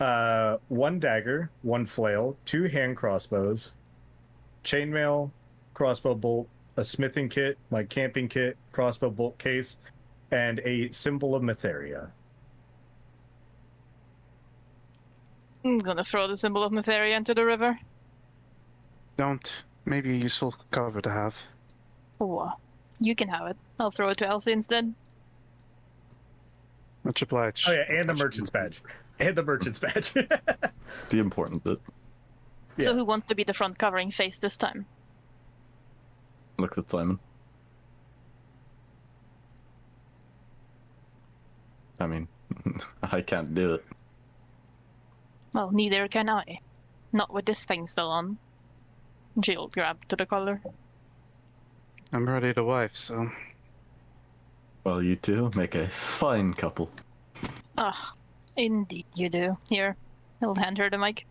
[SPEAKER 1] uh one dagger, one flail, two hand crossbows, chainmail, crossbow bolt, a smithing kit, my camping kit, crossbow bolt case, and a symbol of Mytheria.
[SPEAKER 6] I'm gonna throw the symbol of Mytheria into the river.
[SPEAKER 4] don't. Maybe a useful cover to have.
[SPEAKER 6] Oh, you can have it. I'll throw it to Elsie instead.
[SPEAKER 4] Much obliged.
[SPEAKER 1] Oh yeah, and the merchant's badge. And the merchant's badge.
[SPEAKER 3] The important bit.
[SPEAKER 6] So who wants to be the front covering face this time?
[SPEAKER 3] Look at Simon. I mean, I can't do it.
[SPEAKER 6] Well, neither can I. Not with this thing still on. She'll grab to the collar.
[SPEAKER 4] I'm ready to wife, so
[SPEAKER 3] Well, you two make a fine couple.
[SPEAKER 6] Ah, indeed you do. Here, I'll hand her the mic.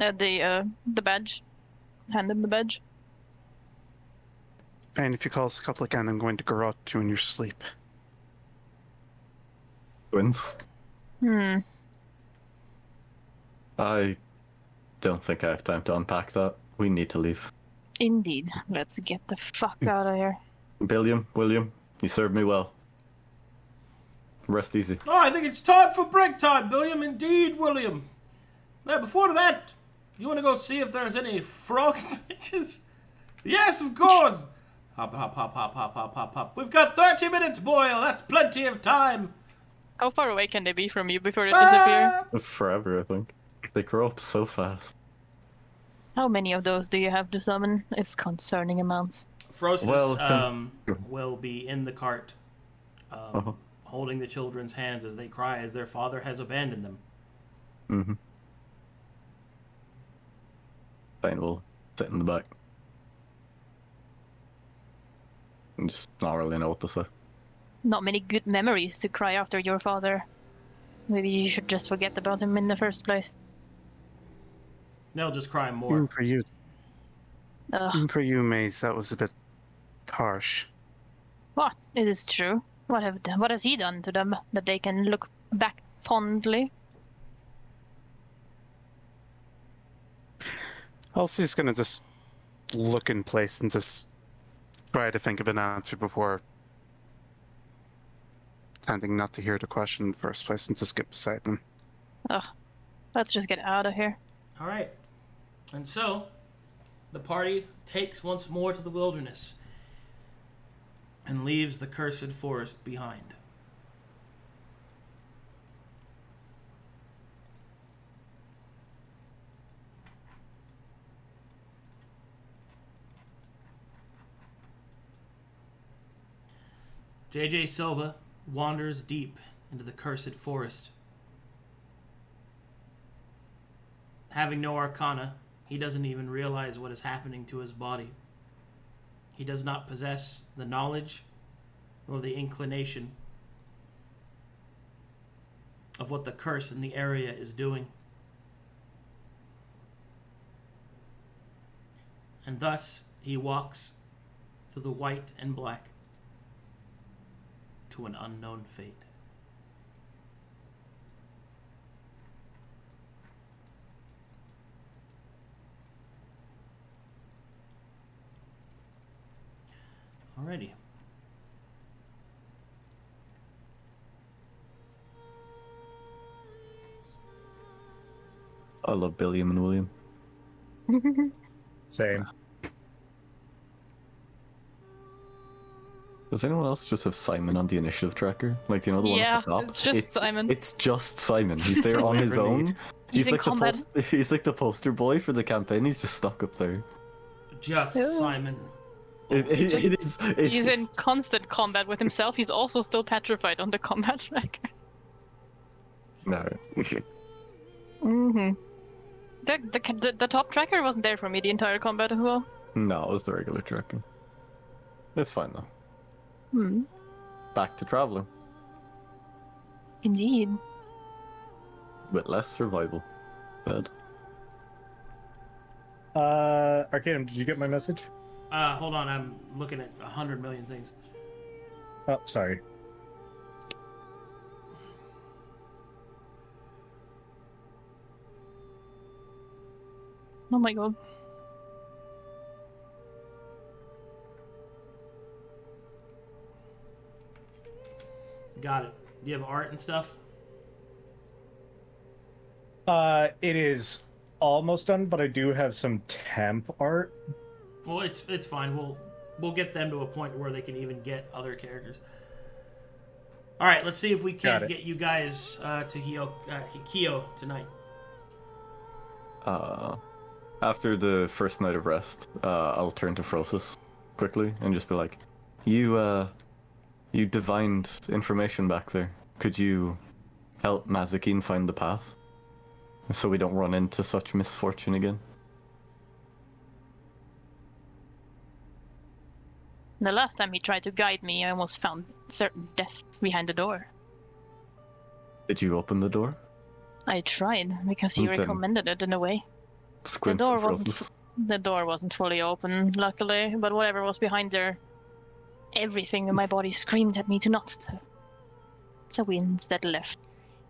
[SPEAKER 6] Uh, the, uh, the badge. Hand him the badge.
[SPEAKER 4] Fine, if you call us a couple again, I'm going to garrote you in your sleep.
[SPEAKER 3] Twins?
[SPEAKER 6] Hmm.
[SPEAKER 3] I don't think I have time to unpack that. We need to leave.
[SPEAKER 6] Indeed. Let's get the fuck out of here.
[SPEAKER 3] William, William, you served me well. Rest easy.
[SPEAKER 2] Oh, I think it's time for break time, William. Indeed, William. Now, before that, you want to go see if there's any frog bitches? Yes, of course. Hop, hop, hop, hop, hop, hop, hop, hop. We've got 30 minutes, Boyle. That's plenty of time.
[SPEAKER 6] How far away can they be from you before they disappear?
[SPEAKER 2] Ah!
[SPEAKER 3] Forever, I think. They grow up so fast.
[SPEAKER 6] How many of those do you have to summon? It's concerning amounts.
[SPEAKER 2] Frosis
[SPEAKER 3] Well,
[SPEAKER 2] um, will be in the cart, um,
[SPEAKER 3] Uh-huh.
[SPEAKER 2] holding the children's hands as they cry as their father has abandoned them.
[SPEAKER 3] Mm-hmm. Fine, we'll sit in the back. And just not really know what to say.
[SPEAKER 6] Not many good memories to cry after your father. Maybe you should just forget about him in the first place.
[SPEAKER 2] They'll just cry
[SPEAKER 4] Even
[SPEAKER 2] more.
[SPEAKER 4] for you,
[SPEAKER 6] Ugh.
[SPEAKER 4] even for you, Maze, that was a bit harsh.
[SPEAKER 6] What? It is true. What have what has he done to them that they can look back fondly?
[SPEAKER 4] Elsie's gonna just look in place and just try to think of an answer before tending not to hear the question in the first place and just get beside them.
[SPEAKER 6] Ugh. Let's just get out of here.
[SPEAKER 2] All right. And so, the party takes once more to the wilderness and leaves the cursed forest behind. JJ Silva wanders deep into the cursed forest. Having no arcana, he doesn't even realize what is happening to his body. He does not possess the knowledge nor the inclination of what the curse in the area is doing. And thus he walks through the white and black to an unknown fate. Alrighty.
[SPEAKER 3] I love Billiam and William.
[SPEAKER 1] Same.
[SPEAKER 3] Does anyone else just have Simon on the initiative tracker? Like you know the one
[SPEAKER 6] Yeah,
[SPEAKER 3] at the top?
[SPEAKER 6] it's just Simon.
[SPEAKER 3] It's just Simon. He's there on his own.
[SPEAKER 4] need.
[SPEAKER 6] He's
[SPEAKER 3] like the post- he's like the poster boy for the campaign. He's just stuck up there.
[SPEAKER 2] Just
[SPEAKER 6] Ooh.
[SPEAKER 2] Simon.
[SPEAKER 3] It, it, it is. It
[SPEAKER 6] He's in constant combat with himself. He's also still petrified on the combat track.
[SPEAKER 3] No.
[SPEAKER 6] mm-hmm. The, the, the, the top tracker wasn't there for me the entire combat as well.
[SPEAKER 3] No, it was the regular tracker. It's fine though.
[SPEAKER 6] Hmm.
[SPEAKER 3] Back to traveling
[SPEAKER 6] Indeed.
[SPEAKER 3] with less survival. Bad.
[SPEAKER 1] Uh, Arcadum, did you get my message?
[SPEAKER 2] Uh, hold on, I'm looking at a hundred million things.
[SPEAKER 1] Oh, sorry.
[SPEAKER 6] Oh my god.
[SPEAKER 2] Got it. Do you have art and stuff?
[SPEAKER 1] Uh, it is almost done, but I do have some temp art.
[SPEAKER 2] Well, it's it's fine. We'll we'll get them to a point where they can even get other characters. All right, let's see if we can get you guys uh, to Hio, uh, Kyo tonight.
[SPEAKER 3] Uh, after the first night of rest, uh, I'll turn to Frosis quickly and just be like, "You, uh, you divined information back there. Could you help Mazekeen find the path, so we don't run into such misfortune again?"
[SPEAKER 6] The last time he tried to guide me, I almost found certain death behind the door.
[SPEAKER 3] Did you open the door?
[SPEAKER 6] I tried because he
[SPEAKER 3] Okay.
[SPEAKER 6] recommended it in a way.
[SPEAKER 3] Squints
[SPEAKER 6] door wasn't
[SPEAKER 3] Frosis.
[SPEAKER 6] The door wasn't fully open, luckily, but whatever was behind there, everything in my body screamed at me to not to. So we instead left.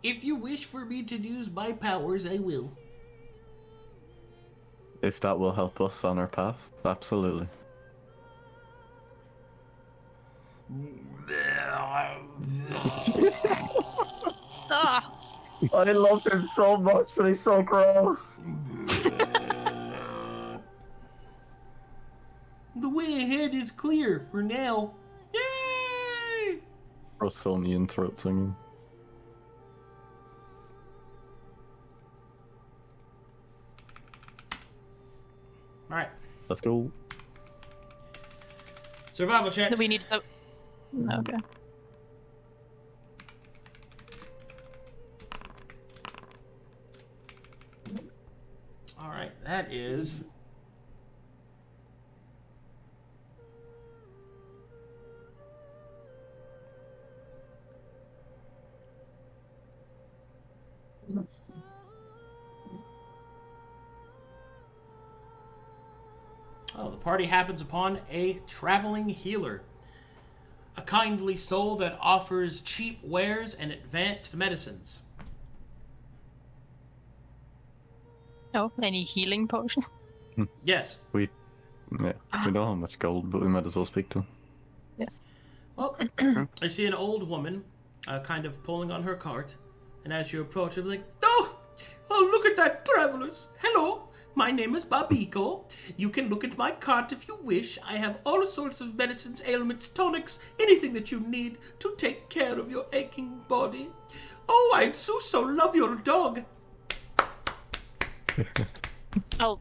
[SPEAKER 2] If you wish for me to use my powers, I will.
[SPEAKER 3] If that will help us on our path, absolutely. I love him so much, but he's so gross.
[SPEAKER 2] The way ahead is clear for now. Yay!
[SPEAKER 3] Rosonian throat singing.
[SPEAKER 2] All right,
[SPEAKER 3] Let's go.
[SPEAKER 2] survival checks.
[SPEAKER 6] We need so. Okay.
[SPEAKER 2] All right, that is. Oh, the party happens upon a traveling healer. A kindly soul that offers cheap wares and advanced medicines.
[SPEAKER 6] Oh, any healing potion?
[SPEAKER 2] Yes.
[SPEAKER 3] We, yeah, we don't have much gold, but we might as well speak to him.
[SPEAKER 6] Yes.
[SPEAKER 2] Well, I see an old woman, uh, kind of pulling on her cart, and as you approach, I'm like, "Oh, oh, look at that, travelers! Hello, my name is Babiko. You can look at my cart if you wish. I have all sorts of medicines, ailments, tonics, anything that you need to take care of your aching body. Oh, I so so love your dog.
[SPEAKER 6] Oh,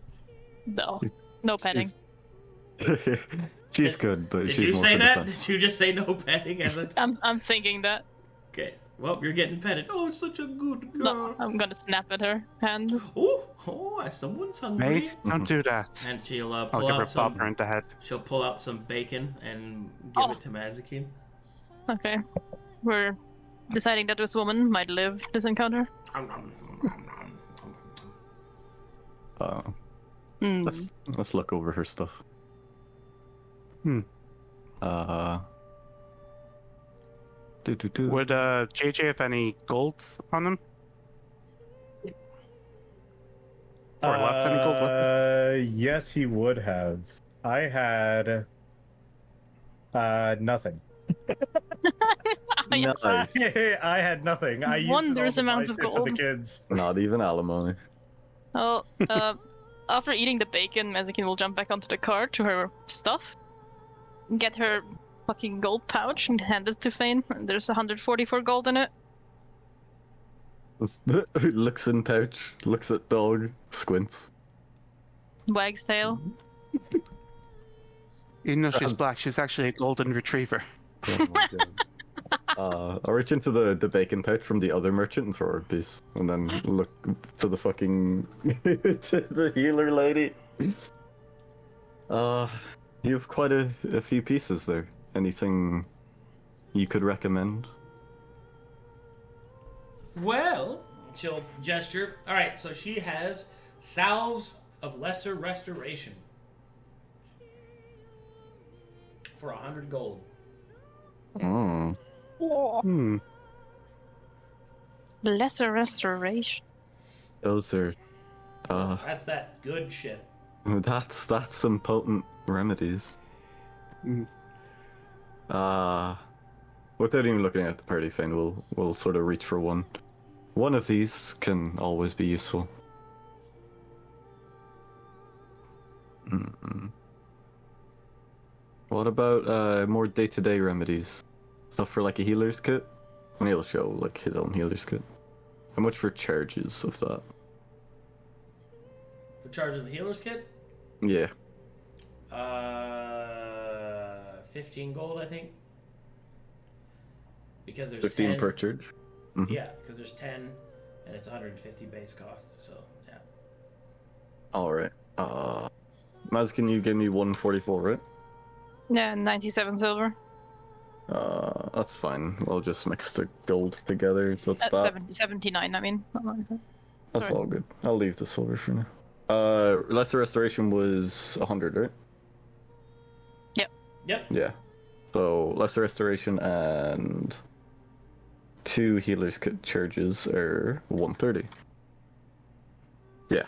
[SPEAKER 6] no. No petting.
[SPEAKER 3] she's good, but
[SPEAKER 2] Did
[SPEAKER 3] she's
[SPEAKER 2] you
[SPEAKER 3] more
[SPEAKER 2] say that? Did you just say no petting? As a...
[SPEAKER 6] I'm, I'm thinking that.
[SPEAKER 2] Okay. Well, you're getting petted. Oh, it's such a good girl.
[SPEAKER 6] No, I'm gonna snap at her hand.
[SPEAKER 2] Oh, oh, someone's hungry.
[SPEAKER 4] Mace, don't do that.
[SPEAKER 2] And she'll uh,
[SPEAKER 4] I'll
[SPEAKER 2] pull
[SPEAKER 4] give her
[SPEAKER 2] out some.
[SPEAKER 4] bopper in the head.
[SPEAKER 2] She'll pull out some bacon and give
[SPEAKER 6] Oh.
[SPEAKER 2] it to Mazekeen.
[SPEAKER 6] Okay. We're deciding that this woman might live this encounter.
[SPEAKER 3] Uh,
[SPEAKER 6] Hmm.
[SPEAKER 3] let's let's look over her stuff.
[SPEAKER 4] Hmm.
[SPEAKER 3] Uh. Do do do.
[SPEAKER 4] Would uh, JJ have any gold on him? Or left any gold with us?
[SPEAKER 1] Uh, yes, he would have. I had uh nothing.
[SPEAKER 3] Nice.
[SPEAKER 1] I had nothing. I used
[SPEAKER 6] Wondrous
[SPEAKER 1] to buy
[SPEAKER 6] amounts of
[SPEAKER 1] shit for the kids.
[SPEAKER 3] Not even alimony.
[SPEAKER 6] Oh, uh, after eating the bacon, Mazekeen will jump back onto the cart to her stuff, get her fucking gold pouch, and hand it to Fane. There's 144 gold in it.
[SPEAKER 3] looks in pouch, looks at dog, squints.
[SPEAKER 6] Wags tail.
[SPEAKER 4] You know she's
[SPEAKER 3] Um,
[SPEAKER 4] black. She's actually a golden retriever.
[SPEAKER 3] Oh my uh, I reach into the, the bacon pouch from the other merchant and throw her a piece, and then look to the fucking to the healer lady. Uh, you have quite a, a few pieces there. Anything you could recommend?
[SPEAKER 2] Well, she'll gesture. All right, so she has salves of lesser restoration for a hundred gold.
[SPEAKER 3] Mm.
[SPEAKER 4] Hmm.
[SPEAKER 6] Lesser restoration.
[SPEAKER 3] Those are, uh,
[SPEAKER 2] That's that good shit.
[SPEAKER 3] that's that's some potent remedies.
[SPEAKER 4] Mm.
[SPEAKER 3] Uh, without even looking at the party thing, we'll we'll sort of reach for one. One of these can always be useful. Mm-mm. What about uh, more day-to-day remedies? Stuff for like a healer's kit? And he'll show like his own healer's kit. How much for charges of that?
[SPEAKER 2] For charge of the healer's kit,
[SPEAKER 3] Yeah.
[SPEAKER 2] uh, fifteen gold, I think. Because there's
[SPEAKER 3] 15
[SPEAKER 2] 10,
[SPEAKER 3] per charge.
[SPEAKER 2] Yeah, because there's ten, and it's 150 base cost. So yeah.
[SPEAKER 3] Alright. Uh, Maz, can you give me 144, right?
[SPEAKER 6] Yeah, 97 silver.
[SPEAKER 3] Uh, that's fine. We'll just mix the gold together. So it's
[SPEAKER 6] Uh,
[SPEAKER 3] that.
[SPEAKER 6] 70, 79, I mean.
[SPEAKER 3] That's
[SPEAKER 6] sorry.
[SPEAKER 3] all good. I'll leave the silver for now. Uh, lesser restoration was 100, right?
[SPEAKER 2] Yep.
[SPEAKER 3] Yeah. So lesser restoration and two healers kit charges are 130. Yeah.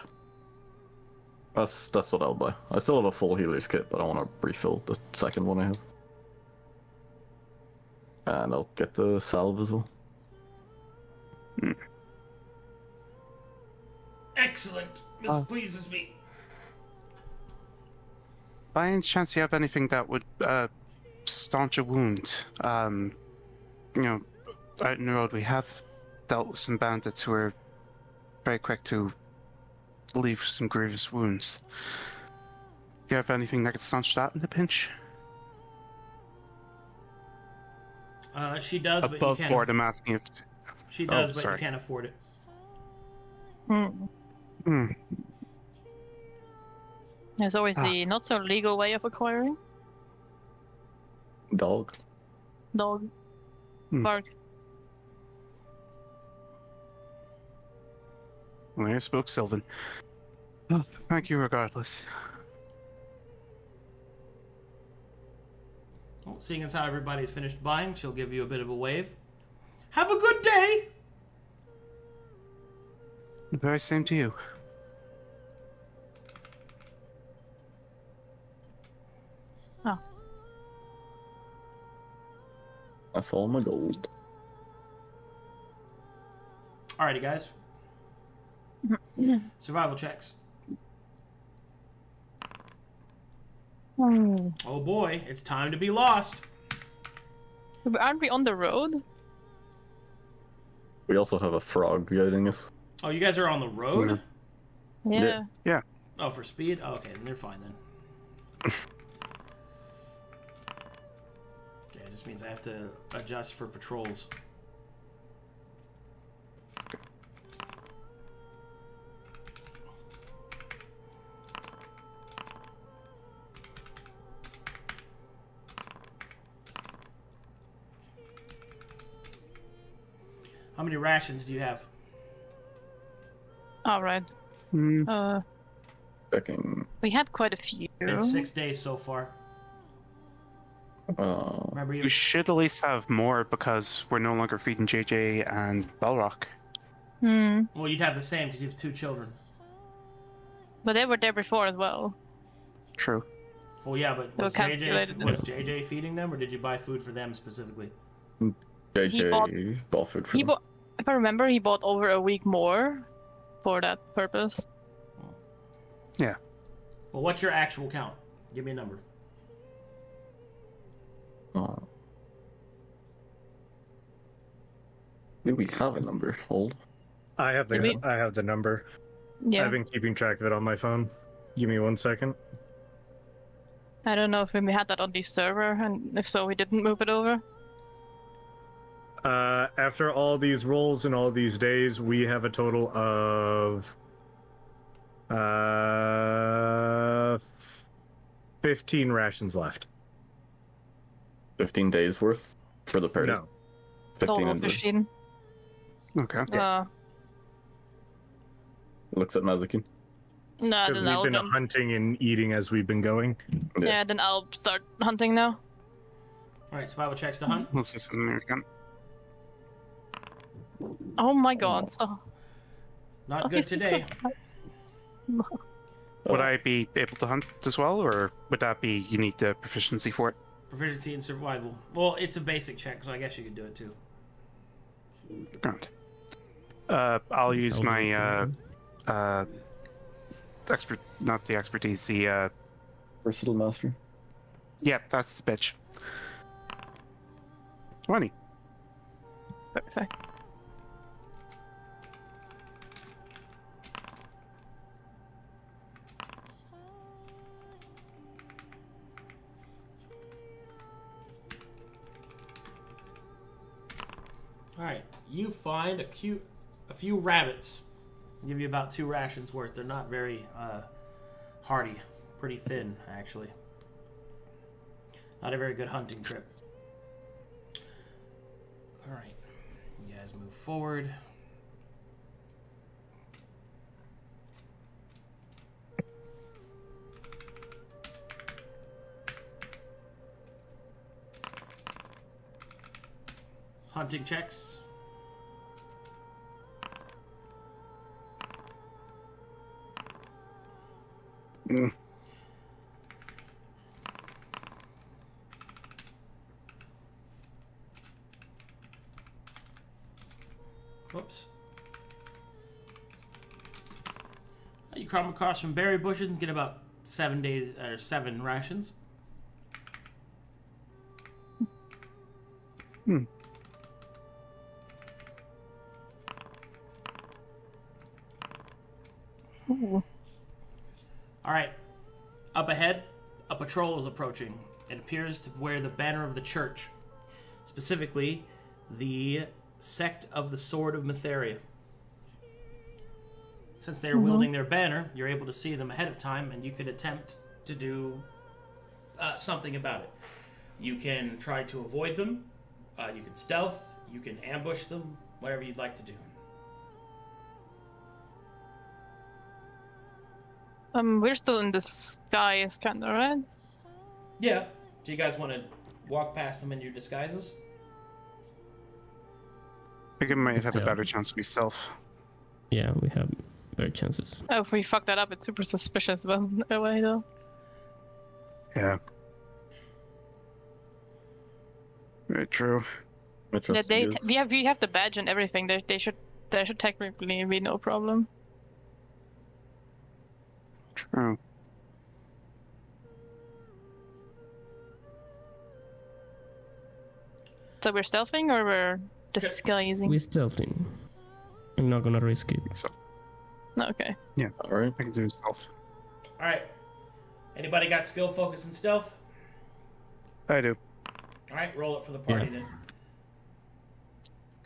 [SPEAKER 3] That's that's what I'll buy. I still have a full healer's kit, but I want to refill the second one I have. And I'll get the salve as well.
[SPEAKER 2] Excellent. This
[SPEAKER 4] Uh,
[SPEAKER 2] pleases me.
[SPEAKER 4] By any chance, you have anything that would uh, staunch a wound? Um, you know, out in the road, we have dealt with some bandits who are very quick to leave some grievous wounds. Do you have anything that could staunch that in a pinch?
[SPEAKER 2] Uh, she does, but you
[SPEAKER 4] Above
[SPEAKER 2] can't.
[SPEAKER 4] board, I'm asking if.
[SPEAKER 2] She does,
[SPEAKER 4] Oh,
[SPEAKER 2] does, but
[SPEAKER 4] sorry.
[SPEAKER 2] you can't afford it.
[SPEAKER 6] Hmm.
[SPEAKER 4] Hmm.
[SPEAKER 6] There's always
[SPEAKER 4] Ah.
[SPEAKER 6] the not so legal way of acquiring
[SPEAKER 3] Dog.
[SPEAKER 6] dog.
[SPEAKER 4] Hmm.
[SPEAKER 6] Bark.
[SPEAKER 4] Well, I spoke Sylvan. Oh, thank you regardless.
[SPEAKER 2] Well, seeing as how everybody's finished buying, she'll give you a bit of a wave. Have a good day.
[SPEAKER 4] The very same to you.
[SPEAKER 3] That's all my gold.
[SPEAKER 2] Alrighty, guys. Yeah. Survival checks.
[SPEAKER 6] Hmm.
[SPEAKER 2] Oh boy, it's time to be lost.
[SPEAKER 6] But Aren't we on the road?
[SPEAKER 3] We also have a frog guiding us.
[SPEAKER 2] Oh, you guys are on the road?
[SPEAKER 6] Yeah.
[SPEAKER 3] Yeah.
[SPEAKER 2] Oh, for speed? Oh, okay, then they're fine then. okay, it just means I have to adjust for patrols. How many rations do you have?
[SPEAKER 6] All right.
[SPEAKER 4] Hmm.
[SPEAKER 6] Uh,
[SPEAKER 3] Checking.
[SPEAKER 6] we had quite a few.
[SPEAKER 2] It's six days so far.
[SPEAKER 3] Uh,
[SPEAKER 2] Remember you
[SPEAKER 4] We should at least have more because we're no longer feeding JJ and Balrak.
[SPEAKER 6] Hmm.
[SPEAKER 2] Well, you'd have the same because you have two children.
[SPEAKER 6] But they were there before as well.
[SPEAKER 4] True.
[SPEAKER 2] Well, yeah, but was JJ, was JJ feeding them, or did you buy food for them specifically?
[SPEAKER 3] JJ
[SPEAKER 6] bought-
[SPEAKER 3] bought food for
[SPEAKER 6] He
[SPEAKER 3] them.
[SPEAKER 6] bought, if I remember, he bought over a week more for that purpose. Yeah.
[SPEAKER 2] Well, what's your actual count? Give me a number.
[SPEAKER 3] Oh. Do we have a number? Hold.
[SPEAKER 1] I have the
[SPEAKER 6] Did we-
[SPEAKER 1] I have the number.
[SPEAKER 6] Yeah.
[SPEAKER 1] I've been keeping track of it on my phone. Give me one second.
[SPEAKER 6] I don't know if we had that on the server, and if so, we didn't move it over.
[SPEAKER 1] Uh, after all these rolls and all these days, we have a total of uh, fifteen rations left.
[SPEAKER 3] 15 days worth for the party.
[SPEAKER 1] No,
[SPEAKER 3] 15
[SPEAKER 6] Total 15.
[SPEAKER 4] Okay.
[SPEAKER 6] Uh,
[SPEAKER 3] looks at Mazuki.
[SPEAKER 6] no,
[SPEAKER 1] because
[SPEAKER 6] then I'll
[SPEAKER 1] we've been
[SPEAKER 6] jump.
[SPEAKER 1] hunting and eating as we've been going.
[SPEAKER 6] Yeah, then I'll start hunting now.
[SPEAKER 2] All right, survival checks to hunt.
[SPEAKER 4] Let's listen to me.
[SPEAKER 6] Oh my god. So,
[SPEAKER 2] Not
[SPEAKER 6] oh,
[SPEAKER 2] good
[SPEAKER 6] he's so
[SPEAKER 2] today.
[SPEAKER 6] bad.
[SPEAKER 4] Would I be able to hunt as well, or would that be you need the proficiency for it?
[SPEAKER 2] Proficiency in survival. Well, it's a basic check, so I guess you could do it too.
[SPEAKER 4] Grand. Uh, I'll use my uh, uh, expert, not the expertise, the uh,
[SPEAKER 3] Versatile master.
[SPEAKER 4] yeah, that's the bitch. Twenty.
[SPEAKER 6] Perfect.
[SPEAKER 2] All right, you find a cute, a few rabbits. Give you about two rations worth. They're not very uh, hardy, pretty thin actually. Not a very good hunting trip. All right, you guys move forward. Hunting checks.
[SPEAKER 4] Mm.
[SPEAKER 2] Whoops. You come across some berry bushes and get about seven days or seven rations.
[SPEAKER 6] Ooh.
[SPEAKER 2] All right. Up ahead, a patrol is approaching. It appears to wear the banner of the church, specifically the sect of the Sword of Mytheria. Since they are wielding their banner, you're able to see them ahead of time, and you could attempt to do uh, something about it. You can try to avoid them. Uh, you can stealth. You can ambush them. Whatever you'd like to do.
[SPEAKER 6] Um, we're still in the sky, skies, kinda, right?
[SPEAKER 2] Yeah. Do you guys want to walk past them in your disguises?
[SPEAKER 4] I think it might have a better chance myself.
[SPEAKER 5] Yeah, we have better chances.
[SPEAKER 6] Oh, if we fuck that up, it's super suspicious, but anyway, though.
[SPEAKER 4] Yeah. Very true.
[SPEAKER 3] I
[SPEAKER 6] Yeah, they t- we have we have the badge and everything. They they should there should technically be no problem.
[SPEAKER 4] True.
[SPEAKER 6] So we're stealthing or we're disguising?
[SPEAKER 5] We're stealthing. I'm not gonna risk it.
[SPEAKER 4] So
[SPEAKER 6] okay. Yeah.
[SPEAKER 3] All right.
[SPEAKER 4] I can do stealth.
[SPEAKER 2] All right. Anybody got skill, focus, and stealth?
[SPEAKER 4] I do.
[SPEAKER 2] All right, roll it for the party
[SPEAKER 5] Yeah.
[SPEAKER 2] then.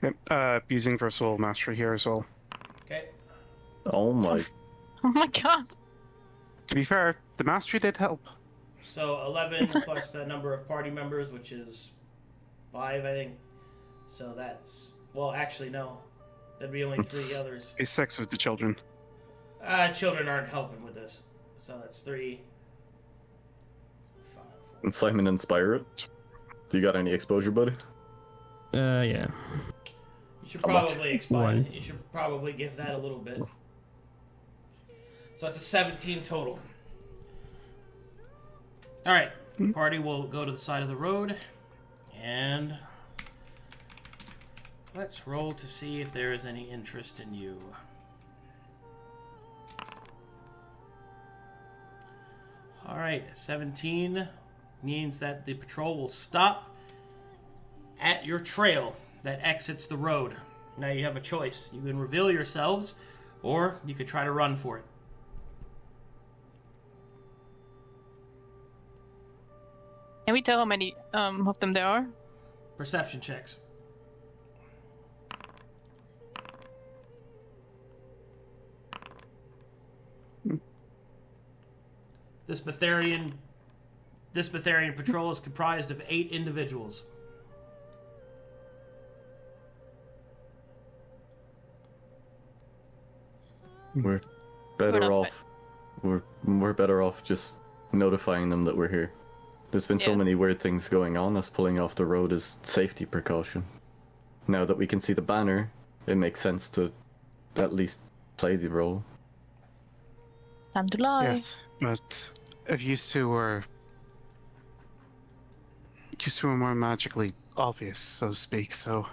[SPEAKER 4] Okay. Uh, using versatile mastery here as well.
[SPEAKER 2] Okay.
[SPEAKER 3] Oh my.
[SPEAKER 6] Oh my god.
[SPEAKER 4] To be fair, the mastery did help.
[SPEAKER 2] So 11 plus the number of party members, which is five, I think. So that's well, actually no, there'd be only three others.
[SPEAKER 4] A six with the children.
[SPEAKER 2] Uh, children aren't helping with this, so that's three. Five, four.
[SPEAKER 3] And Simon inspire it. Do you got any exposure, buddy?
[SPEAKER 5] Uh, yeah.
[SPEAKER 2] You should probably explain.
[SPEAKER 5] One.
[SPEAKER 2] You should probably give that a little bit. So it's a 17 total. All right, the party will go to the side of the road, and let's roll to see if there is any interest in you. All right, 17 means that the patrol will stop at your trail that exits the road. Now you have a choice. You can reveal yourselves, or you could try to run for it.
[SPEAKER 6] Can we tell how many um of them there are?
[SPEAKER 2] Perception checks. This Mytherian this Mytherian patrol is comprised of eight individuals.
[SPEAKER 3] We're better
[SPEAKER 6] not
[SPEAKER 3] off. We're we're better off just notifying them that we're here. There's been so many weird things going on. Us pulling off the road is safety precaution. Now that we can see the banner, it makes sense to at least play the role.
[SPEAKER 6] Time to lie.
[SPEAKER 4] Yes, but if you two were, you two were more magically obvious, so to speak. So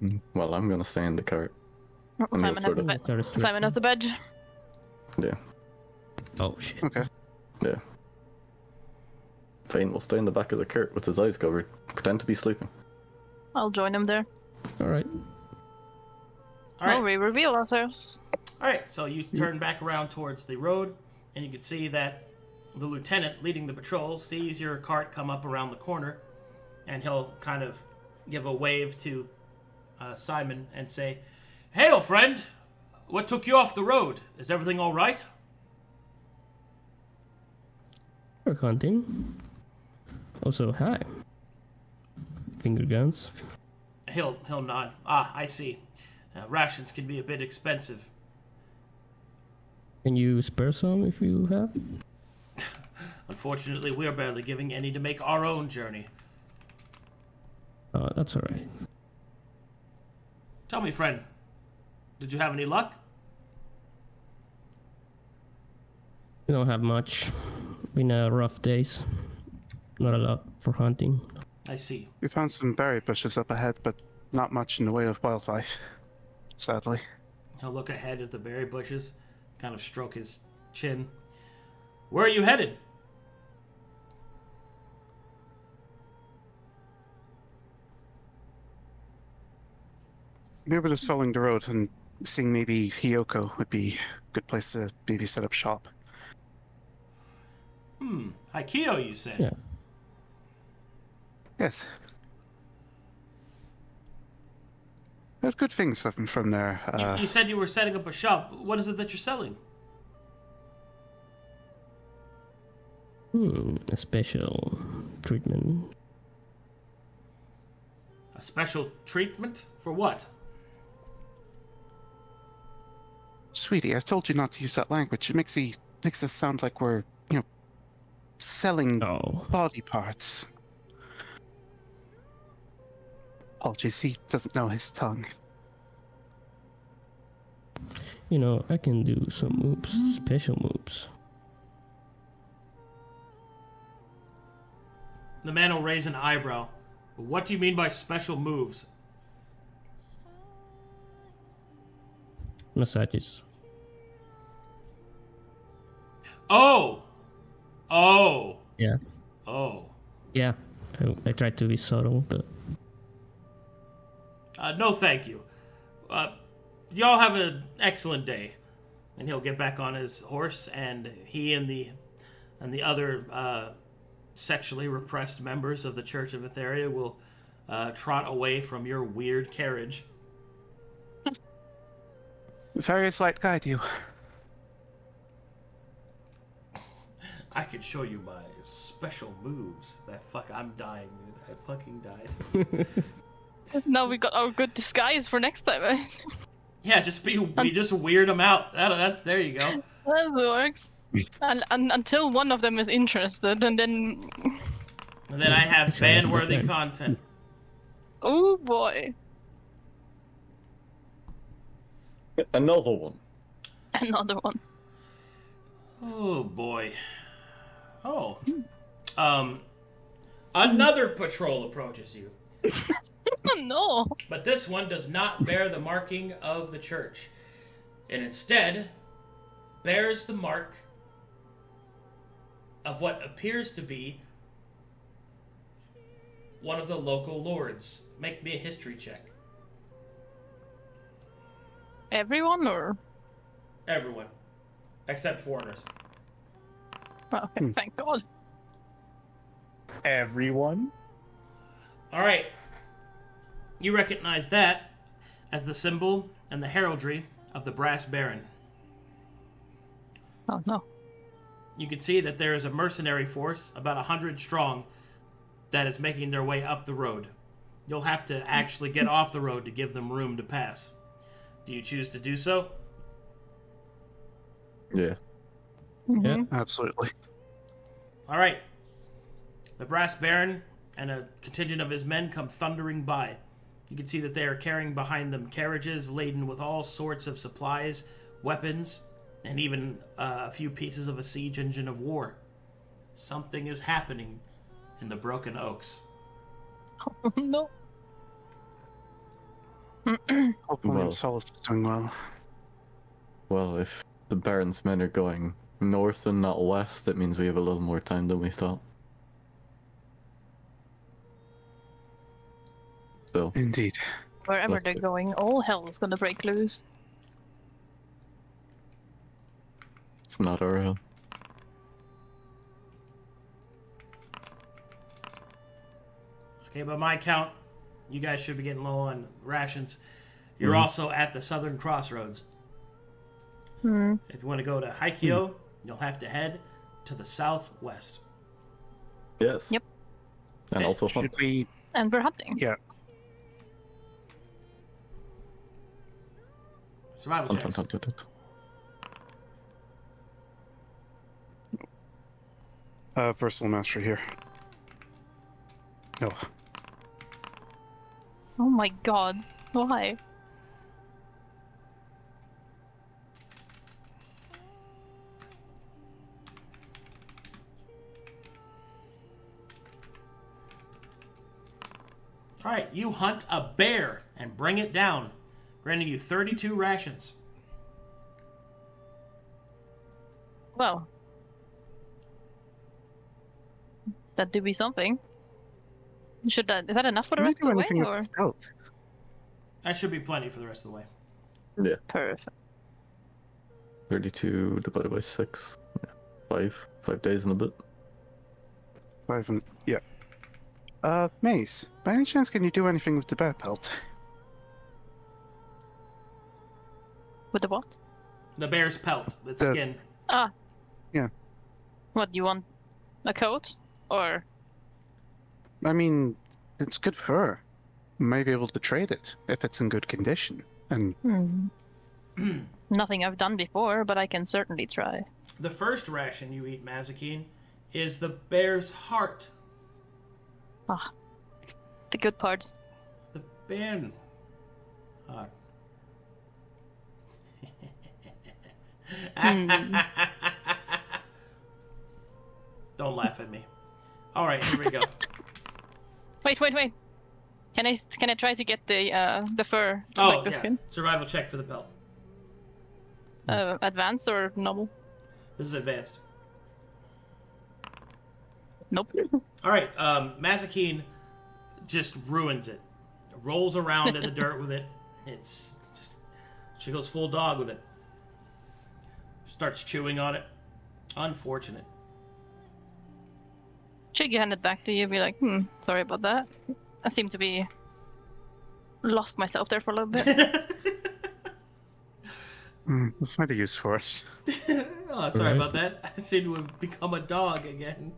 [SPEAKER 4] hmm.
[SPEAKER 3] Well, I'm gonna stay in the cart.
[SPEAKER 6] Oh,
[SPEAKER 3] mean,
[SPEAKER 6] Simon
[SPEAKER 3] it's
[SPEAKER 6] has
[SPEAKER 3] sort
[SPEAKER 6] the
[SPEAKER 3] of-
[SPEAKER 6] badge.
[SPEAKER 5] That is.
[SPEAKER 6] Simon has the badge.
[SPEAKER 3] Yeah,
[SPEAKER 5] Oh shit.
[SPEAKER 4] okay,
[SPEAKER 3] yeah. Fane will stay in the back of the cart with his eyes covered, pretend to be sleeping.
[SPEAKER 6] I'll join him there.
[SPEAKER 5] All right.
[SPEAKER 2] All right.
[SPEAKER 6] Oh, we reveal ourselves.
[SPEAKER 2] All right, so you turn back around towards the road, and you can see that the lieutenant leading the patrol sees your cart come up around the corner, and he'll kind of give a wave to uh, Simon and say, "Hail, friend! What took you off the road? Is everything all right?"
[SPEAKER 5] We're hunting. Also, hi. Finger guns.
[SPEAKER 2] He'll he'll nod. Ah, I see. Uh, rations can be a bit expensive.
[SPEAKER 5] Can you spare some if you have?
[SPEAKER 2] Unfortunately, we're barely giving any to make our own journey.
[SPEAKER 5] Oh, that's all right.
[SPEAKER 2] Tell me, friend, did you have any luck?
[SPEAKER 5] We don't have much. Been a rough days. Not a lot for hunting.
[SPEAKER 2] I see.
[SPEAKER 4] we found some berry bushes up ahead, but not much in the way of wildlife. Sadly,
[SPEAKER 2] He'll look ahead at the berry bushes, kind of stroke his chin. Where are you headed?
[SPEAKER 4] maybe just following the road and seeing maybe Hiyoko would be a good place to maybe set up shop.
[SPEAKER 2] Hmm, Aikio, you said.
[SPEAKER 5] Yeah.
[SPEAKER 4] Yes. There's good things from from there.
[SPEAKER 2] You,
[SPEAKER 4] Uh,
[SPEAKER 2] you said you were setting up a shop. What is it that you're selling?
[SPEAKER 5] Hmm, a special treatment.
[SPEAKER 2] A special treatment for what?
[SPEAKER 4] sweetie, I told you not to use that language. It makes me makes us sound like we're, you know, selling
[SPEAKER 5] Oh,
[SPEAKER 4] body parts. Apologies, he doesn't know his tongue.
[SPEAKER 5] you know, I can do some moves, special moves.
[SPEAKER 2] The man will raise an eyebrow. What do you mean by special moves?
[SPEAKER 5] Massages.
[SPEAKER 2] Oh! Oh!
[SPEAKER 5] Yeah.
[SPEAKER 2] Oh.
[SPEAKER 5] Yeah. I, I tried to be subtle, but
[SPEAKER 2] Uh, no, thank you. Uh, y'all have an excellent day. And he'll get back on his horse, and he and the and the other uh, sexually repressed members of the Church of Mytheria will uh, trot away from your weird carriage.
[SPEAKER 4] Various light guide you.
[SPEAKER 2] I could show you my special moves. That fuck, I'm dying, dude. I fucking died.
[SPEAKER 6] Now we got our good disguise for next time. right?
[SPEAKER 2] yeah, just be, we just weird them out. That, that's there you go.
[SPEAKER 6] that works. and, and until one of them is interested, and then,
[SPEAKER 2] And then I have
[SPEAKER 5] Sorry,
[SPEAKER 2] ban-worthy content.
[SPEAKER 6] oh boy,
[SPEAKER 3] Another one.
[SPEAKER 6] another one.
[SPEAKER 2] Oh boy. Oh. Um another patrol approaches you,
[SPEAKER 6] no!
[SPEAKER 2] but this one does not bear the marking of the church. And instead bears the mark of what appears to be one of the local lords. Make me a history check.
[SPEAKER 6] Everyone or
[SPEAKER 2] Everyone. Except foreigners.
[SPEAKER 6] oh, okay, hmm. thank God.
[SPEAKER 1] Everyone?
[SPEAKER 2] All right. You recognize that as the symbol and the heraldry of the Brass Baron.
[SPEAKER 6] Oh no.
[SPEAKER 2] You can see that there is a mercenary force, about a hundred strong, that is making their way up the road. You'll have to actually get off the road to give them room to pass. Do you choose to do so?
[SPEAKER 3] Yeah.
[SPEAKER 6] Mhm.
[SPEAKER 4] Absolutely.
[SPEAKER 2] All right. The Brass Baron and a contingent of his men come thundering by. You can see that they are carrying behind them carriages laden with all sorts of supplies, weapons, and even uh, a few pieces of a siege engine of war. Something is happening in the Broken Oaks.
[SPEAKER 6] no.
[SPEAKER 4] Hopefully,
[SPEAKER 3] Well.
[SPEAKER 4] Solus is doing well.
[SPEAKER 3] Well, if the Baron's men are going north and not west, it means we have a little more time than we thought. So,
[SPEAKER 4] Indeed.
[SPEAKER 6] Wherever they're
[SPEAKER 3] it.
[SPEAKER 6] going, all hell is gonna break loose.
[SPEAKER 3] it's not our hell.
[SPEAKER 2] Okay, by my count, you guys should be getting low on rations. You're
[SPEAKER 3] Mhm.
[SPEAKER 2] also at the southern crossroads.
[SPEAKER 6] Hmm.
[SPEAKER 2] If you want to go to Haikyo, you'll have to head to the southwest.
[SPEAKER 3] Yes.
[SPEAKER 6] Yep.
[SPEAKER 3] And
[SPEAKER 2] Okay.
[SPEAKER 3] also
[SPEAKER 4] Should
[SPEAKER 3] hunt.
[SPEAKER 4] we?
[SPEAKER 6] And we're hunting.
[SPEAKER 4] Yeah.
[SPEAKER 2] Survival
[SPEAKER 3] Hunt,
[SPEAKER 2] checks.
[SPEAKER 3] hunt, hunt, hunt, hunt.
[SPEAKER 4] Uh, versatile mastery here. Oh,
[SPEAKER 6] Oh my god. Why?
[SPEAKER 2] All right, you hunt a bear and bring it down, granting you 32 rations.
[SPEAKER 6] Well. That do be something. Should that is that enough for the rest of the
[SPEAKER 4] anything
[SPEAKER 6] way
[SPEAKER 4] with
[SPEAKER 6] or
[SPEAKER 4] this belt?
[SPEAKER 2] That should be plenty for the rest of the way.
[SPEAKER 3] Yeah.
[SPEAKER 6] perfect?
[SPEAKER 3] 32 divided by 6. Yeah. 5. 5 days in a bit.
[SPEAKER 4] Five and yeah. Uh, Mace. By any chance, can you do anything with the bear pelt?
[SPEAKER 6] With the what?
[SPEAKER 2] The bear's pelt, its
[SPEAKER 4] The-
[SPEAKER 2] skin.
[SPEAKER 6] Ah.
[SPEAKER 4] Yeah.
[SPEAKER 6] What do you want? A coat? Or
[SPEAKER 4] I mean, it's good for her. May be able to trade it if it's in good condition. And
[SPEAKER 6] hmm. nothing I've done before, but I can certainly try.
[SPEAKER 2] The first ration you eat, Mazekeen, is the bear's heart.
[SPEAKER 6] Ah. The good parts.
[SPEAKER 2] The bear heart. Don't laugh at me. All right, here we go.
[SPEAKER 6] Wait, wait, wait. Can I can I try to get the uh the fur
[SPEAKER 2] Oh,
[SPEAKER 6] like the
[SPEAKER 2] yeah.
[SPEAKER 6] skin?
[SPEAKER 2] Survival check for the belt.
[SPEAKER 6] Uh, advanced or normal?
[SPEAKER 2] This is advanced.
[SPEAKER 6] Nope.
[SPEAKER 2] All right, um, Mazekeen just ruins it. Rolls around in the dirt with it. It's just she goes full dog with it. Starts chewing on it. Unfortunate.
[SPEAKER 6] Chiggy hand it back to you. Be like, hmm, sorry about that. I seem to be lost myself there for a little bit.
[SPEAKER 4] Mm, let's find a use for it.
[SPEAKER 2] oh, sorry
[SPEAKER 5] Right.
[SPEAKER 2] about that. I seem to have become a dog again.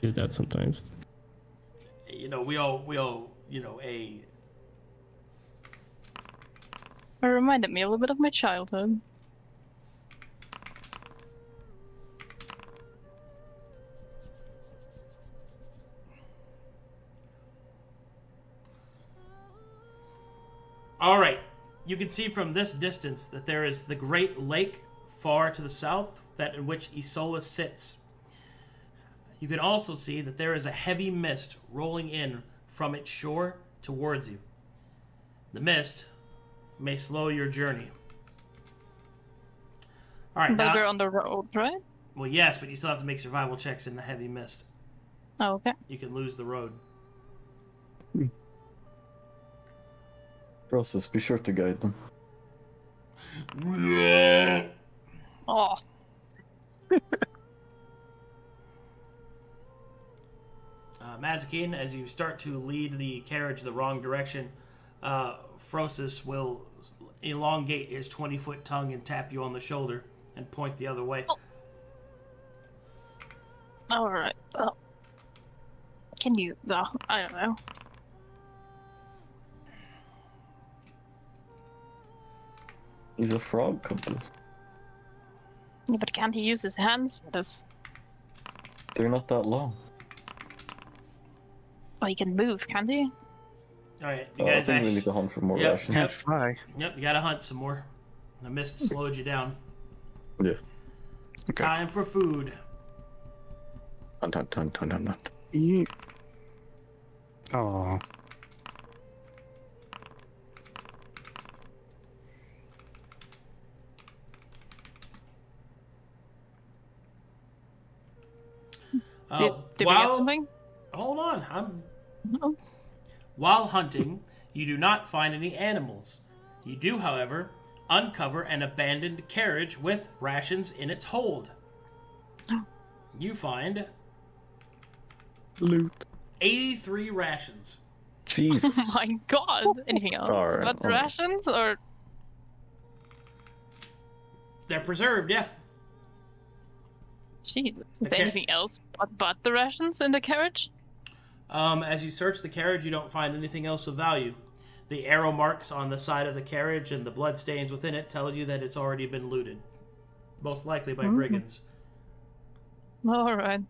[SPEAKER 5] Do that sometimes.
[SPEAKER 2] You know, we all we all you know a
[SPEAKER 6] it reminded me a little bit of my childhood.
[SPEAKER 2] All right. You can see from this distance that there is the Great Lake far to the south, that in which Isola sits. You can also see that there is a heavy mist rolling in from its shore towards you. The mist may slow your journey. All right.
[SPEAKER 6] But
[SPEAKER 2] now-
[SPEAKER 6] we're on the road, right?
[SPEAKER 2] well, yes, but you still have to make survival checks in the heavy mist.
[SPEAKER 6] Oh, okay.
[SPEAKER 2] You can lose the road. Hmm.
[SPEAKER 3] Process, be sure to guide them.
[SPEAKER 6] Oh,
[SPEAKER 2] Uh, Mazekeen, as you start to lead the carriage the wrong direction, uh, Frosis will elongate his 20 foot tongue and tap you on the shoulder and point the other way.
[SPEAKER 6] all right. Well, can you? Well, I don't know.
[SPEAKER 3] He's a frog compass.
[SPEAKER 6] Yeah, but can't he use his hands for this?
[SPEAKER 3] They're not that long.
[SPEAKER 6] Oh, he can move, can't he?
[SPEAKER 2] All right, you
[SPEAKER 3] Oh, I
[SPEAKER 2] guys.
[SPEAKER 3] think we need to hunt for more
[SPEAKER 2] Yep.
[SPEAKER 3] rations.
[SPEAKER 4] Can't fly.
[SPEAKER 2] Yep, you gotta hunt some more. The mist slowed you down.
[SPEAKER 3] Yeah.
[SPEAKER 4] Okay.
[SPEAKER 2] Time for food.
[SPEAKER 3] Hunt, hunt, hunt, hunt, hunt, hunt.
[SPEAKER 4] Ye- Oh,
[SPEAKER 2] Uh,
[SPEAKER 6] Did, did we get
[SPEAKER 2] while,
[SPEAKER 6] something?
[SPEAKER 2] hold on, I'm
[SPEAKER 6] No.
[SPEAKER 2] While hunting, you do not find any animals. You do, however, uncover an abandoned carriage with rations in its hold.
[SPEAKER 6] Oh.
[SPEAKER 2] You find
[SPEAKER 3] Loot.
[SPEAKER 2] 83 rations.
[SPEAKER 3] Jesus.
[SPEAKER 6] Oh my god! Anything else?
[SPEAKER 3] Alright,
[SPEAKER 6] but
[SPEAKER 3] alright.
[SPEAKER 6] rations or
[SPEAKER 2] They're preserved, yeah.
[SPEAKER 6] Jeez, is there
[SPEAKER 2] Okay.
[SPEAKER 6] anything else but, but the rations in the carriage?
[SPEAKER 2] Um, as you search the carriage, you don't find anything else of value. The arrow marks on the side of the carriage and the blood stains within it tell you that it's already been looted. Most likely by
[SPEAKER 6] Mhm.
[SPEAKER 2] brigands.
[SPEAKER 6] All right.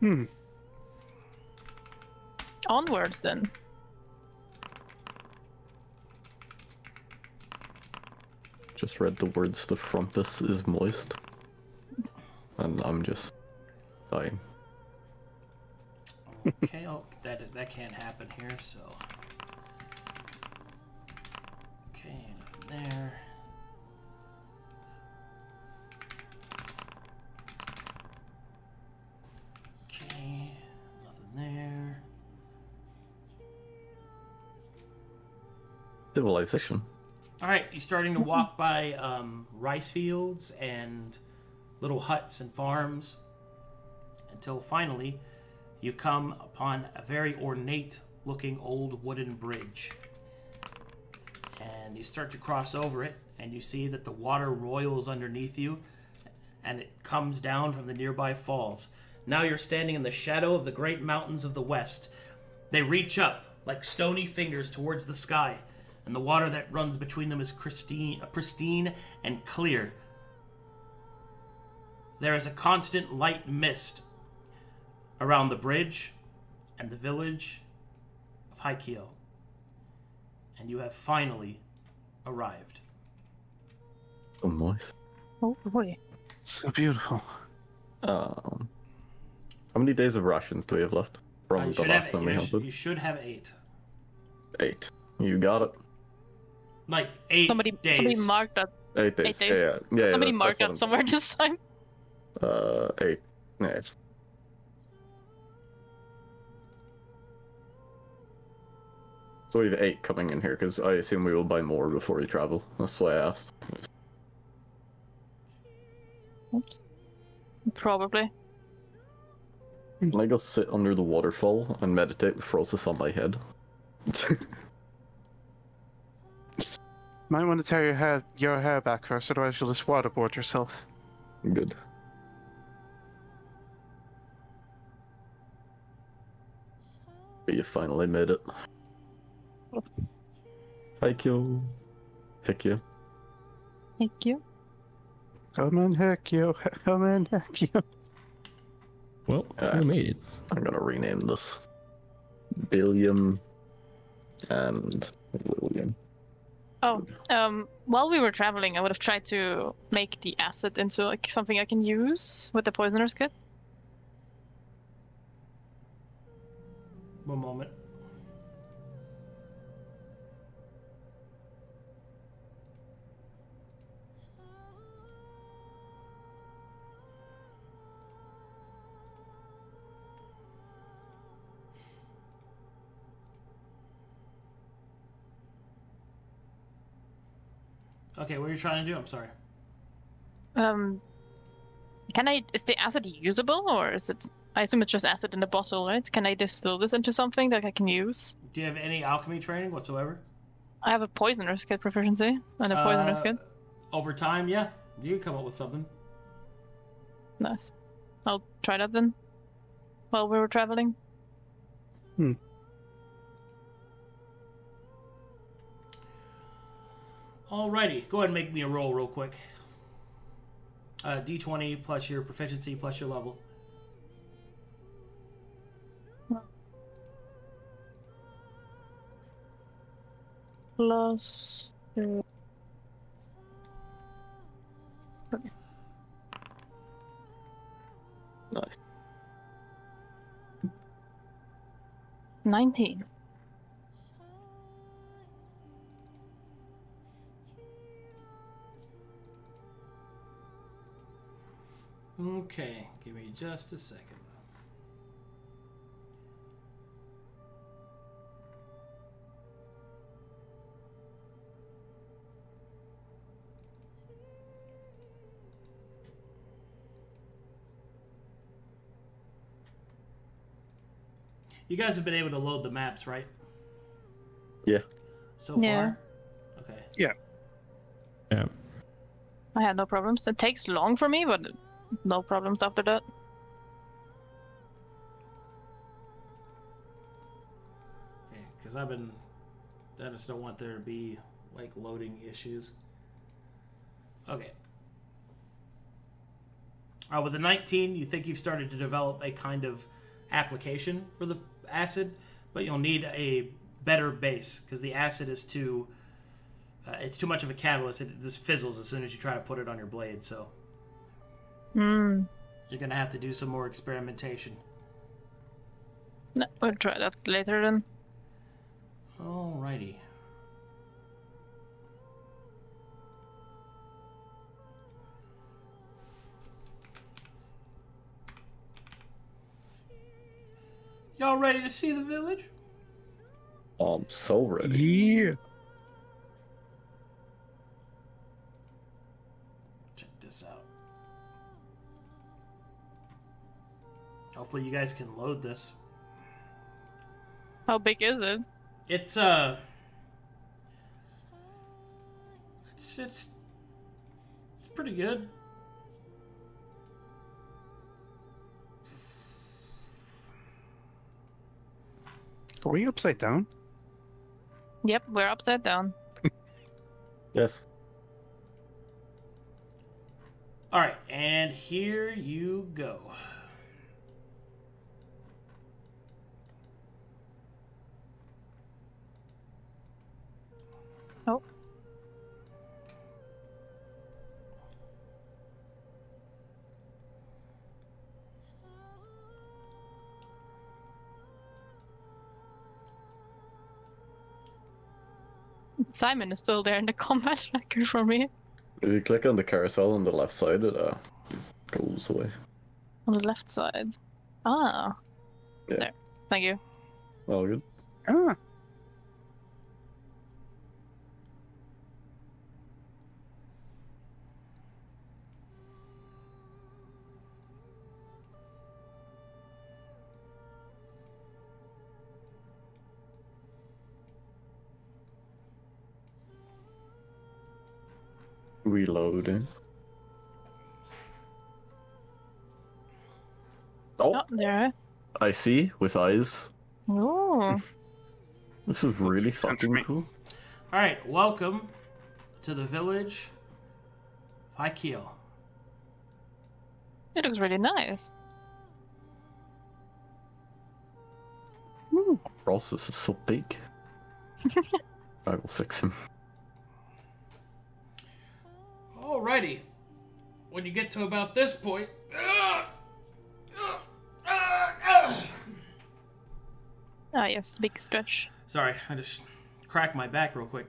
[SPEAKER 4] hmm.
[SPEAKER 6] Onwards then.
[SPEAKER 3] Just read the words, the frontis is moist. And I'm just dying.
[SPEAKER 2] Okay, oh, that that can't happen here. So, okay, there. Okay, nothing there.
[SPEAKER 3] Civilization.
[SPEAKER 2] All right, you're starting to walk by um, rice fields and little huts and farms until finally you come upon a very ornate looking old wooden bridge. And you start to cross over it, and you see that the water roils underneath you and it comes down from the nearby falls. Now you're standing in the shadow of the great mountains of the west. They reach up like stony fingers towards the sky, and the water that runs between them is pristine, pristine and clear. There is a constant light mist around the bridge and the village of Haikio. And you have finally arrived.
[SPEAKER 3] So moist.
[SPEAKER 6] Oh boy.
[SPEAKER 4] So beautiful.
[SPEAKER 3] Um, how many days of rations do we have left? from
[SPEAKER 2] Uh,
[SPEAKER 3] the last
[SPEAKER 2] have
[SPEAKER 3] time we
[SPEAKER 2] you,
[SPEAKER 3] had
[SPEAKER 2] sh- you should have eight.
[SPEAKER 3] Eight. You got it.
[SPEAKER 2] Like eight
[SPEAKER 6] Somebody,
[SPEAKER 2] days.
[SPEAKER 6] somebody marked that.
[SPEAKER 3] Eight days.
[SPEAKER 6] days.
[SPEAKER 3] Yeah, yeah. yeah
[SPEAKER 6] somebody
[SPEAKER 3] that-
[SPEAKER 6] marked
[SPEAKER 3] that's
[SPEAKER 6] that
[SPEAKER 3] what I'm-
[SPEAKER 6] somewhere this time.
[SPEAKER 3] Uh, eight. Eight. So we have eight coming in here because I assume we will buy more before we travel. That's why I asked.
[SPEAKER 6] Oops. Probably.
[SPEAKER 3] Can I go sit under the waterfall and meditate with Frosis on my head?
[SPEAKER 4] Might want to tear your hair, your hair back first, otherwise you'll just waterboard yourself.
[SPEAKER 3] Good. You finally made it. Thank you. Heck you.
[SPEAKER 6] Thank you.
[SPEAKER 4] Come and heck you, come and heck you.
[SPEAKER 5] Well,
[SPEAKER 3] Uh,
[SPEAKER 5] we made it.
[SPEAKER 3] I'm gonna rename this. Billiam and William.
[SPEAKER 6] Oh, um, while we were traveling, I would have tried to make the acid into like something I can use with the poisoner's kit.
[SPEAKER 2] One moment. Okay, what are you trying to do? I'm sorry.
[SPEAKER 6] Um, can I? Is the acid usable, or is it? I assume it's just acid in the bottle, right? Can I distill this into something that I can use?
[SPEAKER 2] Do you have any alchemy training whatsoever?
[SPEAKER 6] I have a poisoner's kit proficiency and a poisoner's
[SPEAKER 2] Uh,
[SPEAKER 6] kit.
[SPEAKER 2] Over time, yeah. You can come up with something.
[SPEAKER 6] Nice. I'll try that then. While we were traveling. Hmm.
[SPEAKER 2] Alrighty, go ahead and make me a roll real quick. Uh, D20 plus your proficiency plus your level.
[SPEAKER 6] Plus. uh,
[SPEAKER 3] Nice.
[SPEAKER 6] 19.
[SPEAKER 2] Okay, give me just a second. You guys have been able to load the maps, right?
[SPEAKER 3] Yeah.
[SPEAKER 2] So
[SPEAKER 6] Yeah.
[SPEAKER 2] far? Okay.
[SPEAKER 5] Yeah. Yeah.
[SPEAKER 6] I had no problems. It takes long for me, but no problems after that.
[SPEAKER 2] Okay, because I've been. I just don't want there to be like loading issues. Okay. Uh, with the 19, you think you've started to develop a kind of application for the acid, but you'll need a better base because the acid is too. Uh, it's too much of a catalyst. It this fizzles as soon as you try to put it on your blade. So
[SPEAKER 6] Hmm.
[SPEAKER 2] you're gonna have to do some more experimentation.
[SPEAKER 6] No, we'll try that later then.
[SPEAKER 2] Alrighty. Y'all ready to see the village?
[SPEAKER 3] I'm so ready.
[SPEAKER 4] Yeah.
[SPEAKER 2] Check this out. Hopefully you guys can load this.
[SPEAKER 6] How big is it?
[SPEAKER 2] It's uh it's it's it's pretty good.
[SPEAKER 4] Are we upside down?
[SPEAKER 6] Yep, we're upside down.
[SPEAKER 3] Yes.
[SPEAKER 2] All right, and here you go.
[SPEAKER 6] Simon is still there in the combat tracker for me.
[SPEAKER 3] If you click on the carousel on the left side, it uh, goes away.
[SPEAKER 6] On the left side. Ah.
[SPEAKER 3] Yeah.
[SPEAKER 6] There. Thank you.
[SPEAKER 3] All good.
[SPEAKER 4] Ah,
[SPEAKER 3] Reloading. Oh,
[SPEAKER 6] there.
[SPEAKER 3] I see with eyes.
[SPEAKER 6] Oh.
[SPEAKER 3] This is really fucking cool.
[SPEAKER 2] All right, welcome to the village of Aikio.
[SPEAKER 6] It looks really nice.
[SPEAKER 3] Process is so big. I will fix him.
[SPEAKER 2] Alrighty. When you get to about this point. Ah! Ah,
[SPEAKER 6] yes, big stretch.
[SPEAKER 2] Sorry, I just cracked my back real quick.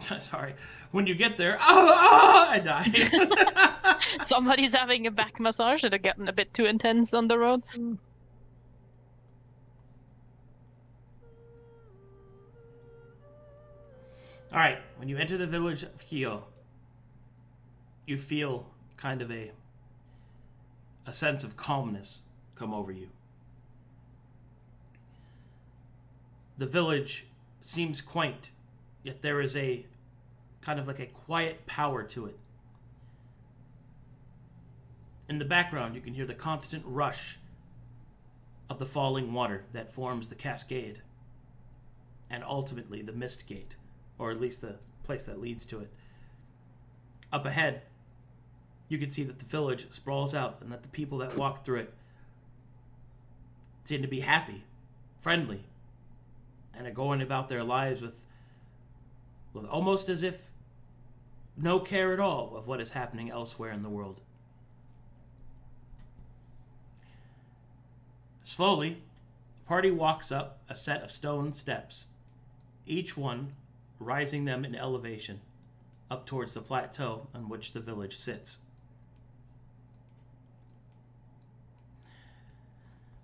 [SPEAKER 2] Sorry. When you get there, ah, I die.
[SPEAKER 6] Somebody's having a back massage that are getting a bit too intense on the road.
[SPEAKER 2] All right, when you enter the village of Kyo, you feel kind of a a sense of calmness come over you. The village seems quaint, yet there is a kind of like a quiet power to it. In the background, you can hear the constant rush of the falling water that forms the cascade and ultimately the mist gate or at least the place that leads to it. Up ahead, you can see that the village sprawls out and that the people that walk through it seem to be happy, friendly, and are going about their lives with, with almost as if no care at all of what is happening elsewhere in the world. Slowly, the party walks up a set of stone steps, each one rising them in elevation up towards the plateau on which the village sits.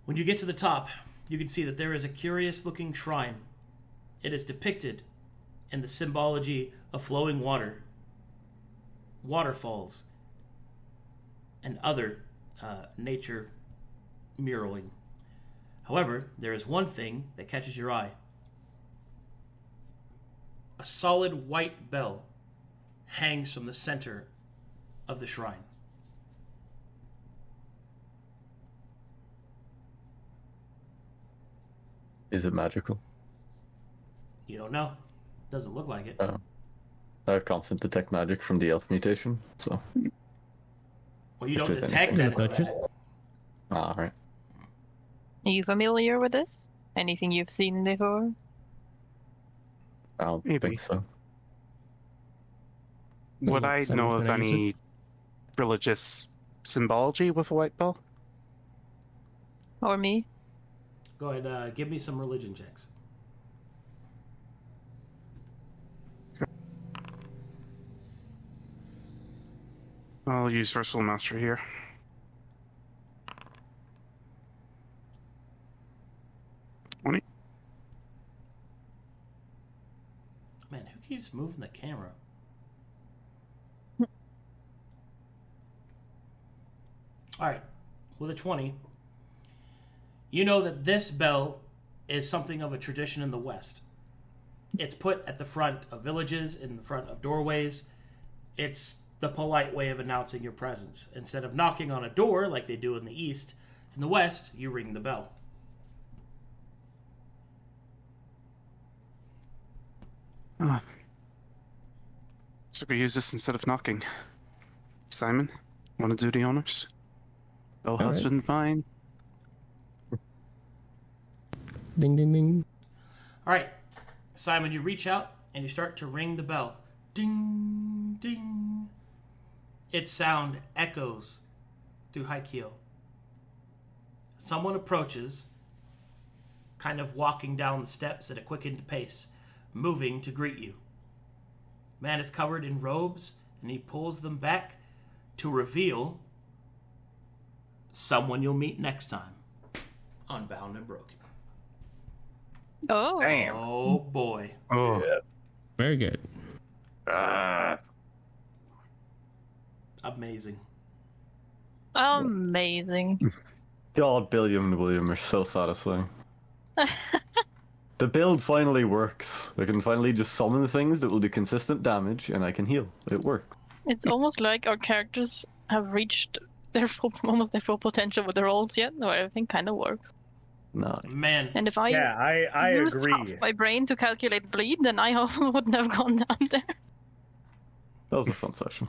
[SPEAKER 2] When you get to the top, you can see that there is a curious looking shrine. It is depicted in the symbology of flowing water, waterfalls, and other uh, nature muraling. However, there is one thing that catches your eye a solid white bell hangs from the center of the shrine.
[SPEAKER 3] Is it magical?
[SPEAKER 2] You don't know. Doesn't look like it.
[SPEAKER 3] Uh, I constant detect magic from the elf mutation, so
[SPEAKER 2] Well, you
[SPEAKER 3] if
[SPEAKER 2] don't detect
[SPEAKER 3] anything-
[SPEAKER 2] that it's
[SPEAKER 5] Touch it.
[SPEAKER 2] magic.
[SPEAKER 3] ah, right.
[SPEAKER 6] Are you familiar with this? Anything you've seen before?
[SPEAKER 3] I don't
[SPEAKER 4] Maybe.
[SPEAKER 3] think so.
[SPEAKER 4] would I know of any religious symbology with a white bell?
[SPEAKER 6] Or me?
[SPEAKER 2] Go ahead, uh, give me some religion checks.
[SPEAKER 4] I'll use Versal Master here. Twenty.
[SPEAKER 2] Man, who keeps moving the camera? All right, with a 20, you know that this bell is something of a tradition in the West. It's put at the front of villages, in the front of doorways. It's the polite way of announcing your presence. Instead of knocking on a door like they do in the East, in the West, you ring the bell.
[SPEAKER 4] Ah. So we use this instead of knocking. Simon, want to do the honors? Oh,
[SPEAKER 3] right.
[SPEAKER 4] husband mine.
[SPEAKER 5] Ding ding ding.
[SPEAKER 2] All right, Simon, you reach out and you start to ring the bell. Ding, ding. Its sound echoes through Haikyo. Someone approaches kind of walking down the steps at a quickened pace, moving to greet you. Man is covered in robes, and he pulls them back to reveal someone you'll meet next time on Bound and Broken.
[SPEAKER 6] Oh,
[SPEAKER 2] Oh boy.
[SPEAKER 4] Oh,
[SPEAKER 5] Very good. Ah.
[SPEAKER 2] Amazing.
[SPEAKER 6] amazing.
[SPEAKER 3] God, Billiam and William are so satisfying. the build finally works. I can finally just summon things that will do consistent damage, and I can heal. It works.
[SPEAKER 6] It's almost like our characters have reached their full, almost their full potential with their rolls yet, so everything kind of works.
[SPEAKER 3] Nice.
[SPEAKER 2] Man,
[SPEAKER 6] And if I
[SPEAKER 1] Yeah, I I
[SPEAKER 6] used
[SPEAKER 1] agree.
[SPEAKER 6] half my brain to calculate bleed, then I also wouldn't have gone down there.
[SPEAKER 3] That was a fun session.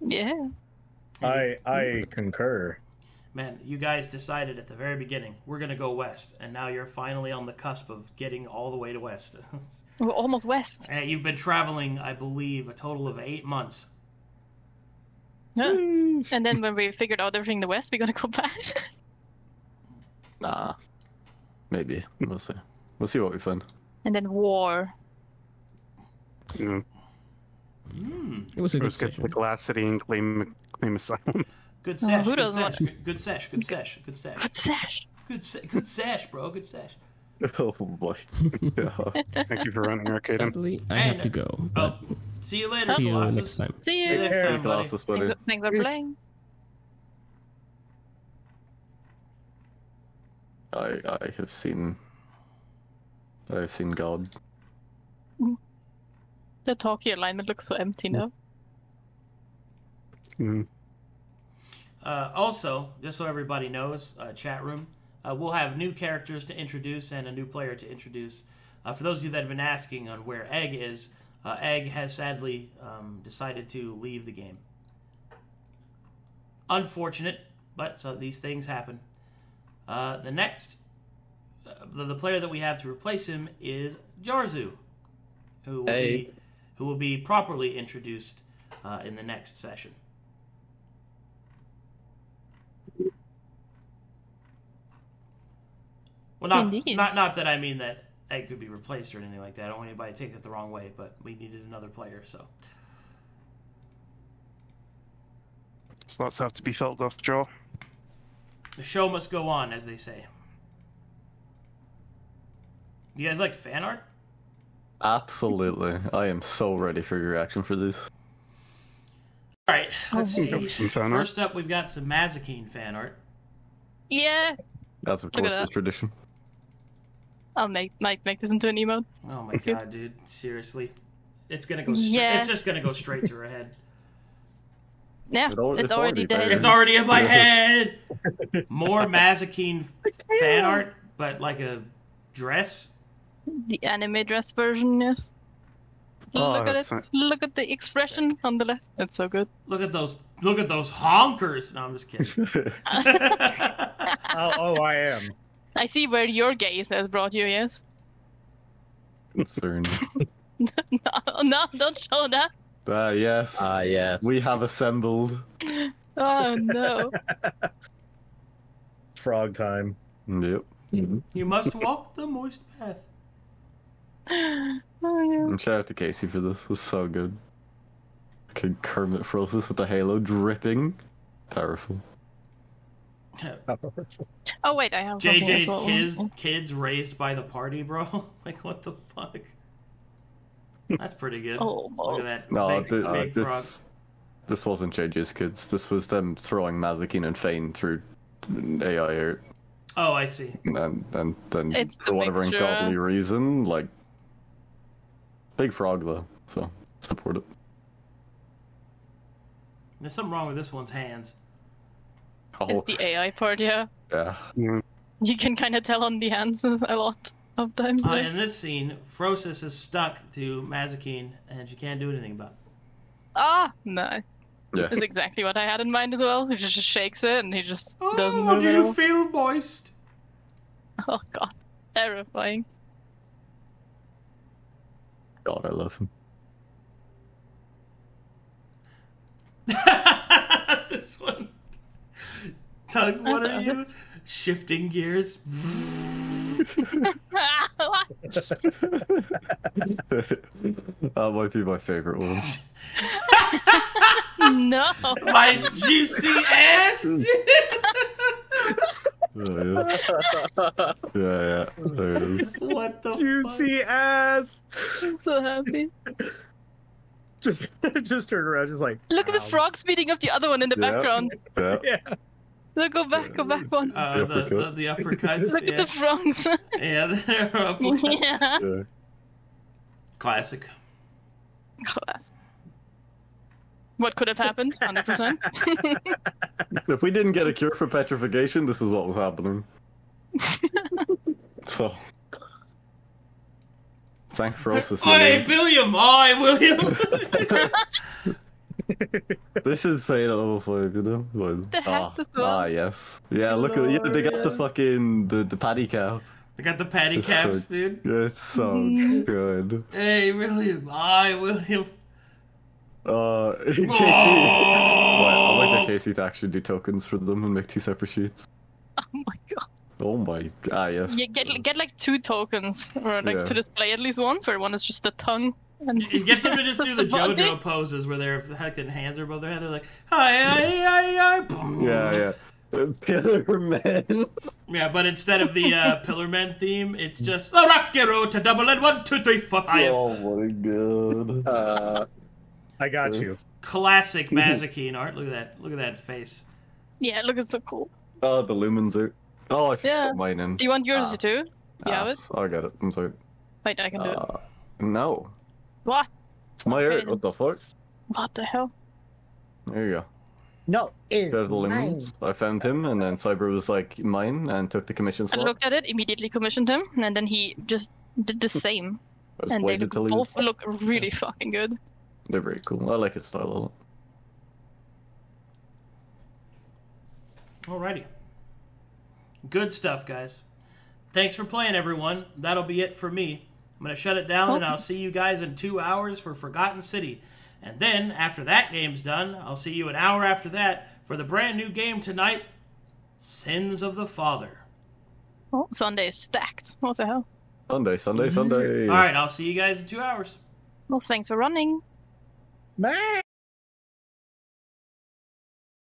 [SPEAKER 6] Yeah.
[SPEAKER 1] I I concur.
[SPEAKER 2] Man, you guys decided at the very beginning we're gonna go west, and now you're finally on the cusp of getting all the way to west.
[SPEAKER 6] We're almost west.
[SPEAKER 2] and you've been traveling, I believe, a total of eight months.
[SPEAKER 6] Yeah. And then when we figured out everything in the west, we're going to go back.
[SPEAKER 3] Nah. Maybe. We'll see. We'll see what we find.
[SPEAKER 6] and then war.
[SPEAKER 4] you know,
[SPEAKER 5] It was a good
[SPEAKER 4] let's get to
[SPEAKER 5] session.
[SPEAKER 4] the glass city and claim claim asylum.
[SPEAKER 2] Good
[SPEAKER 6] Oh,
[SPEAKER 2] sesh,
[SPEAKER 6] who
[SPEAKER 2] good
[SPEAKER 6] doesn't
[SPEAKER 2] sesh,
[SPEAKER 6] want-
[SPEAKER 2] good, good sesh, good sesh, good sesh,
[SPEAKER 6] Good sesh.
[SPEAKER 2] good, se- good sesh, bro, good sesh.
[SPEAKER 3] Oh boy.
[SPEAKER 4] Thank you for running Arcade.
[SPEAKER 5] Sadly, I
[SPEAKER 2] Hey,
[SPEAKER 5] have to go.
[SPEAKER 2] Oh, see you later,
[SPEAKER 5] see you next time.
[SPEAKER 6] See
[SPEAKER 2] See you
[SPEAKER 6] you.
[SPEAKER 2] next time.
[SPEAKER 3] Colossus, buddy.
[SPEAKER 6] Thanks, thanks for
[SPEAKER 4] Cheers.
[SPEAKER 6] playing.
[SPEAKER 3] I I have seen I've seen God.
[SPEAKER 6] The talkie alignment looks so empty now.
[SPEAKER 4] Mm.
[SPEAKER 2] Uh, also, just so everybody knows, uh, chat room, uh, we'll have new characters to introduce and a new player to introduce. Uh, for those of you that have been asking on where Egg is, uh, Egg has sadly um, decided to leave the game. Unfortunate, but so these things happen. Uh, the next, uh, the, the player that we have to replace him is Jarzu, who will
[SPEAKER 5] Hey.
[SPEAKER 2] be who will be properly introduced uh, in the next session. Well, not
[SPEAKER 6] Indeed.
[SPEAKER 2] not not that I mean that Egg could be replaced or anything like that. I don't want anybody to take that the wrong way, but we needed another player, so
[SPEAKER 4] Slots have to be filled off, Joel.
[SPEAKER 2] the show must go on, as they say. You guys like fan art?
[SPEAKER 3] Absolutely. I am so ready for your reaction for this.
[SPEAKER 2] All right, oh, let's
[SPEAKER 6] Oh.
[SPEAKER 2] see.
[SPEAKER 4] Some fan art.
[SPEAKER 2] First up, we've got some Mazekeen fan art.
[SPEAKER 6] Yeah.
[SPEAKER 3] That's, of
[SPEAKER 6] Look
[SPEAKER 3] course
[SPEAKER 6] that.
[SPEAKER 3] is tradition.
[SPEAKER 6] I'll make might make this into an emote.
[SPEAKER 2] Oh my god, dude! Seriously, it's gonna go. Straight,
[SPEAKER 6] Yeah.
[SPEAKER 2] It's just gonna go straight to her head.
[SPEAKER 6] Yeah,
[SPEAKER 3] It al-
[SPEAKER 6] it's,
[SPEAKER 3] it's
[SPEAKER 6] already
[SPEAKER 3] already
[SPEAKER 6] dead.
[SPEAKER 2] It's already in my head. More Mazekeen fan art, but like a dress.
[SPEAKER 6] The anime dress version, yes.
[SPEAKER 4] Oh,
[SPEAKER 6] Look at it.
[SPEAKER 4] so-
[SPEAKER 6] Look at the expression on the left. It's so good.
[SPEAKER 2] Look at those! Look at those honkers! No, I'm just kidding.
[SPEAKER 1] Oh, oh, I am.
[SPEAKER 6] I see where your gaze has brought you, yes?
[SPEAKER 3] Concerned.
[SPEAKER 6] no, no, don't show that.
[SPEAKER 3] Ah, yes.
[SPEAKER 8] Ah, yes.
[SPEAKER 3] We have assembled.
[SPEAKER 6] Oh no.
[SPEAKER 1] Frog time.
[SPEAKER 3] Yep.
[SPEAKER 2] you must walk the moist path.
[SPEAKER 6] oh, no.
[SPEAKER 3] And shout out to Casey for this. This is so good. Okay, Kermit Frosis with the halo dripping. Powerful.
[SPEAKER 6] Oh wait, I have
[SPEAKER 2] JJ's
[SPEAKER 6] well.
[SPEAKER 2] kids kids raised by the party, bro. like what the fuck? That's pretty good.
[SPEAKER 6] Oh,
[SPEAKER 2] Look at that
[SPEAKER 3] No,
[SPEAKER 2] big,
[SPEAKER 3] thi-
[SPEAKER 2] big uh, frog.
[SPEAKER 3] this this wasn't JJ's kids. This was them throwing Mazekeen and Fane through AI art,
[SPEAKER 2] Oh, I see.
[SPEAKER 3] and then then
[SPEAKER 6] It's the
[SPEAKER 3] for whatever
[SPEAKER 6] mixture.
[SPEAKER 3] ungodly reason, like big frog though. So support it.
[SPEAKER 2] There's something wrong with this one's hands.
[SPEAKER 3] Oh
[SPEAKER 6] It's the AI part, yeah.
[SPEAKER 3] yeah.
[SPEAKER 4] Mm.
[SPEAKER 6] You can kind of tell on the hands a lot of times.
[SPEAKER 2] Uh, in this scene, Frosis is stuck to Mazekeen, and she can't do anything about it.
[SPEAKER 6] Ah, no.
[SPEAKER 3] Yeah.
[SPEAKER 6] That's exactly what I had in mind as well. He just shakes it and he just doesn't
[SPEAKER 2] Oh,
[SPEAKER 6] move
[SPEAKER 2] do you
[SPEAKER 6] all.
[SPEAKER 2] feel moist?
[SPEAKER 6] Oh god, terrifying.
[SPEAKER 3] God, I love him.
[SPEAKER 2] this one. Tug, what
[SPEAKER 6] That's-
[SPEAKER 2] are you? Shifting gears.
[SPEAKER 3] that might be my favorite one.
[SPEAKER 6] no.
[SPEAKER 2] My juicy ass.
[SPEAKER 3] Oh, yeah. yeah, yeah. There it is.
[SPEAKER 2] what the fuck?
[SPEAKER 1] Juicy ass.
[SPEAKER 6] I'm so happy.
[SPEAKER 1] Just, just turn around, just like.
[SPEAKER 6] Look at the
[SPEAKER 1] "Ow."
[SPEAKER 6] frog speeding up the other one in the
[SPEAKER 3] Yeah.
[SPEAKER 6] background.
[SPEAKER 3] Yeah.
[SPEAKER 1] Yeah.
[SPEAKER 6] Look, go back, go back one.
[SPEAKER 2] Uh, the, the,
[SPEAKER 3] uppercut.
[SPEAKER 2] the uppercuts.
[SPEAKER 6] Look
[SPEAKER 2] yeah.
[SPEAKER 6] at the frogs.
[SPEAKER 2] yeah, they're uppercuts.
[SPEAKER 6] yeah.
[SPEAKER 3] yeah.
[SPEAKER 2] Classic.
[SPEAKER 6] Class. What could have happened? 100%.
[SPEAKER 3] If we didn't get a cure for petrification, this is what was happening. so. Thank for us to see.
[SPEAKER 2] Oi, William! Oi, William!
[SPEAKER 3] This is fate at level 5, you know? Well,
[SPEAKER 6] The
[SPEAKER 3] ah,
[SPEAKER 6] well.
[SPEAKER 3] ah, yes. Yeah, look at yeah, they got the fucking the, the paddy cap.
[SPEAKER 2] They got the patty
[SPEAKER 3] It's
[SPEAKER 2] caps,
[SPEAKER 3] so-
[SPEAKER 2] dude.
[SPEAKER 3] It's so good.
[SPEAKER 2] Hey, William! Oi, William!
[SPEAKER 3] Uh, Casey.
[SPEAKER 2] Oh!
[SPEAKER 3] Well, I like that Casey to actually do tokens for them and make two separate sheets.
[SPEAKER 6] oh my god.
[SPEAKER 3] Oh my, ah yes.
[SPEAKER 6] You get get like two tokens, or like
[SPEAKER 3] Yeah.
[SPEAKER 6] to display at least once, where one is just the tongue. And
[SPEAKER 2] You get them to just do the. JoJo poses where their fucking hands are above their head. They're like, hi, hi, hi, hi, boom.
[SPEAKER 3] Yeah, yeah. Uh, Pillar man.
[SPEAKER 2] Yeah, but instead of the uh, Pillar Men theme, it's just the rock your road to double and one, two, three, four, five.
[SPEAKER 3] Oh my god.
[SPEAKER 1] Uh, I got you.
[SPEAKER 2] Classic Mazekeen art. Look at that. Look at that face.
[SPEAKER 6] yeah, look, it's so cool.
[SPEAKER 3] Oh, the lumens out. Oh, I
[SPEAKER 6] Yeah.
[SPEAKER 3] put mine in.
[SPEAKER 6] Do you want yours
[SPEAKER 3] Ah.
[SPEAKER 6] too? You have it?
[SPEAKER 3] Ass. I got it. I'm sorry.
[SPEAKER 6] Wait, I can do it.
[SPEAKER 3] Uh, no.
[SPEAKER 6] What?
[SPEAKER 3] It's my art. What the fuck?
[SPEAKER 6] What the hell?
[SPEAKER 3] There you go.
[SPEAKER 8] No, is
[SPEAKER 3] There's the
[SPEAKER 8] mine.
[SPEAKER 3] lumens. I found him, and then Cyber was like mine and took the commission
[SPEAKER 6] I looked at it, immediately commissioned him, and then he just did the same.
[SPEAKER 3] I just
[SPEAKER 6] and they look,
[SPEAKER 3] till he was.
[SPEAKER 6] both look really fucking good.
[SPEAKER 3] They're very cool. I like his style a lot.
[SPEAKER 2] Alrighty. Good stuff, guys. Thanks for playing, everyone. That'll be it for me. I'm going to shut it down, and oh. I'll see you guys in two hours for Forgotten City. And then, after that game's done, I'll see you an hour after that for the brand new game tonight Sins of the Father.
[SPEAKER 6] Oh, Sunday is stacked. What the hell?
[SPEAKER 3] Sunday, Sunday, Sunday.
[SPEAKER 2] Alright, I'll see you guys in two hours.
[SPEAKER 6] Well, thanks for running.
[SPEAKER 8] Bye.